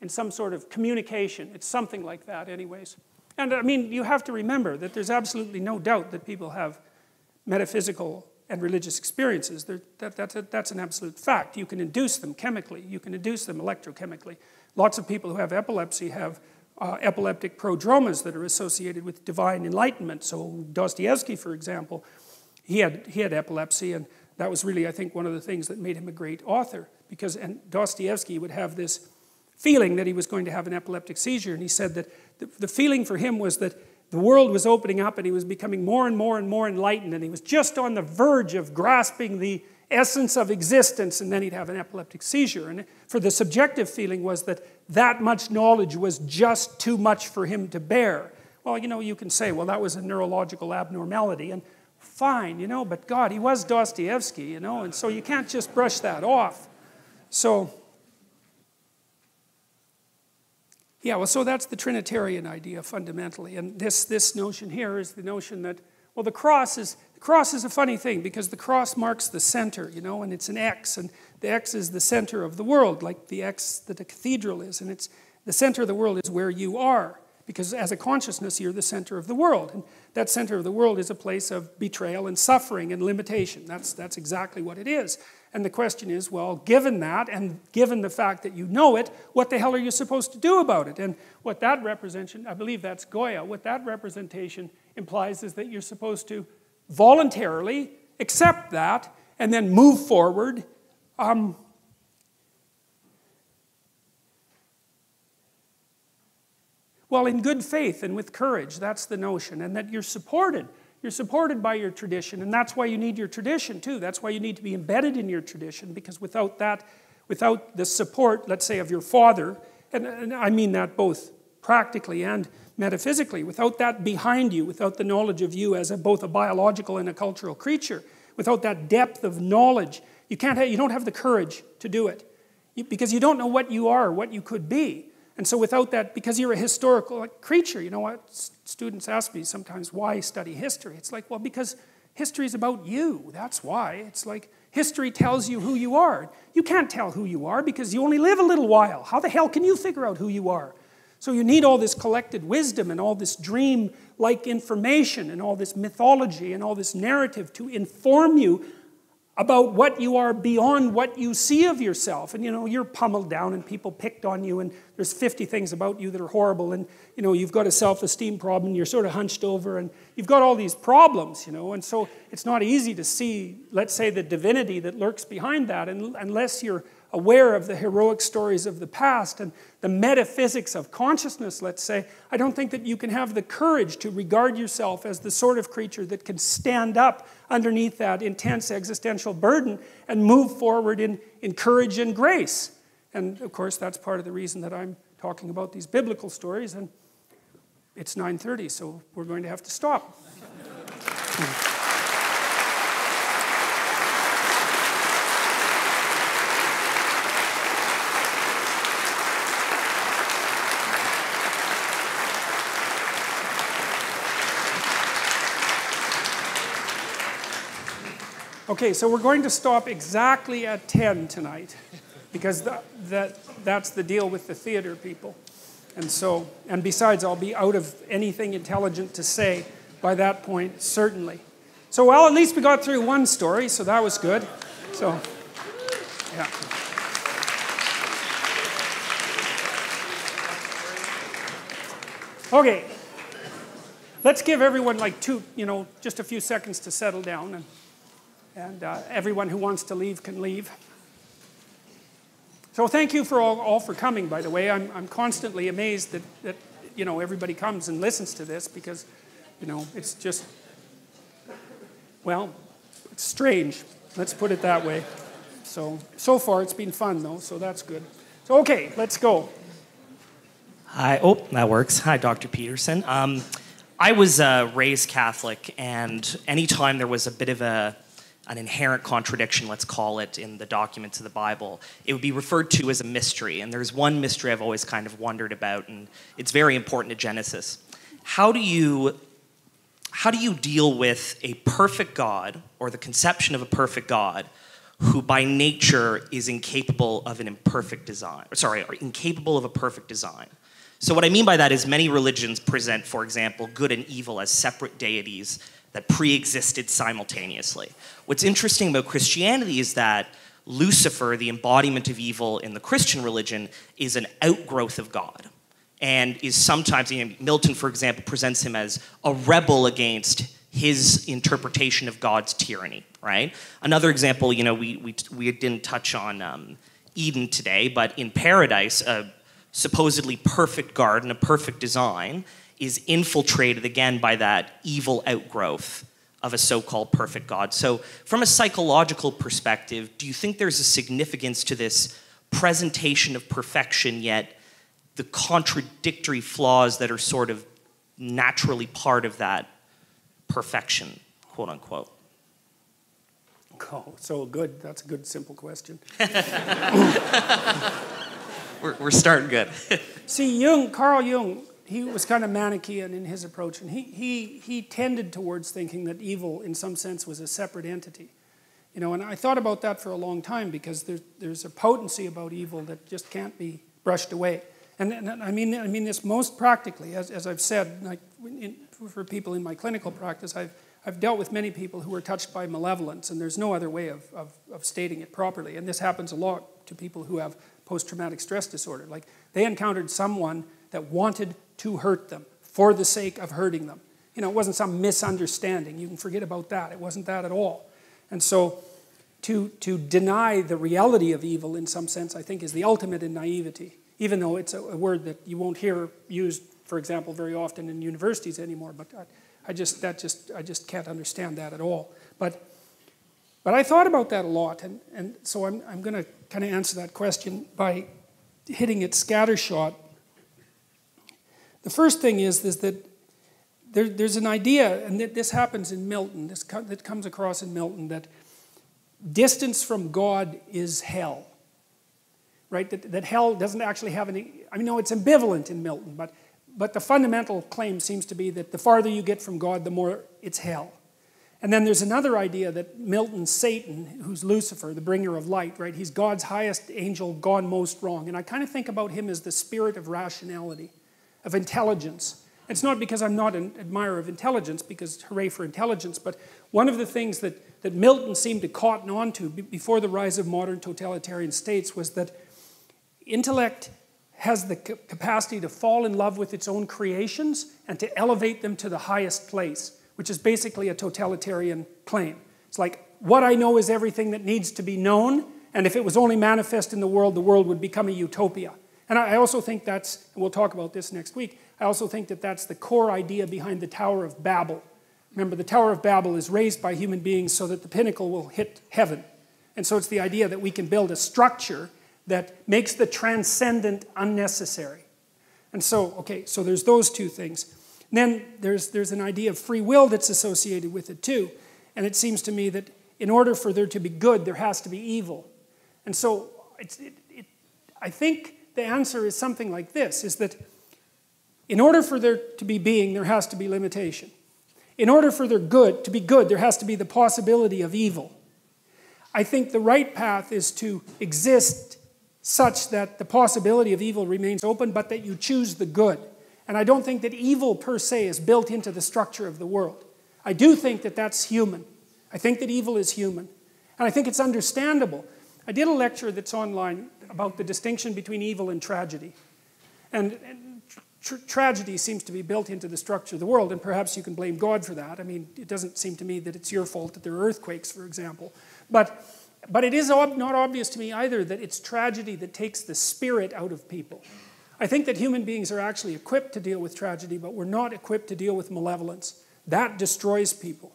in some sort of communication. It's something like that, anyways. And I mean, you have to remember that there's absolutely no doubt that people have metaphysical and religious experiences. That, that's, that's an absolute fact. You can induce them chemically, you can induce them electrochemically. Lots of people who have epilepsy have uh, epileptic prodromas that are associated with divine enlightenment. So, Dostoevsky, for example, he had, he had epilepsy, and that was really, I think, one of the things that made him a great author. Because and Dostoevsky would have this feeling that he was going to have an epileptic seizure, and he said that the, the feeling for him was that the world was opening up and he was becoming more and more and more enlightened, and he was just on the verge of grasping the essence of existence, and then he'd have an epileptic seizure. And for the subjective feeling was that that much knowledge was just too much for him to bear. Well, you know, you can say, well, that was a neurological abnormality, and fine, you know, but God, he was Dostoevsky, you know, and so you can't just brush that off. So, Yeah, well, so that's the Trinitarian idea fundamentally. And this, this notion here is the notion that, well, the cross is, the cross is a funny thing because the cross marks the center, you know, and it's an X, and the X is the center of the world, like the X that a cathedral is. And it's the center of the world is where you are, because as a consciousness, you're the center of the world. And that center of the world is a place of betrayal and suffering and limitation. That's, that's exactly what it is. And the question is, well, given that, and given the fact that you know it, what the hell are you supposed to do about it? And what that representation, I believe that's Goya, what that representation implies is that you're supposed to voluntarily accept that and then move forward. Um, well, in good faith and with courage, that's the notion, and that you're supported you're supported by your tradition, and that's why you need your tradition too. That's why you need to be embedded in your tradition, because without that, without the support, let's say, of your father, and, and I mean that both practically and metaphysically, without that behind you, without the knowledge of you as a, both a biological and a cultural creature, without that depth of knowledge, you, can't have, you don't have the courage to do it. Because you don't know what you are, what you could be. And so, without that, because you're a historical creature, you know what? Students ask me sometimes, why study history? It's like, well, because history is about you. That's why. It's like history tells you who you are. You can't tell who you are because you only live a little while. How the hell can you figure out who you are? So, you need all this collected wisdom and all this dream like information and all this mythology and all this narrative to inform you about what you are beyond what you see of yourself. And you know, you're pummeled down and people picked on you and there's 50 things about you that are horrible and you know, you've got a self-esteem problem you're sort of hunched over and you've got all these problems, you know. And so it's not easy to see, let's say, the divinity that lurks behind that unless you're aware of the heroic stories of the past and the metaphysics of consciousness, let's say, I don't think that you can have the courage to regard yourself as the sort of creature that can stand up underneath that intense existential burden and move forward in, in courage and grace. And of course, that's part of the reason that I'm talking about these biblical stories. And it's 9:30, so we're going to have to stop. Okay, so we're going to stop exactly at 10 tonight. because that, that, that's the deal with the theater people. And so, and besides, I'll be out of anything intelligent to say by that point, certainly. So, well, at least we got through one story, so that was good. So, yeah. Okay. Let's give everyone like two, you know, just a few seconds to settle down, and, and uh, everyone who wants to leave can leave. So thank you for all, all for coming, by the way. I'm, I'm constantly amazed that, that, you know, everybody comes and listens to this because, you know, it's just, well, it's strange. Let's put it that way. So, so far it's been fun though, so that's good. So, okay, let's go. Hi, oh, that works. Hi, Dr. Peterson. Um, I was uh, raised Catholic, and anytime there was a bit of a an inherent contradiction, let's call it, in the documents of the Bible, it would be referred to as a mystery. And there's one mystery I've always kind of wondered about, and it's very important to Genesis. How do you how do you deal with a perfect God or the conception of a perfect God who by nature is incapable of an imperfect design? Sorry, or incapable of a perfect design. So what I mean by that is many religions present, for example, good and evil as separate deities that pre-existed simultaneously. What's interesting about Christianity is that Lucifer, the embodiment of evil in the Christian religion, is an outgrowth of God and is sometimes, you know, Milton, for example, presents him as a rebel against his interpretation of God's tyranny, right? Another example, you know, we, we, we didn't touch on um, Eden today, but in paradise, a supposedly perfect garden, a perfect design, is infiltrated again by that evil outgrowth of a so called perfect God. So, from a psychological perspective, do you think there's a significance to this presentation of perfection, yet the contradictory flaws that are sort of naturally part of that perfection, quote unquote? Oh, so good. That's a good, simple question. we're, we're starting good. See, Jung, Carl Jung, he was kind of Manichaean in his approach, and he, he, he tended towards thinking that evil, in some sense, was a separate entity. You know, and I thought about that for a long time because there's, there's a potency about evil that just can't be brushed away. And, and I, mean, I mean this most practically, as, as I've said, like in, for people in my clinical practice, I've, I've dealt with many people who are touched by malevolence, and there's no other way of, of, of stating it properly. And this happens a lot to people who have post traumatic stress disorder. Like they encountered someone that wanted to hurt them for the sake of hurting them. You know, it wasn't some misunderstanding. You can forget about that. It wasn't that at all. And so to, to deny the reality of evil in some sense, I think, is the ultimate in naivety, even though it's a, a word that you won't hear used, for example, very often in universities anymore. But I, I, just, that just, I just can't understand that at all. But, but I thought about that a lot, and, and so I'm, I'm going to kind of answer that question by hitting it scattershot the first thing is, is that there, there's an idea, and that this happens in Milton, this that comes across in Milton, that distance from God is hell. Right? That, that hell doesn't actually have any, I mean, no, it's ambivalent in Milton, but, but the fundamental claim seems to be that the farther you get from God, the more it's hell. And then there's another idea that Milton, Satan, who's Lucifer, the bringer of light, right? He's God's highest angel, gone most wrong. And I kind of think about him as the spirit of rationality of intelligence. It's not because I'm not an admirer of intelligence, because hooray for intelligence, but one of the things that, that Milton seemed to cotton on to before the rise of modern totalitarian states was that intellect has the capacity to fall in love with its own creations and to elevate them to the highest place, which is basically a totalitarian claim. It's like, what I know is everything that needs to be known, and if it was only manifest in the world, the world would become a utopia. And I also think that's, and we'll talk about this next week, I also think that that's the core idea behind the Tower of Babel. Remember, the Tower of Babel is raised by human beings so that the pinnacle will hit heaven. And so it's the idea that we can build a structure that makes the transcendent unnecessary. And so, okay, so there's those two things. And then there's, there's an idea of free will that's associated with it too. And it seems to me that in order for there to be good, there has to be evil. And so it, it, I think the answer is something like this is that in order for there to be being, there has to be limitation. In order for there good to be good, there has to be the possibility of evil. I think the right path is to exist such that the possibility of evil remains open, but that you choose the good. And I don't think that evil per se is built into the structure of the world. I do think that that's human. I think that evil is human. And I think it's understandable. I did a lecture that's online about the distinction between evil and tragedy. And, and tr- tragedy seems to be built into the structure of the world, and perhaps you can blame God for that. I mean, it doesn't seem to me that it's your fault that there are earthquakes, for example. But, but it is ob- not obvious to me either that it's tragedy that takes the spirit out of people. I think that human beings are actually equipped to deal with tragedy, but we're not equipped to deal with malevolence. That destroys people.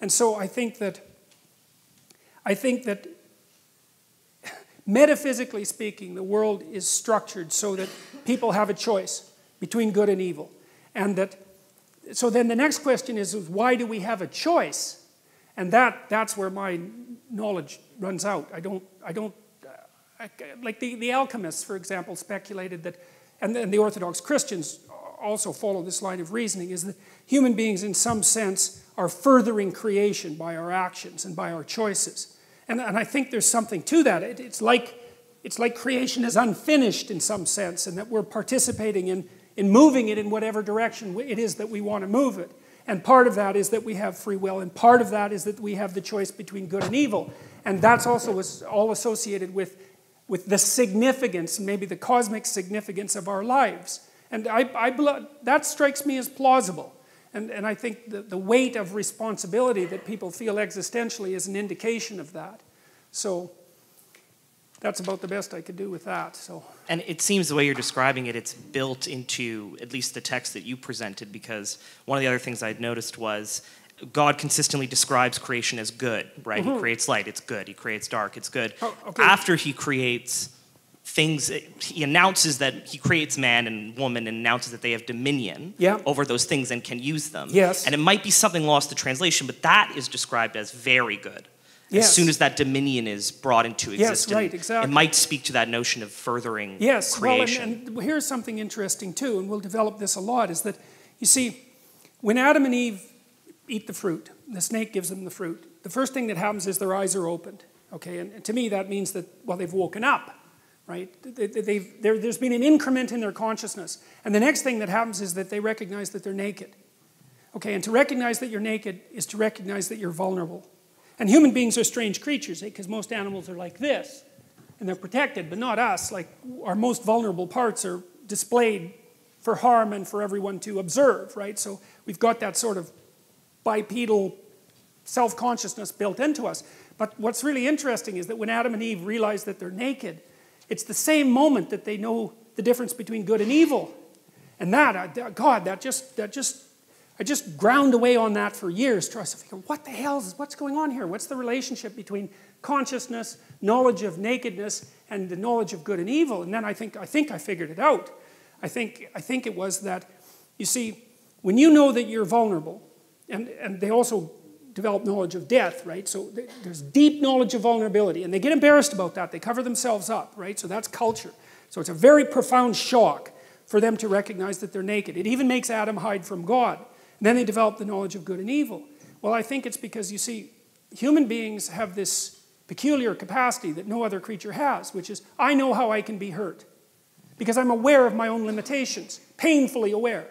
And so I think that I think that metaphysically speaking, the world is structured so that people have a choice between good and evil. And that so then the next question is, why do we have a choice? And that that's where my knowledge runs out. I don't I don't uh, like the, the alchemists, for example, speculated that, and and the Orthodox Christians also follow this line of reasoning, is that human beings, in some sense, are furthering creation by our actions and by our choices. And, and I think there's something to that. It, it's, like, it's like creation is unfinished in some sense, and that we're participating in, in moving it in whatever direction it is that we want to move it. And part of that is that we have free will, and part of that is that we have the choice between good and evil. And that's also all associated with, with the significance, maybe the cosmic significance of our lives. And I, I, that strikes me as plausible. And, and I think the, the weight of responsibility that people feel existentially is an indication of that. So that's about the best I could do with that. So. And it seems the way you're describing it, it's built into at least the text that you presented, because one of the other things I'd noticed was God consistently describes creation as good, right? Mm-hmm. He creates light, it's good. He creates dark, it's good. Oh, okay. After he creates things he announces that he creates man and woman and announces that they have dominion yeah. over those things and can use them yes and it might be something lost to translation but that is described as very good yes. as soon as that dominion is brought into existence yes, right, exactly. it might speak to that notion of furthering yes creation. well and, and here's something interesting too and we'll develop this a lot is that you see when adam and eve eat the fruit the snake gives them the fruit the first thing that happens is their eyes are opened okay and to me that means that well they've woken up right? There, has been an increment in their consciousness. And the next thing that happens is that they recognize that they're naked. Okay, and to recognize that you're naked is to recognize that you're vulnerable. And human beings are strange creatures, because eh? most animals are like this, and they're protected, but not us. Like our most vulnerable parts are displayed for harm and for everyone to observe, right? So we've got that sort of bipedal self consciousness built into us. But what's really interesting is that when Adam and Eve realize that they're naked, it's the same moment that they know the difference between good and evil. And uh, that, God, that just, that just, I just ground away on that for years, trying to figure, what the hell is, what's going on here? What's the relationship between consciousness, knowledge of nakedness, and the knowledge of good and evil? And then I think, I think I figured it out. I think, I think it was that, you see, when you know that you're vulnerable, and, and they also develop knowledge of death, right? So there's deep knowledge of vulnerability, and they get embarrassed about that. They cover themselves up, right? So that's culture. So it's a very profound shock for them to recognize that they're naked. It even makes Adam hide from God. And then they develop the knowledge of good and evil. Well, I think it's because you see, human beings have this peculiar capacity that no other creature has, which is I know how I can be hurt because I'm aware of my own limitations, painfully aware.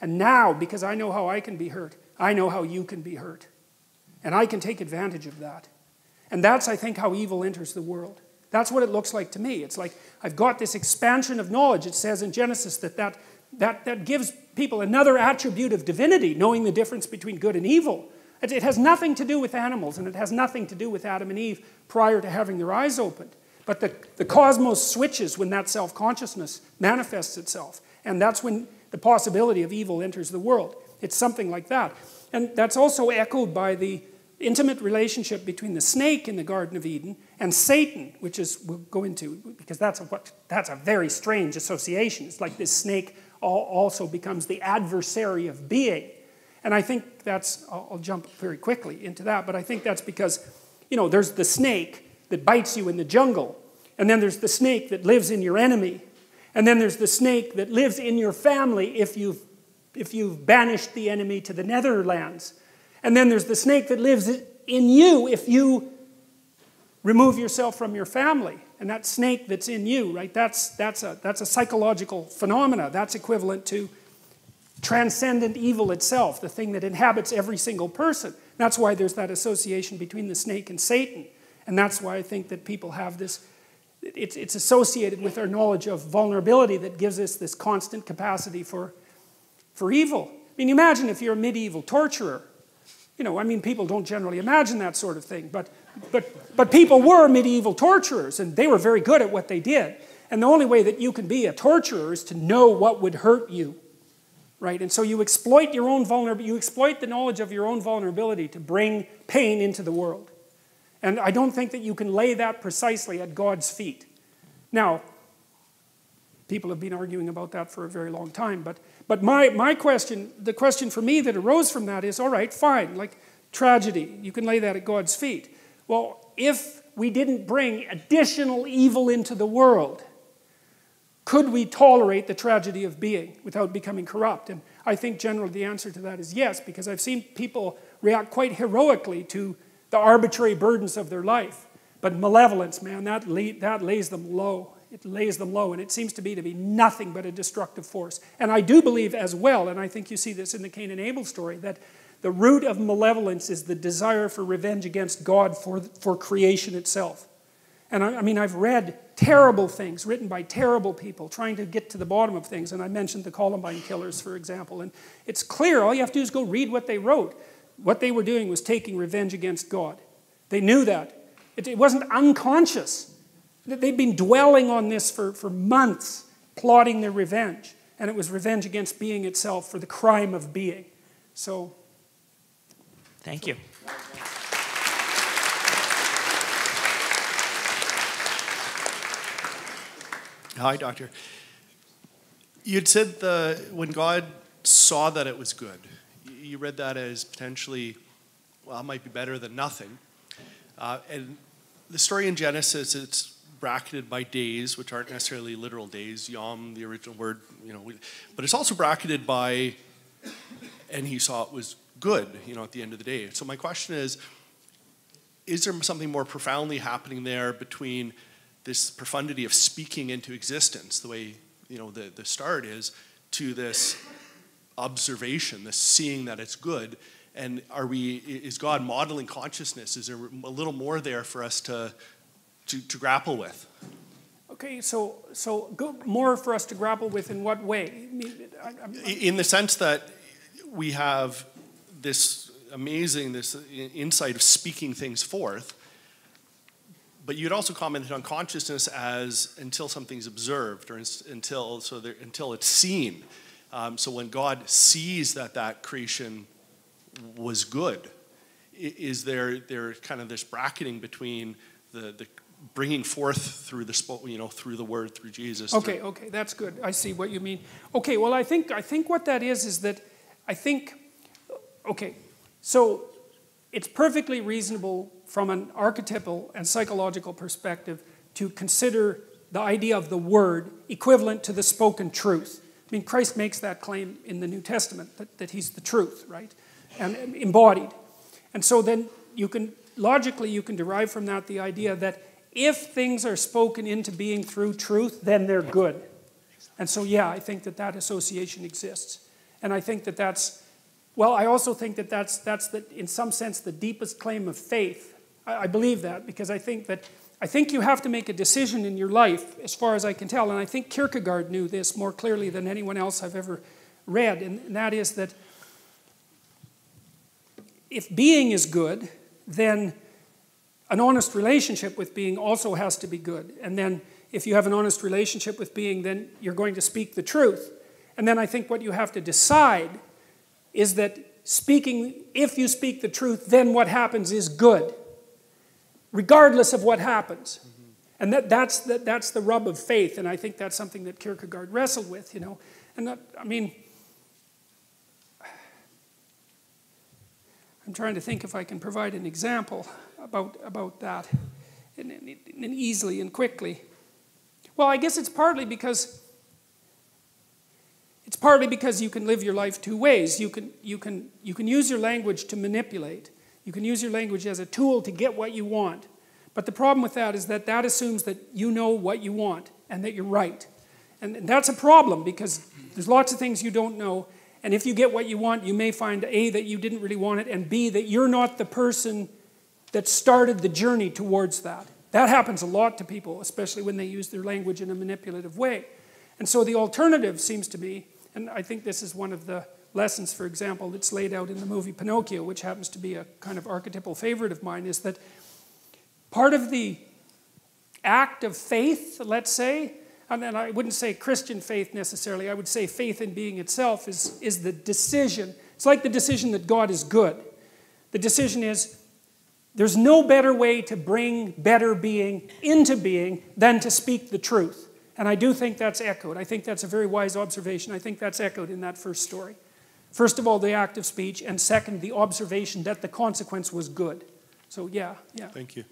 And now, because I know how I can be hurt, I know how you can be hurt. And I can take advantage of that. And that's, I think, how evil enters the world. That's what it looks like to me. It's like I've got this expansion of knowledge. It says in Genesis that that, that, that gives people another attribute of divinity, knowing the difference between good and evil. It, it has nothing to do with animals, and it has nothing to do with Adam and Eve prior to having their eyes opened. But the, the cosmos switches when that self consciousness manifests itself. And that's when the possibility of evil enters the world. It's something like that. And that's also echoed by the intimate relationship between the snake in the Garden of Eden and Satan, which is, we'll go into, because that's a, what, that's a very strange association. It's like this snake also becomes the adversary of being. And I think that's, I'll jump very quickly into that, but I think that's because, you know, there's the snake that bites you in the jungle, and then there's the snake that lives in your enemy, and then there's the snake that lives in your family if you've, if you've banished the enemy to the Netherlands. And then there's the snake that lives in you if you remove yourself from your family and that snake that's in you, right? That's, that's, a, that's a psychological phenomena. That's equivalent to transcendent evil itself, the thing that inhabits every single person. That's why there's that association between the snake and Satan. And that's why I think that people have this, it's, it's associated with our knowledge of vulnerability that gives us this constant capacity for, for evil. I mean, imagine if you're a medieval torturer. You know, I mean, people don't generally imagine that sort of thing, but, but, but people were medieval torturers, and they were very good at what they did. And the only way that you can be a torturer is to know what would hurt you right? And so you exploit your own vulnerability, you exploit the knowledge of your own vulnerability to bring pain into the world. And I don't think that you can lay that precisely at God's feet. Now, people have been arguing about that for a very long time, but, but my, my question, the question for me that arose from that is all right, fine, like tragedy, you can lay that at God's feet. Well, if we didn't bring additional evil into the world, could we tolerate the tragedy of being without becoming corrupt? And I think generally the answer to that is yes, because I've seen people react quite heroically to the arbitrary burdens of their life. But malevolence, man, that, lay, that lays them low. It lays them low, and it seems to be to be nothing but a destructive force. And I do believe as well, and I think you see this in the Cain and Abel story, that the root of malevolence is the desire for revenge against God for, for creation itself. And I, I mean, I've read terrible things written by terrible people trying to get to the bottom of things. And I mentioned the Columbine killers, for example. And it's clear, all you have to do is go read what they wrote. What they were doing was taking revenge against God. They knew that. It, it wasn't unconscious. They'd been dwelling on this for, for months, plotting their revenge. And it was revenge against being itself for the crime of being. So. Thank you. Hi, Doctor. You'd said the, when God saw that it was good, you read that as potentially, well, it might be better than nothing. Uh, and the story in Genesis, it's bracketed by days, which aren't necessarily literal days, yom, the original word, you know, but it's also bracketed by, and he saw it was good, you know, at the end of the day. So my question is, is there something more profoundly happening there between this profundity of speaking into existence, the way you know the, the start is, to this observation, this seeing that it's good. And are we is God modeling consciousness? Is there a little more there for us to to, to grapple with? Okay, so so go, more for us to grapple with in what way? I in the sense that we have this amazing this insight of speaking things forth but you'd also commented on consciousness as until something's observed or until so there, until it's seen. Um, so when God sees that that creation was good, is there there kind of this bracketing between the the bringing forth through the you know through the word through Jesus? Okay, okay, that's good. I see what you mean. Okay, well I think I think what that is is that I think okay, so it's perfectly reasonable from an archetypal and psychological perspective to consider the idea of the word equivalent to the spoken truth. I mean, Christ makes that claim in the New Testament that, that he's the truth, right? And embodied. And so then you can, logically, you can derive from that the idea that if things are spoken into being through truth, then they're good. And so, yeah, I think that that association exists. And I think that that's, well, I also think that that's, that's the, in some sense the deepest claim of faith I, I believe that because I think that I think you have to make a decision in your life, as far as I can tell, and I think Kierkegaard knew this more clearly than anyone else I've ever read, and that is that if being is good, then an honest relationship with being also has to be good. And then if you have an honest relationship with being, then you're going to speak the truth. And then I think what you have to decide is that speaking, if you speak the truth, then what happens is good regardless of what happens. And that, that's, the, that's the rub of faith, and I think that's something that Kierkegaard wrestled with, you know. And that, I mean, I'm trying to think if I can provide an example about, about that and, and, and easily and quickly. Well, I guess it's partly because it's partly because you can live your life two ways. You can, you can, you can use your language to manipulate, you can use your language as a tool to get what you want. But the problem with that is that that assumes that you know what you want and that you're right. And that's a problem because there's lots of things you don't know. And if you get what you want, you may find A, that you didn't really want it, and B, that you're not the person that started the journey towards that. That happens a lot to people, especially when they use their language in a manipulative way. And so the alternative seems to be, and I think this is one of the lessons, for example, that's laid out in the movie Pinocchio, which happens to be a kind of archetypal favorite of mine, is that part of the act of faith, let's say, and I wouldn't say Christian faith necessarily, I would say faith in being itself is, is the decision. It's like the decision that God is good. The decision is there's no better way to bring better being into being than to speak the truth. And I do think that's echoed. I think that's a very wise observation. I think that's echoed in that first story. First of all, the act of speech, and second, the observation that the consequence was good. So, yeah, yeah. Thank you.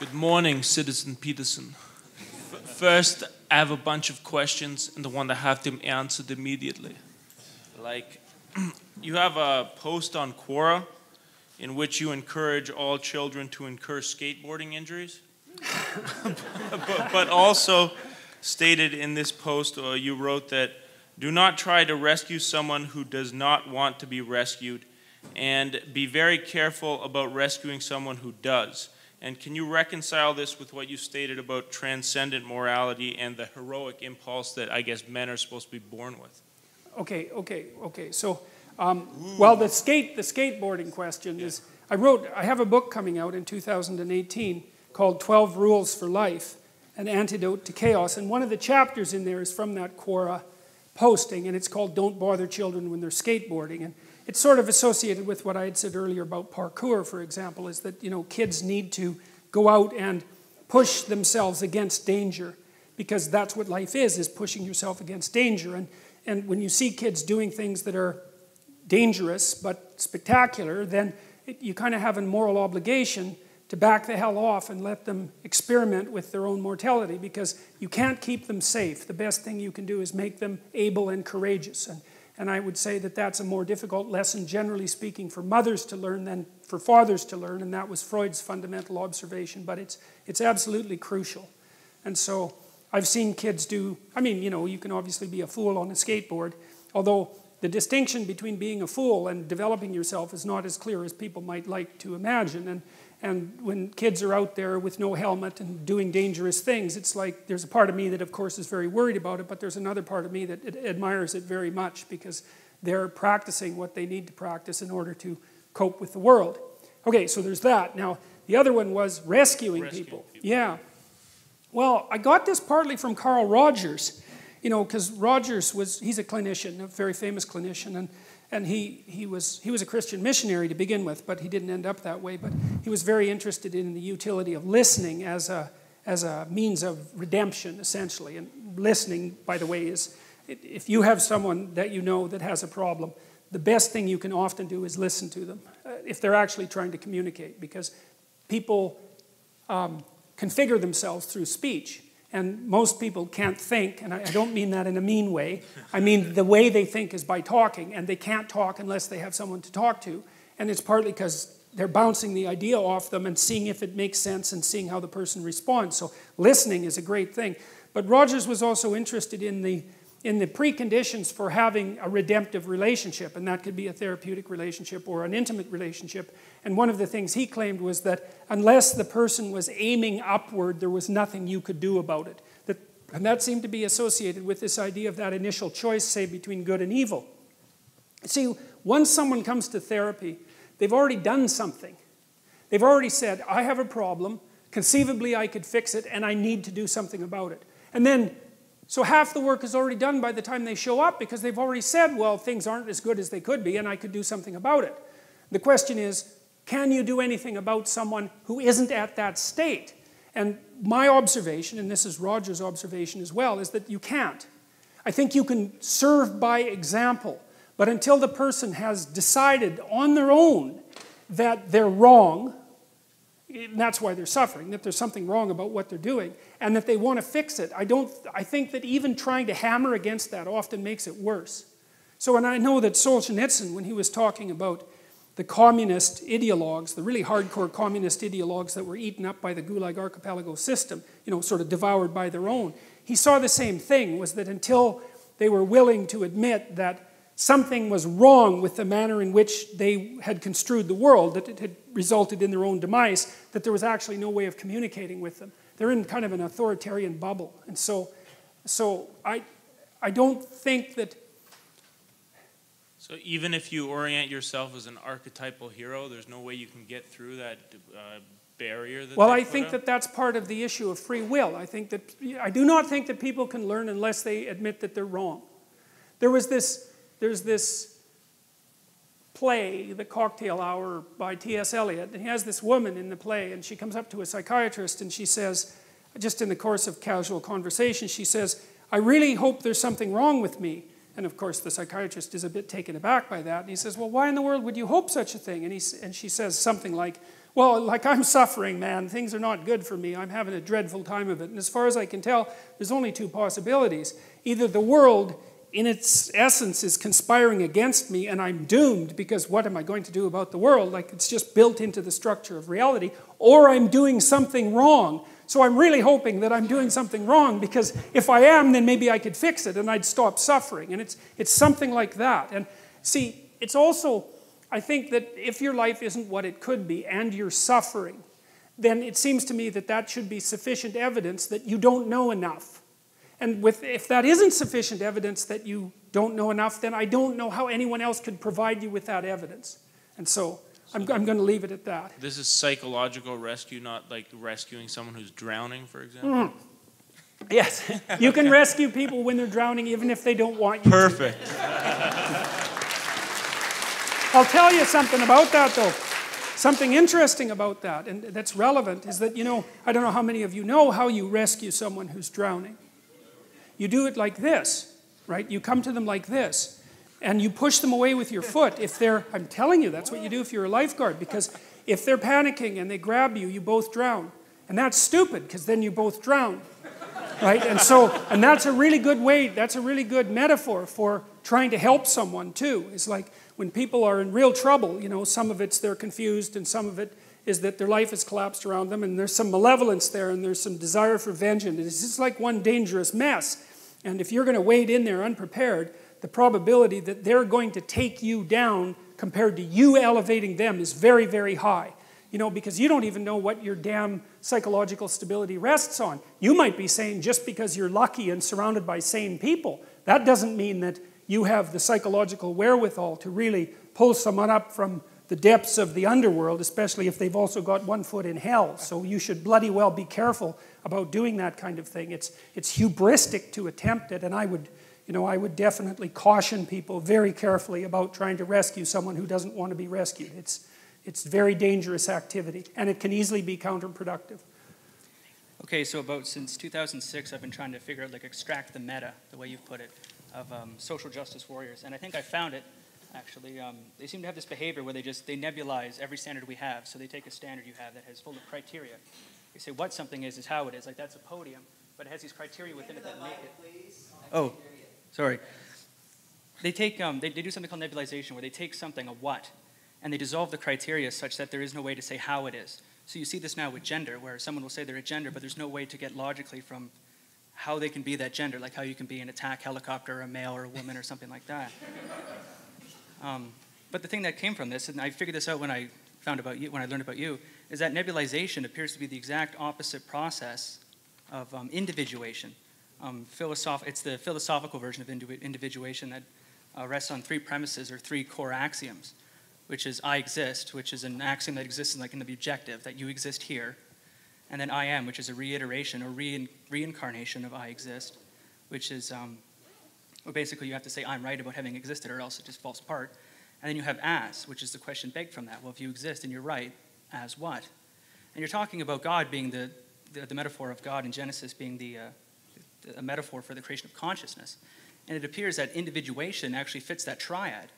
Good morning, Citizen Peterson. First, I have a bunch of questions and I want to have them answered immediately. Like, you have a post on Quora in which you encourage all children to incur skateboarding injuries. but, but, also stated in this post, uh, you wrote that do not try to rescue someone who does not want to be rescued, and be very careful about rescuing someone who does. And can you reconcile this with what you stated about transcendent morality and the heroic impulse that I guess men are supposed to be born with? Okay, okay, okay. So, um, well, the skate, the skateboarding question yeah. is. I wrote. I have a book coming out in 2018 called 12 Rules for Life: An Antidote to Chaos, and one of the chapters in there is from that Quora posting, and it's called "Don't Bother Children When They're Skateboarding." And it's sort of associated with what I had said earlier about parkour, for example, is that you know kids need to go out and push themselves against danger because that's what life is is pushing yourself against danger. And and when you see kids doing things that are dangerous but spectacular then it, you kind of have a moral obligation to back the hell off and let them experiment with their own mortality because you can't keep them safe. The best thing you can do is make them able and courageous. And and I would say that that's a more difficult lesson, generally speaking, for mothers to learn than for fathers to learn, and that was Freud's fundamental observation, but it's, it's absolutely crucial. And so I've seen kids do, I mean, you know, you can obviously be a fool on a skateboard, although the distinction between being a fool and developing yourself is not as clear as people might like to imagine. And, and when kids are out there with no helmet and doing dangerous things, it's like there's a part of me that, of course, is very worried about it, but there's another part of me that admires it very much because they're practicing what they need to practice in order to cope with the world. Okay, so there's that. Now, the other one was rescuing, rescuing people. people. Yeah. Well, I got this partly from Carl Rogers, you know, because Rogers was, he's a clinician, a very famous clinician, and and he, he, was, he was a Christian missionary to begin with, but he didn't end up that way. But he was very interested in the utility of listening as a, as a means of redemption, essentially. And listening, by the way, is if you have someone that you know that has a problem, the best thing you can often do is listen to them uh, if they're actually trying to communicate, because people um, configure themselves through speech. And most people can't think, and I don't mean that in a mean way. I mean the way they think is by talking, and they can't talk unless they have someone to talk to. And it's partly because they're bouncing the idea off them and seeing if it makes sense and seeing how the person responds. So listening is a great thing. But Rogers was also interested in the in the preconditions for having a redemptive relationship, and that could be a therapeutic relationship or an intimate relationship. And one of the things he claimed was that unless the person was aiming upward, there was nothing you could do about it. That, and that seemed to be associated with this idea of that initial choice, say, between good and evil. See, once someone comes to therapy, they've already done something. They've already said, I have a problem, conceivably I could fix it, and I need to do something about it. And then so half the work is already done by the time they show up because they've already said, well, things aren't as good as they could be and I could do something about it. The question is, can you do anything about someone who isn't at that state? And my observation, and this is Roger's observation as well, is that you can't. I think you can serve by example, but until the person has decided on their own that they're wrong, that's why they're suffering, that there's something wrong about what they're doing, and that they want to fix it. I, don't, I think that even trying to hammer against that often makes it worse. So, and I know that Solzhenitsyn, when he was talking about the communist ideologues, the really hardcore communist ideologues that were eaten up by the Gulag Archipelago system, you know, sort of devoured by their own, he saw the same thing, was that until they were willing to admit that something was wrong with the manner in which they had construed the world, that it had resulted in their own demise, that there was actually no way of communicating with them. They're in kind of an authoritarian bubble. And so, so I, I don't think that. So even if you orient yourself as an archetypal hero, there's no way you can get through that uh, barrier. That well, I think up? that that's part of the issue of free will. I think that I do not think that people can learn unless they admit that they're wrong. There was this. There's this play, The Cocktail Hour by T.S. Eliot, and he has this woman in the play, and she comes up to a psychiatrist and she says, just in the course of casual conversation, she says, I really hope there's something wrong with me. And of course, the psychiatrist is a bit taken aback by that. And he says, Well, why in the world would you hope such a thing? And, he, and she says something like, Well, like I'm suffering, man. Things are not good for me. I'm having a dreadful time of it. And as far as I can tell, there's only two possibilities. Either the world, in its essence, is conspiring against me and I'm doomed because what am I going to do about the world? Like it's just built into the structure of reality. Or I'm doing something wrong so I'm really hoping that I'm doing something wrong because if I am, then maybe I could fix it and I'd stop suffering. And it's, it's something like that. And see, it's also, I think that if your life isn't what it could be and you're suffering, then it seems to me that that should be sufficient evidence that you don't know enough. And with, if that isn't sufficient evidence that you don't know enough, then I don't know how anyone else could provide you with that evidence. And so I'm, I'm going to leave it at that. This is psychological rescue, not like rescuing someone who's drowning, for example. Mm. Yes, you can rescue people when they're drowning, even if they don't want you. Perfect. I'll tell you something about that, though. Something interesting about that, and that's relevant, is that you know I don't know how many of you know how you rescue someone who's drowning. You do it like this, right? You come to them like this, and you push them away with your foot. If they're, I'm telling you, that's what you do if you're a lifeguard, because if they're panicking and they grab you, you both drown. And that's stupid, because then you both drown. Right? And so, and that's a really good way, that's a really good metaphor for trying to help someone too. It's like when people are in real trouble, you know, some of it's they're confused and some of it is that their life has collapsed around them and there's some malevolence there and there's some desire for vengeance. It's just like one dangerous mess. And if you're going to wade in there unprepared, the probability that they're going to take you down compared to you elevating them is very, very high. You know, because you don't even know what your damn psychological stability rests on. You might be saying just because you're lucky and surrounded by sane people, that doesn't mean that you have the psychological wherewithal to really pull someone up from the depths of the underworld, especially if they've also got one foot in hell. So you should bloody well be careful about doing that kind of thing. It's, it's hubristic to attempt it, and I would, you know, I would definitely caution people very carefully about trying to rescue someone who doesn't want to be rescued. It's, it's very dangerous activity, and it can easily be counterproductive. Okay, so about since 2006, I've been trying to figure out, like, extract the meta, the way you've put it, of um, social justice warriors, and I think I found it. Actually, um, they seem to have this behavior where they just they nebulize every standard we have. So they take a standard you have that has full of criteria. They say what something is is how it is. Like that's a podium, but it has these criteria within it that make it. Oh, sorry. They take um, they, they do something called nebulization, where they take something a what, and they dissolve the criteria such that there is no way to say how it is. So you see this now with gender, where someone will say they're a gender, but there's no way to get logically from how they can be that gender, like how you can be an attack helicopter, or a male or a woman, or something like that. Um, but the thing that came from this, and I figured this out when I found about you, when I learned about you, is that nebulization appears to be the exact opposite process of um, individuation. Um, philosoph- it's the philosophical version of indiv- individuation that uh, rests on three premises or three core axioms, which is I exist, which is an axiom that exists in, like in the objective that you exist here, and then I am, which is a reiteration or rein- reincarnation of I exist, which is um, well, basically you have to say I'm right about having existed, or else it just falls apart. And then you have as, which is the question begged from that. Well, if you exist and you're right, as what? And you're talking about God being the, the, the metaphor of God in Genesis being the, uh, a metaphor for the creation of consciousness. And it appears that individuation actually fits that triad.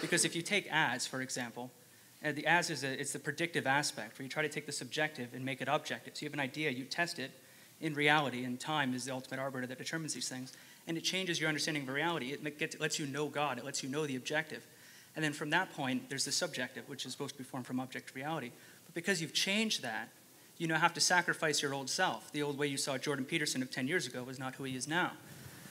Because if you take as, for example, uh, the as is a, it's the predictive aspect, where you try to take the subjective and make it objective. So you have an idea, you test it in reality, and time is the ultimate arbiter that determines these things. and it changes your understanding of reality. It, gets, lets you know God, it lets you know the objective. And then from that point, there's the subjective, which is supposed to be formed from object reality. But because you've changed that, you now have to sacrifice your old self. The old way you saw Jordan Peterson of 10 years ago was not who he is now.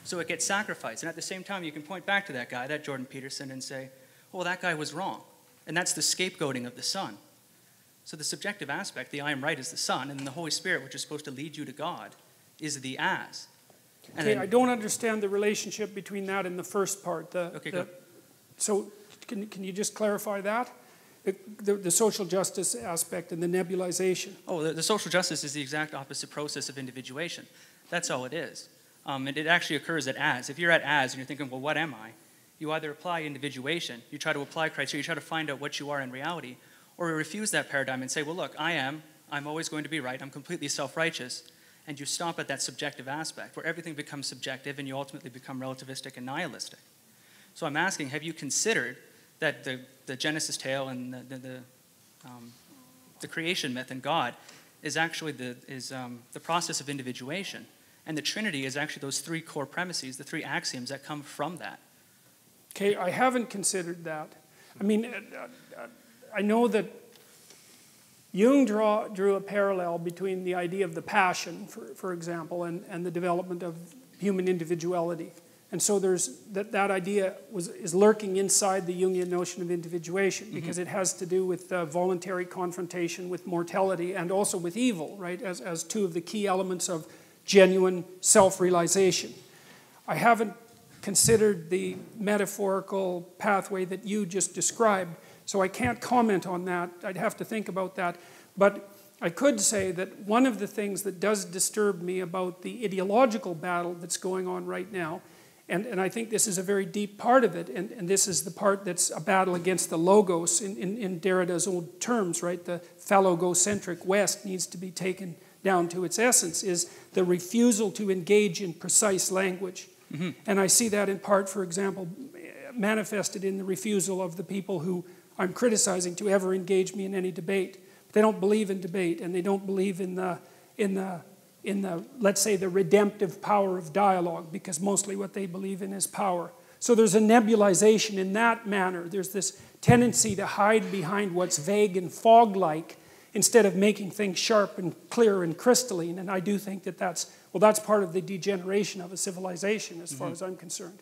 So it gets sacrificed. And at the same time, you can point back to that guy, that Jordan Peterson, and say, well, that guy was wrong. And that's the scapegoating of the Son. So the subjective aspect, the I am right, is the Son, and the Holy Spirit, which is supposed to lead you to God, is the as. And okay, then, I don't understand the relationship between that and the first part. The, okay, the. So can, can you just clarify that? The, the, social justice aspect and the nebulization. Oh, the, the, social justice is the exact opposite process of individuation. That's all it is. Um, and it actually occurs at as. If you're at as and you're thinking, well, what am I? You either apply individuation, you try to apply criteria, you try to find out what you are in reality, or you refuse that paradigm and say, well, look, I am, I'm always going to be right, I'm completely self righteous. And you stop at that subjective aspect where everything becomes subjective and you ultimately become relativistic and nihilistic. So I'm asking, have you considered that the, the Genesis tale and the, the, the, um, the creation myth and God is actually the, is, um, the process of individuation? And the Trinity is actually those three core premises, the three axioms that come from that. Okay, I haven't considered that. I mean, uh, uh, I know that Jung draw, drew a parallel between the idea of the passion, for, for example, and, and the development of human individuality. And so there's that, that idea was, is lurking inside the Jungian notion of individuation mm-hmm. because mm-hmm. it has to do with uh, voluntary confrontation with mortality and also with evil, right, as, as two of the key elements of genuine self realization. I haven't considered the metaphorical pathway that you just described, so I can't comment on that. I'd have to think about that. But I could say that one of the things that does disturb me about the ideological battle that's going on right now, and, and I think this is a very deep part of it, and, and this is the part that's a battle against the logos in, in, in Derrida's old terms, right? The phallogocentric West needs to be taken down to its essence, is the refusal to engage in precise language. Mm-hmm. And I see that in part, for example, manifested in the refusal of the people who I'm criticizing to ever engage me in any debate. They don't believe in debate, and they don't believe in the, in the, in the, let's say, the redemptive power of dialogue, because mostly what they believe in is power. So there's a nebulization in that manner. There's this tendency to hide behind what's vague and fog like instead of making things sharp and clear and crystalline. And I do think that that's, well, that's part of the degeneration of a civilization as far mm-hmm. as I'm concerned.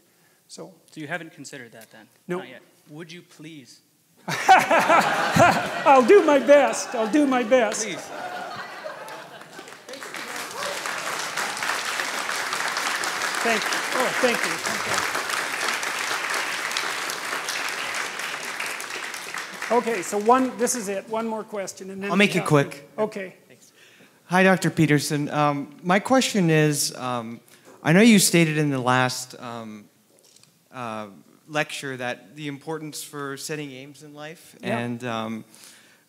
So, so you haven't considered that then? No. Not yet. Would you please I'll do my best. I'll do my best. Please. Thank you. Oh, thank you. Okay, so one. This is it. One more question, and then I'll make it quick. Okay. Hi, Dr. Peterson. Um, my question is, um, I know you stated in the last um, uh, lecture that the importance for setting aims in life yeah. and um,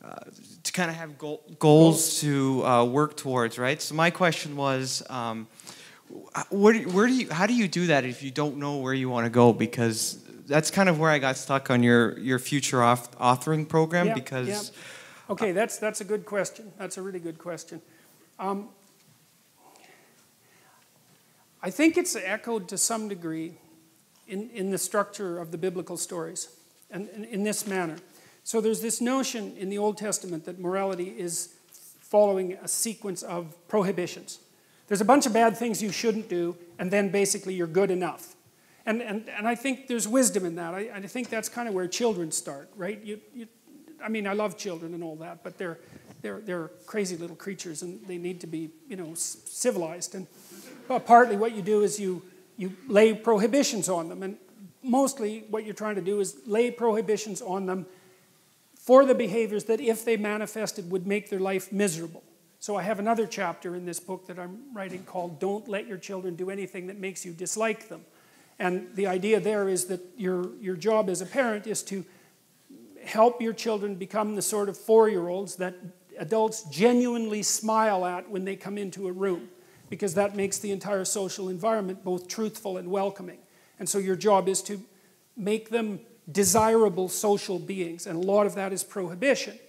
uh, to kind of have goal, goals to uh, work towards, right? So my question was, um, where, where do you, how do you do that if you don't know where you want to go? Because that's kind of where I got stuck on your, your future auth- authoring program. Because okay, that's that's a good question. That's a really good question. Um, I think it's echoed to some degree in, in the structure of the biblical stories and, and in this manner. So there's this notion in the Old Testament that morality is following a sequence of prohibitions. There's a bunch of bad things you shouldn't do, and then basically you're good enough. And, and, and I think there's wisdom in that. I, I think that's kind of where children start, right? You, you, I mean, I love children and all that, but they're, they're, they're crazy little creatures and they need to be, you know, civilized. And well, partly what you do is you, you lay prohibitions on them. And mostly what you're trying to do is lay prohibitions on them for the behaviors that, if they manifested, would make their life miserable. So I have another chapter in this book that I'm writing called Don't Let Your Children Do Anything That Makes You Dislike Them. And the idea there is that your, your job as a parent is to help your children become the sort of four year olds that adults genuinely smile at when they come into a room because that makes the entire social environment both truthful and welcoming. And so your job is to make them desirable social beings, and a lot of that is prohibition.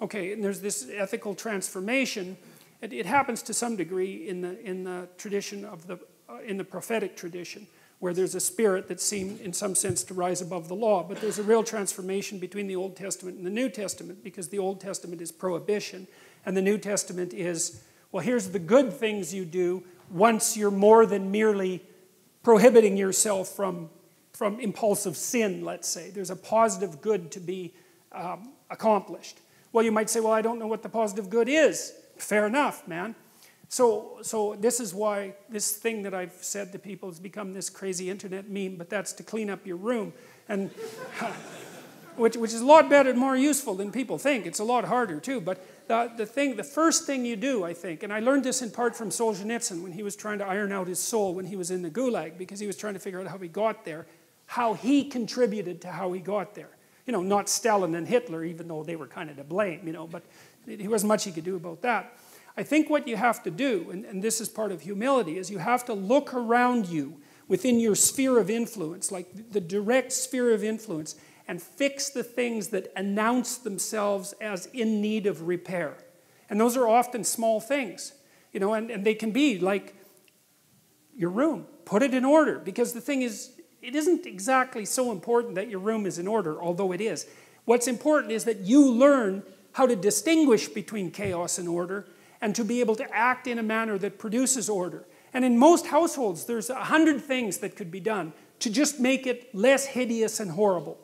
Okay, and there's this ethical transformation. It, it happens to some degree in the, in the tradition of the uh, in the prophetic tradition, where there's a spirit that seemed, in some sense, to rise above the law. But there's a real transformation between the Old Testament and the New Testament, because the Old Testament is prohibition, and the New Testament is, well, here's the good things you do once you're more than merely prohibiting yourself from, from impulsive sin, let's say. There's a positive good to be um, accomplished. Well, you might say, well, I don't know what the positive good is. Fair enough, man. So, so this is why this thing that I've said to people has become this crazy internet meme, but that's to clean up your room. And which, which is a lot better and more useful than people think. It's a lot harder too. But the, the thing, the first thing you do, I think, and I learned this in part from Solzhenitsyn when he was trying to iron out his soul when he was in the gulag, because he was trying to figure out how he got there, how he contributed to how he got there you know, not Stalin and Hitler, even though they were kind of to blame, you know, but there wasn't much he could do about that. I think what you have to do, and, and this is part of humility, is you have to look around you within your sphere of influence, like the direct sphere of influence, and fix the things that announce themselves as in need of repair. And those are often small things, you know, and, and they can be like your room. Put it in order, because the thing is, it isn't exactly so important that your room is in order, although it is. What's important is that you learn how to distinguish between chaos and order and to be able to act in a manner that produces order. And in most households, there's a hundred things that could be done to just make it less hideous and horrible.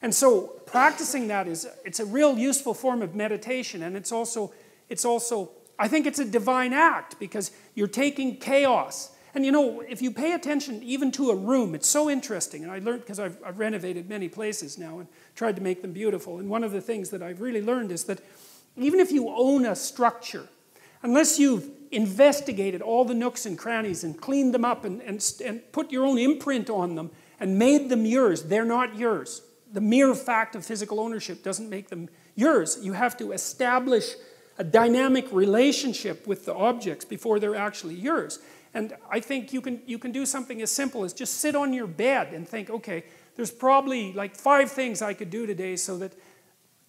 And so practicing that is it's a real useful form of meditation and it's also it's also I think it's a divine act because you're taking chaos and you know, if you pay attention even to a room, it's so interesting. And I learned because I've, I've, renovated many places now and tried to make them beautiful. And one of the things that I've really learned is that even if you own a structure, unless you've investigated all the nooks and crannies and cleaned them up and, and, and put your own imprint on them and made them yours, they're not yours. The mere fact of physical ownership doesn't make them yours. You have to establish a dynamic relationship with the objects before they're actually yours. And I think you can, you can do something as simple as just sit on your bed and think, okay, there's probably like five things I could do today so that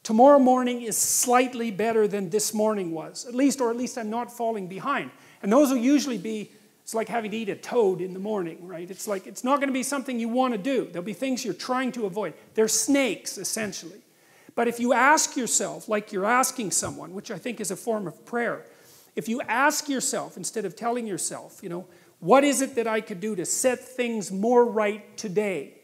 tomorrow morning is slightly better than this morning was, at least, or at least I'm not falling behind. And those will usually be, it's like having to eat a toad in the morning, right? It's like, it's not going to be something you want to do. There'll be things you're trying to avoid. They're snakes, essentially. But if you ask yourself, like you're asking someone, which I think is a form of prayer, if you ask yourself, instead of telling yourself, you know, what is it that I could do to set things more right today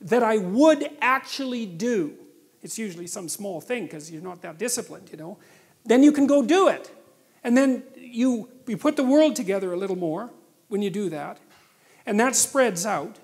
that I would actually do? It's usually some small thing because you're not that disciplined, you know. Then you can go do it. And then you, you put the world together a little more when you do that. And that spreads out.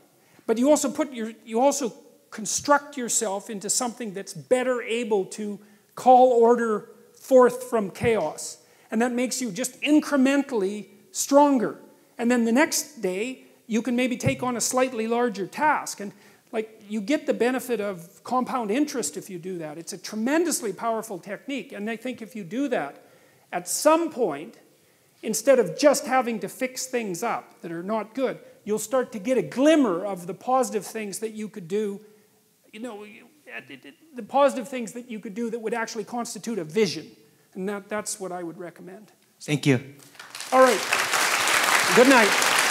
But you also put your you also construct yourself into something that's better able to call order forth from chaos and that makes you just incrementally stronger. And then the next day, you can maybe take on a slightly larger task. And like you get the benefit of compound interest if you do that. It's a tremendously powerful technique. And I think if you do that, at some point, instead of just having to fix things up that are not good, you'll start to get a glimmer of the positive things that you could do. You know, the positive things that you could do that would actually constitute a vision. And that, that's what I would recommend. Thank you. All right. Good night.